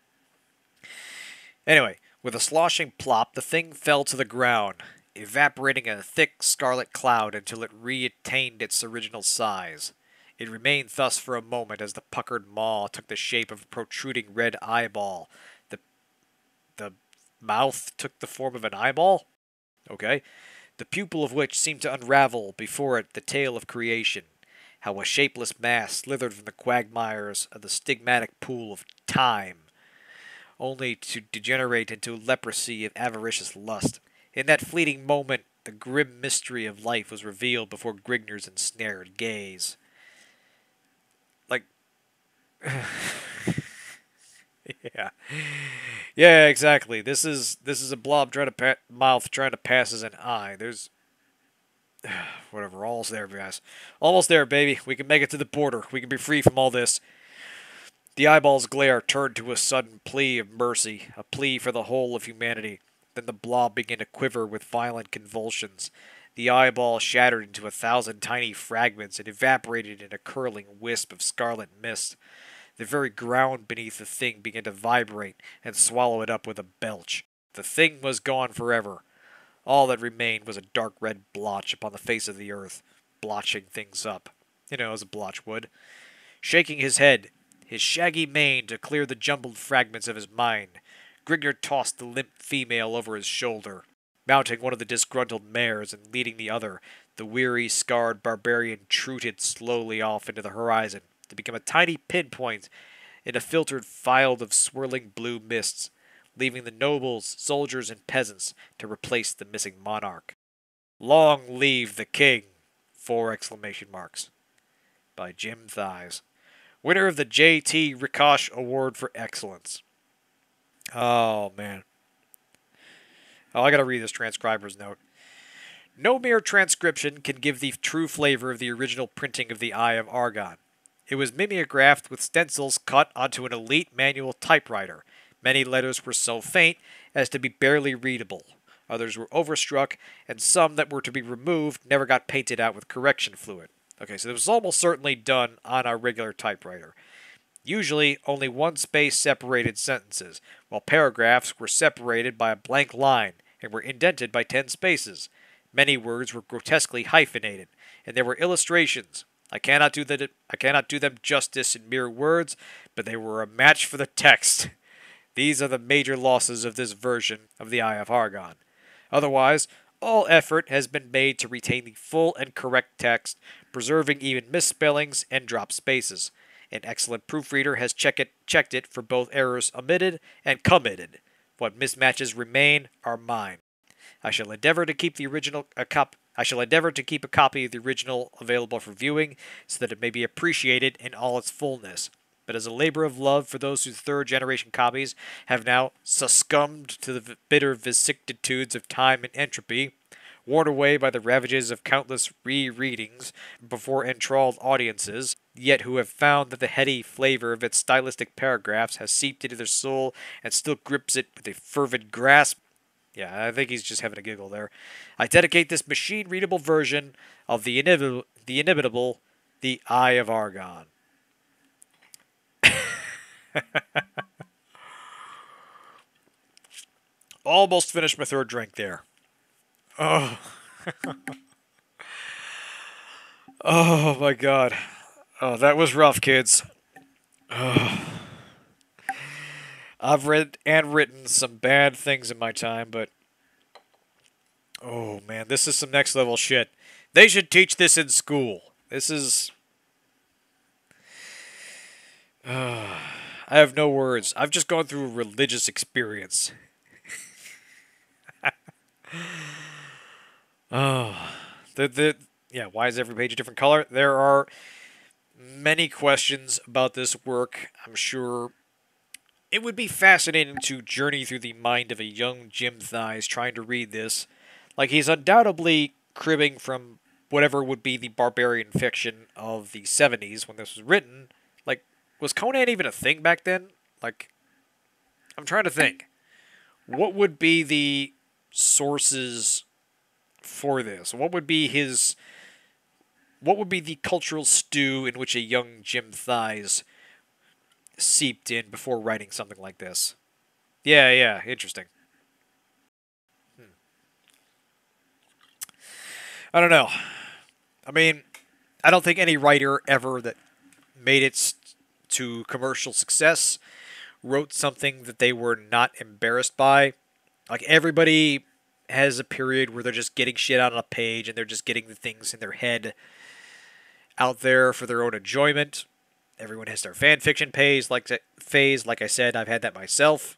Anyway, with a sloshing plop, the thing fell to the ground, evaporating in a thick scarlet cloud until it reattained its original size. It remained thus for a moment as the puckered maw took the shape of a protruding red eyeball. Mouth took the form of an eyeball? Okay. The pupil of which seemed to unravel before it the tale of creation how a shapeless mass slithered from the quagmires of the stigmatic pool of time, only to degenerate into leprosy of avaricious lust. In that fleeting moment, the grim mystery of life was revealed before Grignr's ensnared gaze. Like, [sighs] [laughs] [laughs] yeah, yeah, exactly. This is this is a blob trying to pa- mouth trying to pass as an eye. There's [sighs] whatever, almost there, guys. Almost there, baby. We can make it to the border. We can be free from all this. The eyeball's glare turned to a sudden plea of mercy, a plea for the whole of humanity. Then the blob began to quiver with violent convulsions. The eyeball shattered into a thousand tiny fragments and evaporated in a curling wisp of scarlet mist. The very ground beneath the thing began to vibrate and swallow it up with a belch. The thing was gone forever. All that remained was a dark red blotch upon the face of the earth, blotching things up. You know, as a blotch would. Shaking his head, his shaggy mane to clear the jumbled fragments of his mind, Grignr tossed the limp female over his shoulder. Mounting one of the disgruntled mares and leading the other, the weary, scarred barbarian trooted slowly off into the horizon to become a tiny pinpoint in a filtered field of swirling blue mists leaving the nobles, soldiers, and peasants to replace the missing monarch. Long live the king! Four exclamation marks. By Jim Theis. Winner of the J.T. Rikosh Award for Excellence. Oh, man. Oh, I gotta read this transcriber's note. No mere transcription can give the true flavor of the original printing of the Eye of Argon. It was mimeographed with stencils cut onto an elite manual typewriter Many letters were so faint as to be barely readable. others were overstruck, and some that were to be removed never got painted out with correction fluid. Okay, so this was almost certainly done on our regular typewriter. Usually, only one space separated sentences, while paragraphs were separated by a blank line and were indented by ten spaces. Many words were grotesquely hyphenated, and there were illustrations. I cannot do that. I cannot do them justice in mere words, but they were a match for the text. These are the major losses of this version of the Eye of Argon. Otherwise, all effort has been made to retain the full and correct text, preserving even misspellings and drop spaces. An excellent proofreader has check it, checked it for both errors omitted and committed. What mismatches remain are mine. I shall endeavor to keep the original a cop. I shall endeavor to keep a copy of the original available for viewing, so that it may be appreciated in all its fullness. But as a labor of love for those whose third generation copies have now succumbed to the bitter vicissitudes of time and entropy, worn away by the ravages of countless re-readings before enthralled audiences, yet who have found that the heady flavor of its stylistic paragraphs has seeped into their soul and still grips it with a fervid grasp. Yeah, I think he's just having a giggle there. I dedicate this machine-readable version of the inimitable, the inimitable, the Eye of Argon. [laughs] Almost finished my third drink there. Oh. [laughs] oh my god. Oh, that was rough, kids. Oh. I've read and written some bad things in my time, but oh man, this is some next level shit. They should teach this in school. This is. Uh, [sighs] I have no words. I've just gone through a religious experience. [laughs] oh, the the yeah. Why is every page a different color? There are many questions about this work. I'm sure it would be fascinating to journey through the mind of a young Jim Theis trying to read this. Like, he's undoubtedly cribbing from whatever would be the barbarian fiction of the 70s when this was written. Like, was Conan even a thing back then? Like, I'm trying to think. What would be the sources for this? What would be his. What would be the cultural stew in which a young Jim Theis seeped in before writing something like this. Yeah, yeah, interesting. Hmm. I don't know. I mean, I don't think any writer ever that made it to commercial success wrote something that they were not embarrassed by. Like everybody has a period where they're just getting shit out on a page and they're just getting the things in their head out there for their own enjoyment. Everyone has their fan fiction phase, like phase. Like I said, I've had that myself.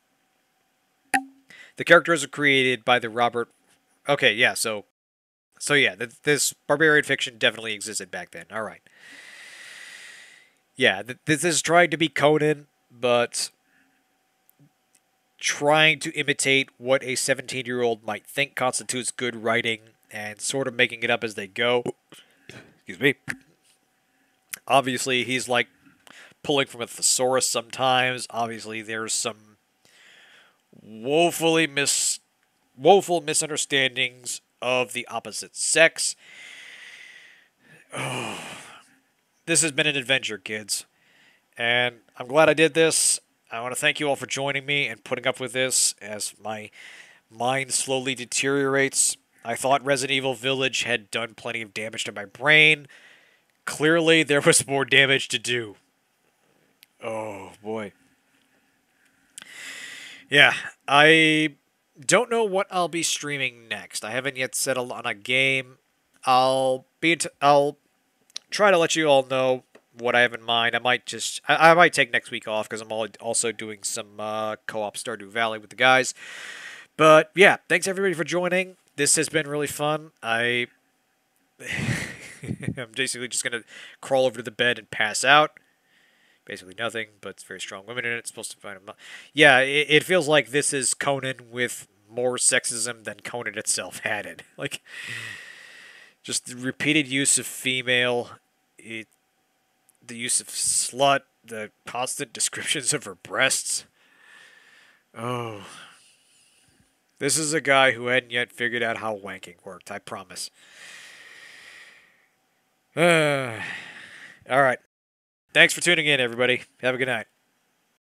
The characters are created by the Robert. Okay, yeah. So, so yeah, th this barbarian fiction definitely existed back then. All right. Yeah, th this is trying to be Conan, but trying to imitate what a 17 year old might think constitutes good writing and sort of making it up as they go. Excuse me. Obviously, he's like pulling from a thesaurus sometimes. Obviously, there's some woefully mis woeful misunderstandings of the opposite sex. [sighs] This has been an adventure, kids. And I'm glad I did this. I want to thank you all for joining me and putting up with this as my mind slowly deteriorates. I thought Resident Evil Village had done plenty of damage to my brain. Clearly, there was more damage to do. Oh boy. Yeah, I don't know what I'll be streaming next. I haven't yet settled on a game. I'll be t- I'll try to let you all know what I have in mind. I might just I, I might take next week off because I'm also doing some uh, co-op Stardew Valley with the guys. But yeah, thanks everybody for joining. This has been really fun. I [laughs] I'm basically just gonna crawl over to the bed and pass out basically nothing, but it's very strong women in it. It's supposed to find them. Yeah, it, it feels like this is Conan with more sexism than Conan itself [laughs] had it. Like, just the repeated use of female, it, the use of slut, the constant [laughs] descriptions of her breasts. Oh. This is a guy who hadn't yet figured out how wanking worked, I promise. Uh, [sighs] all right. Thanks for tuning in, everybody. Have a good night.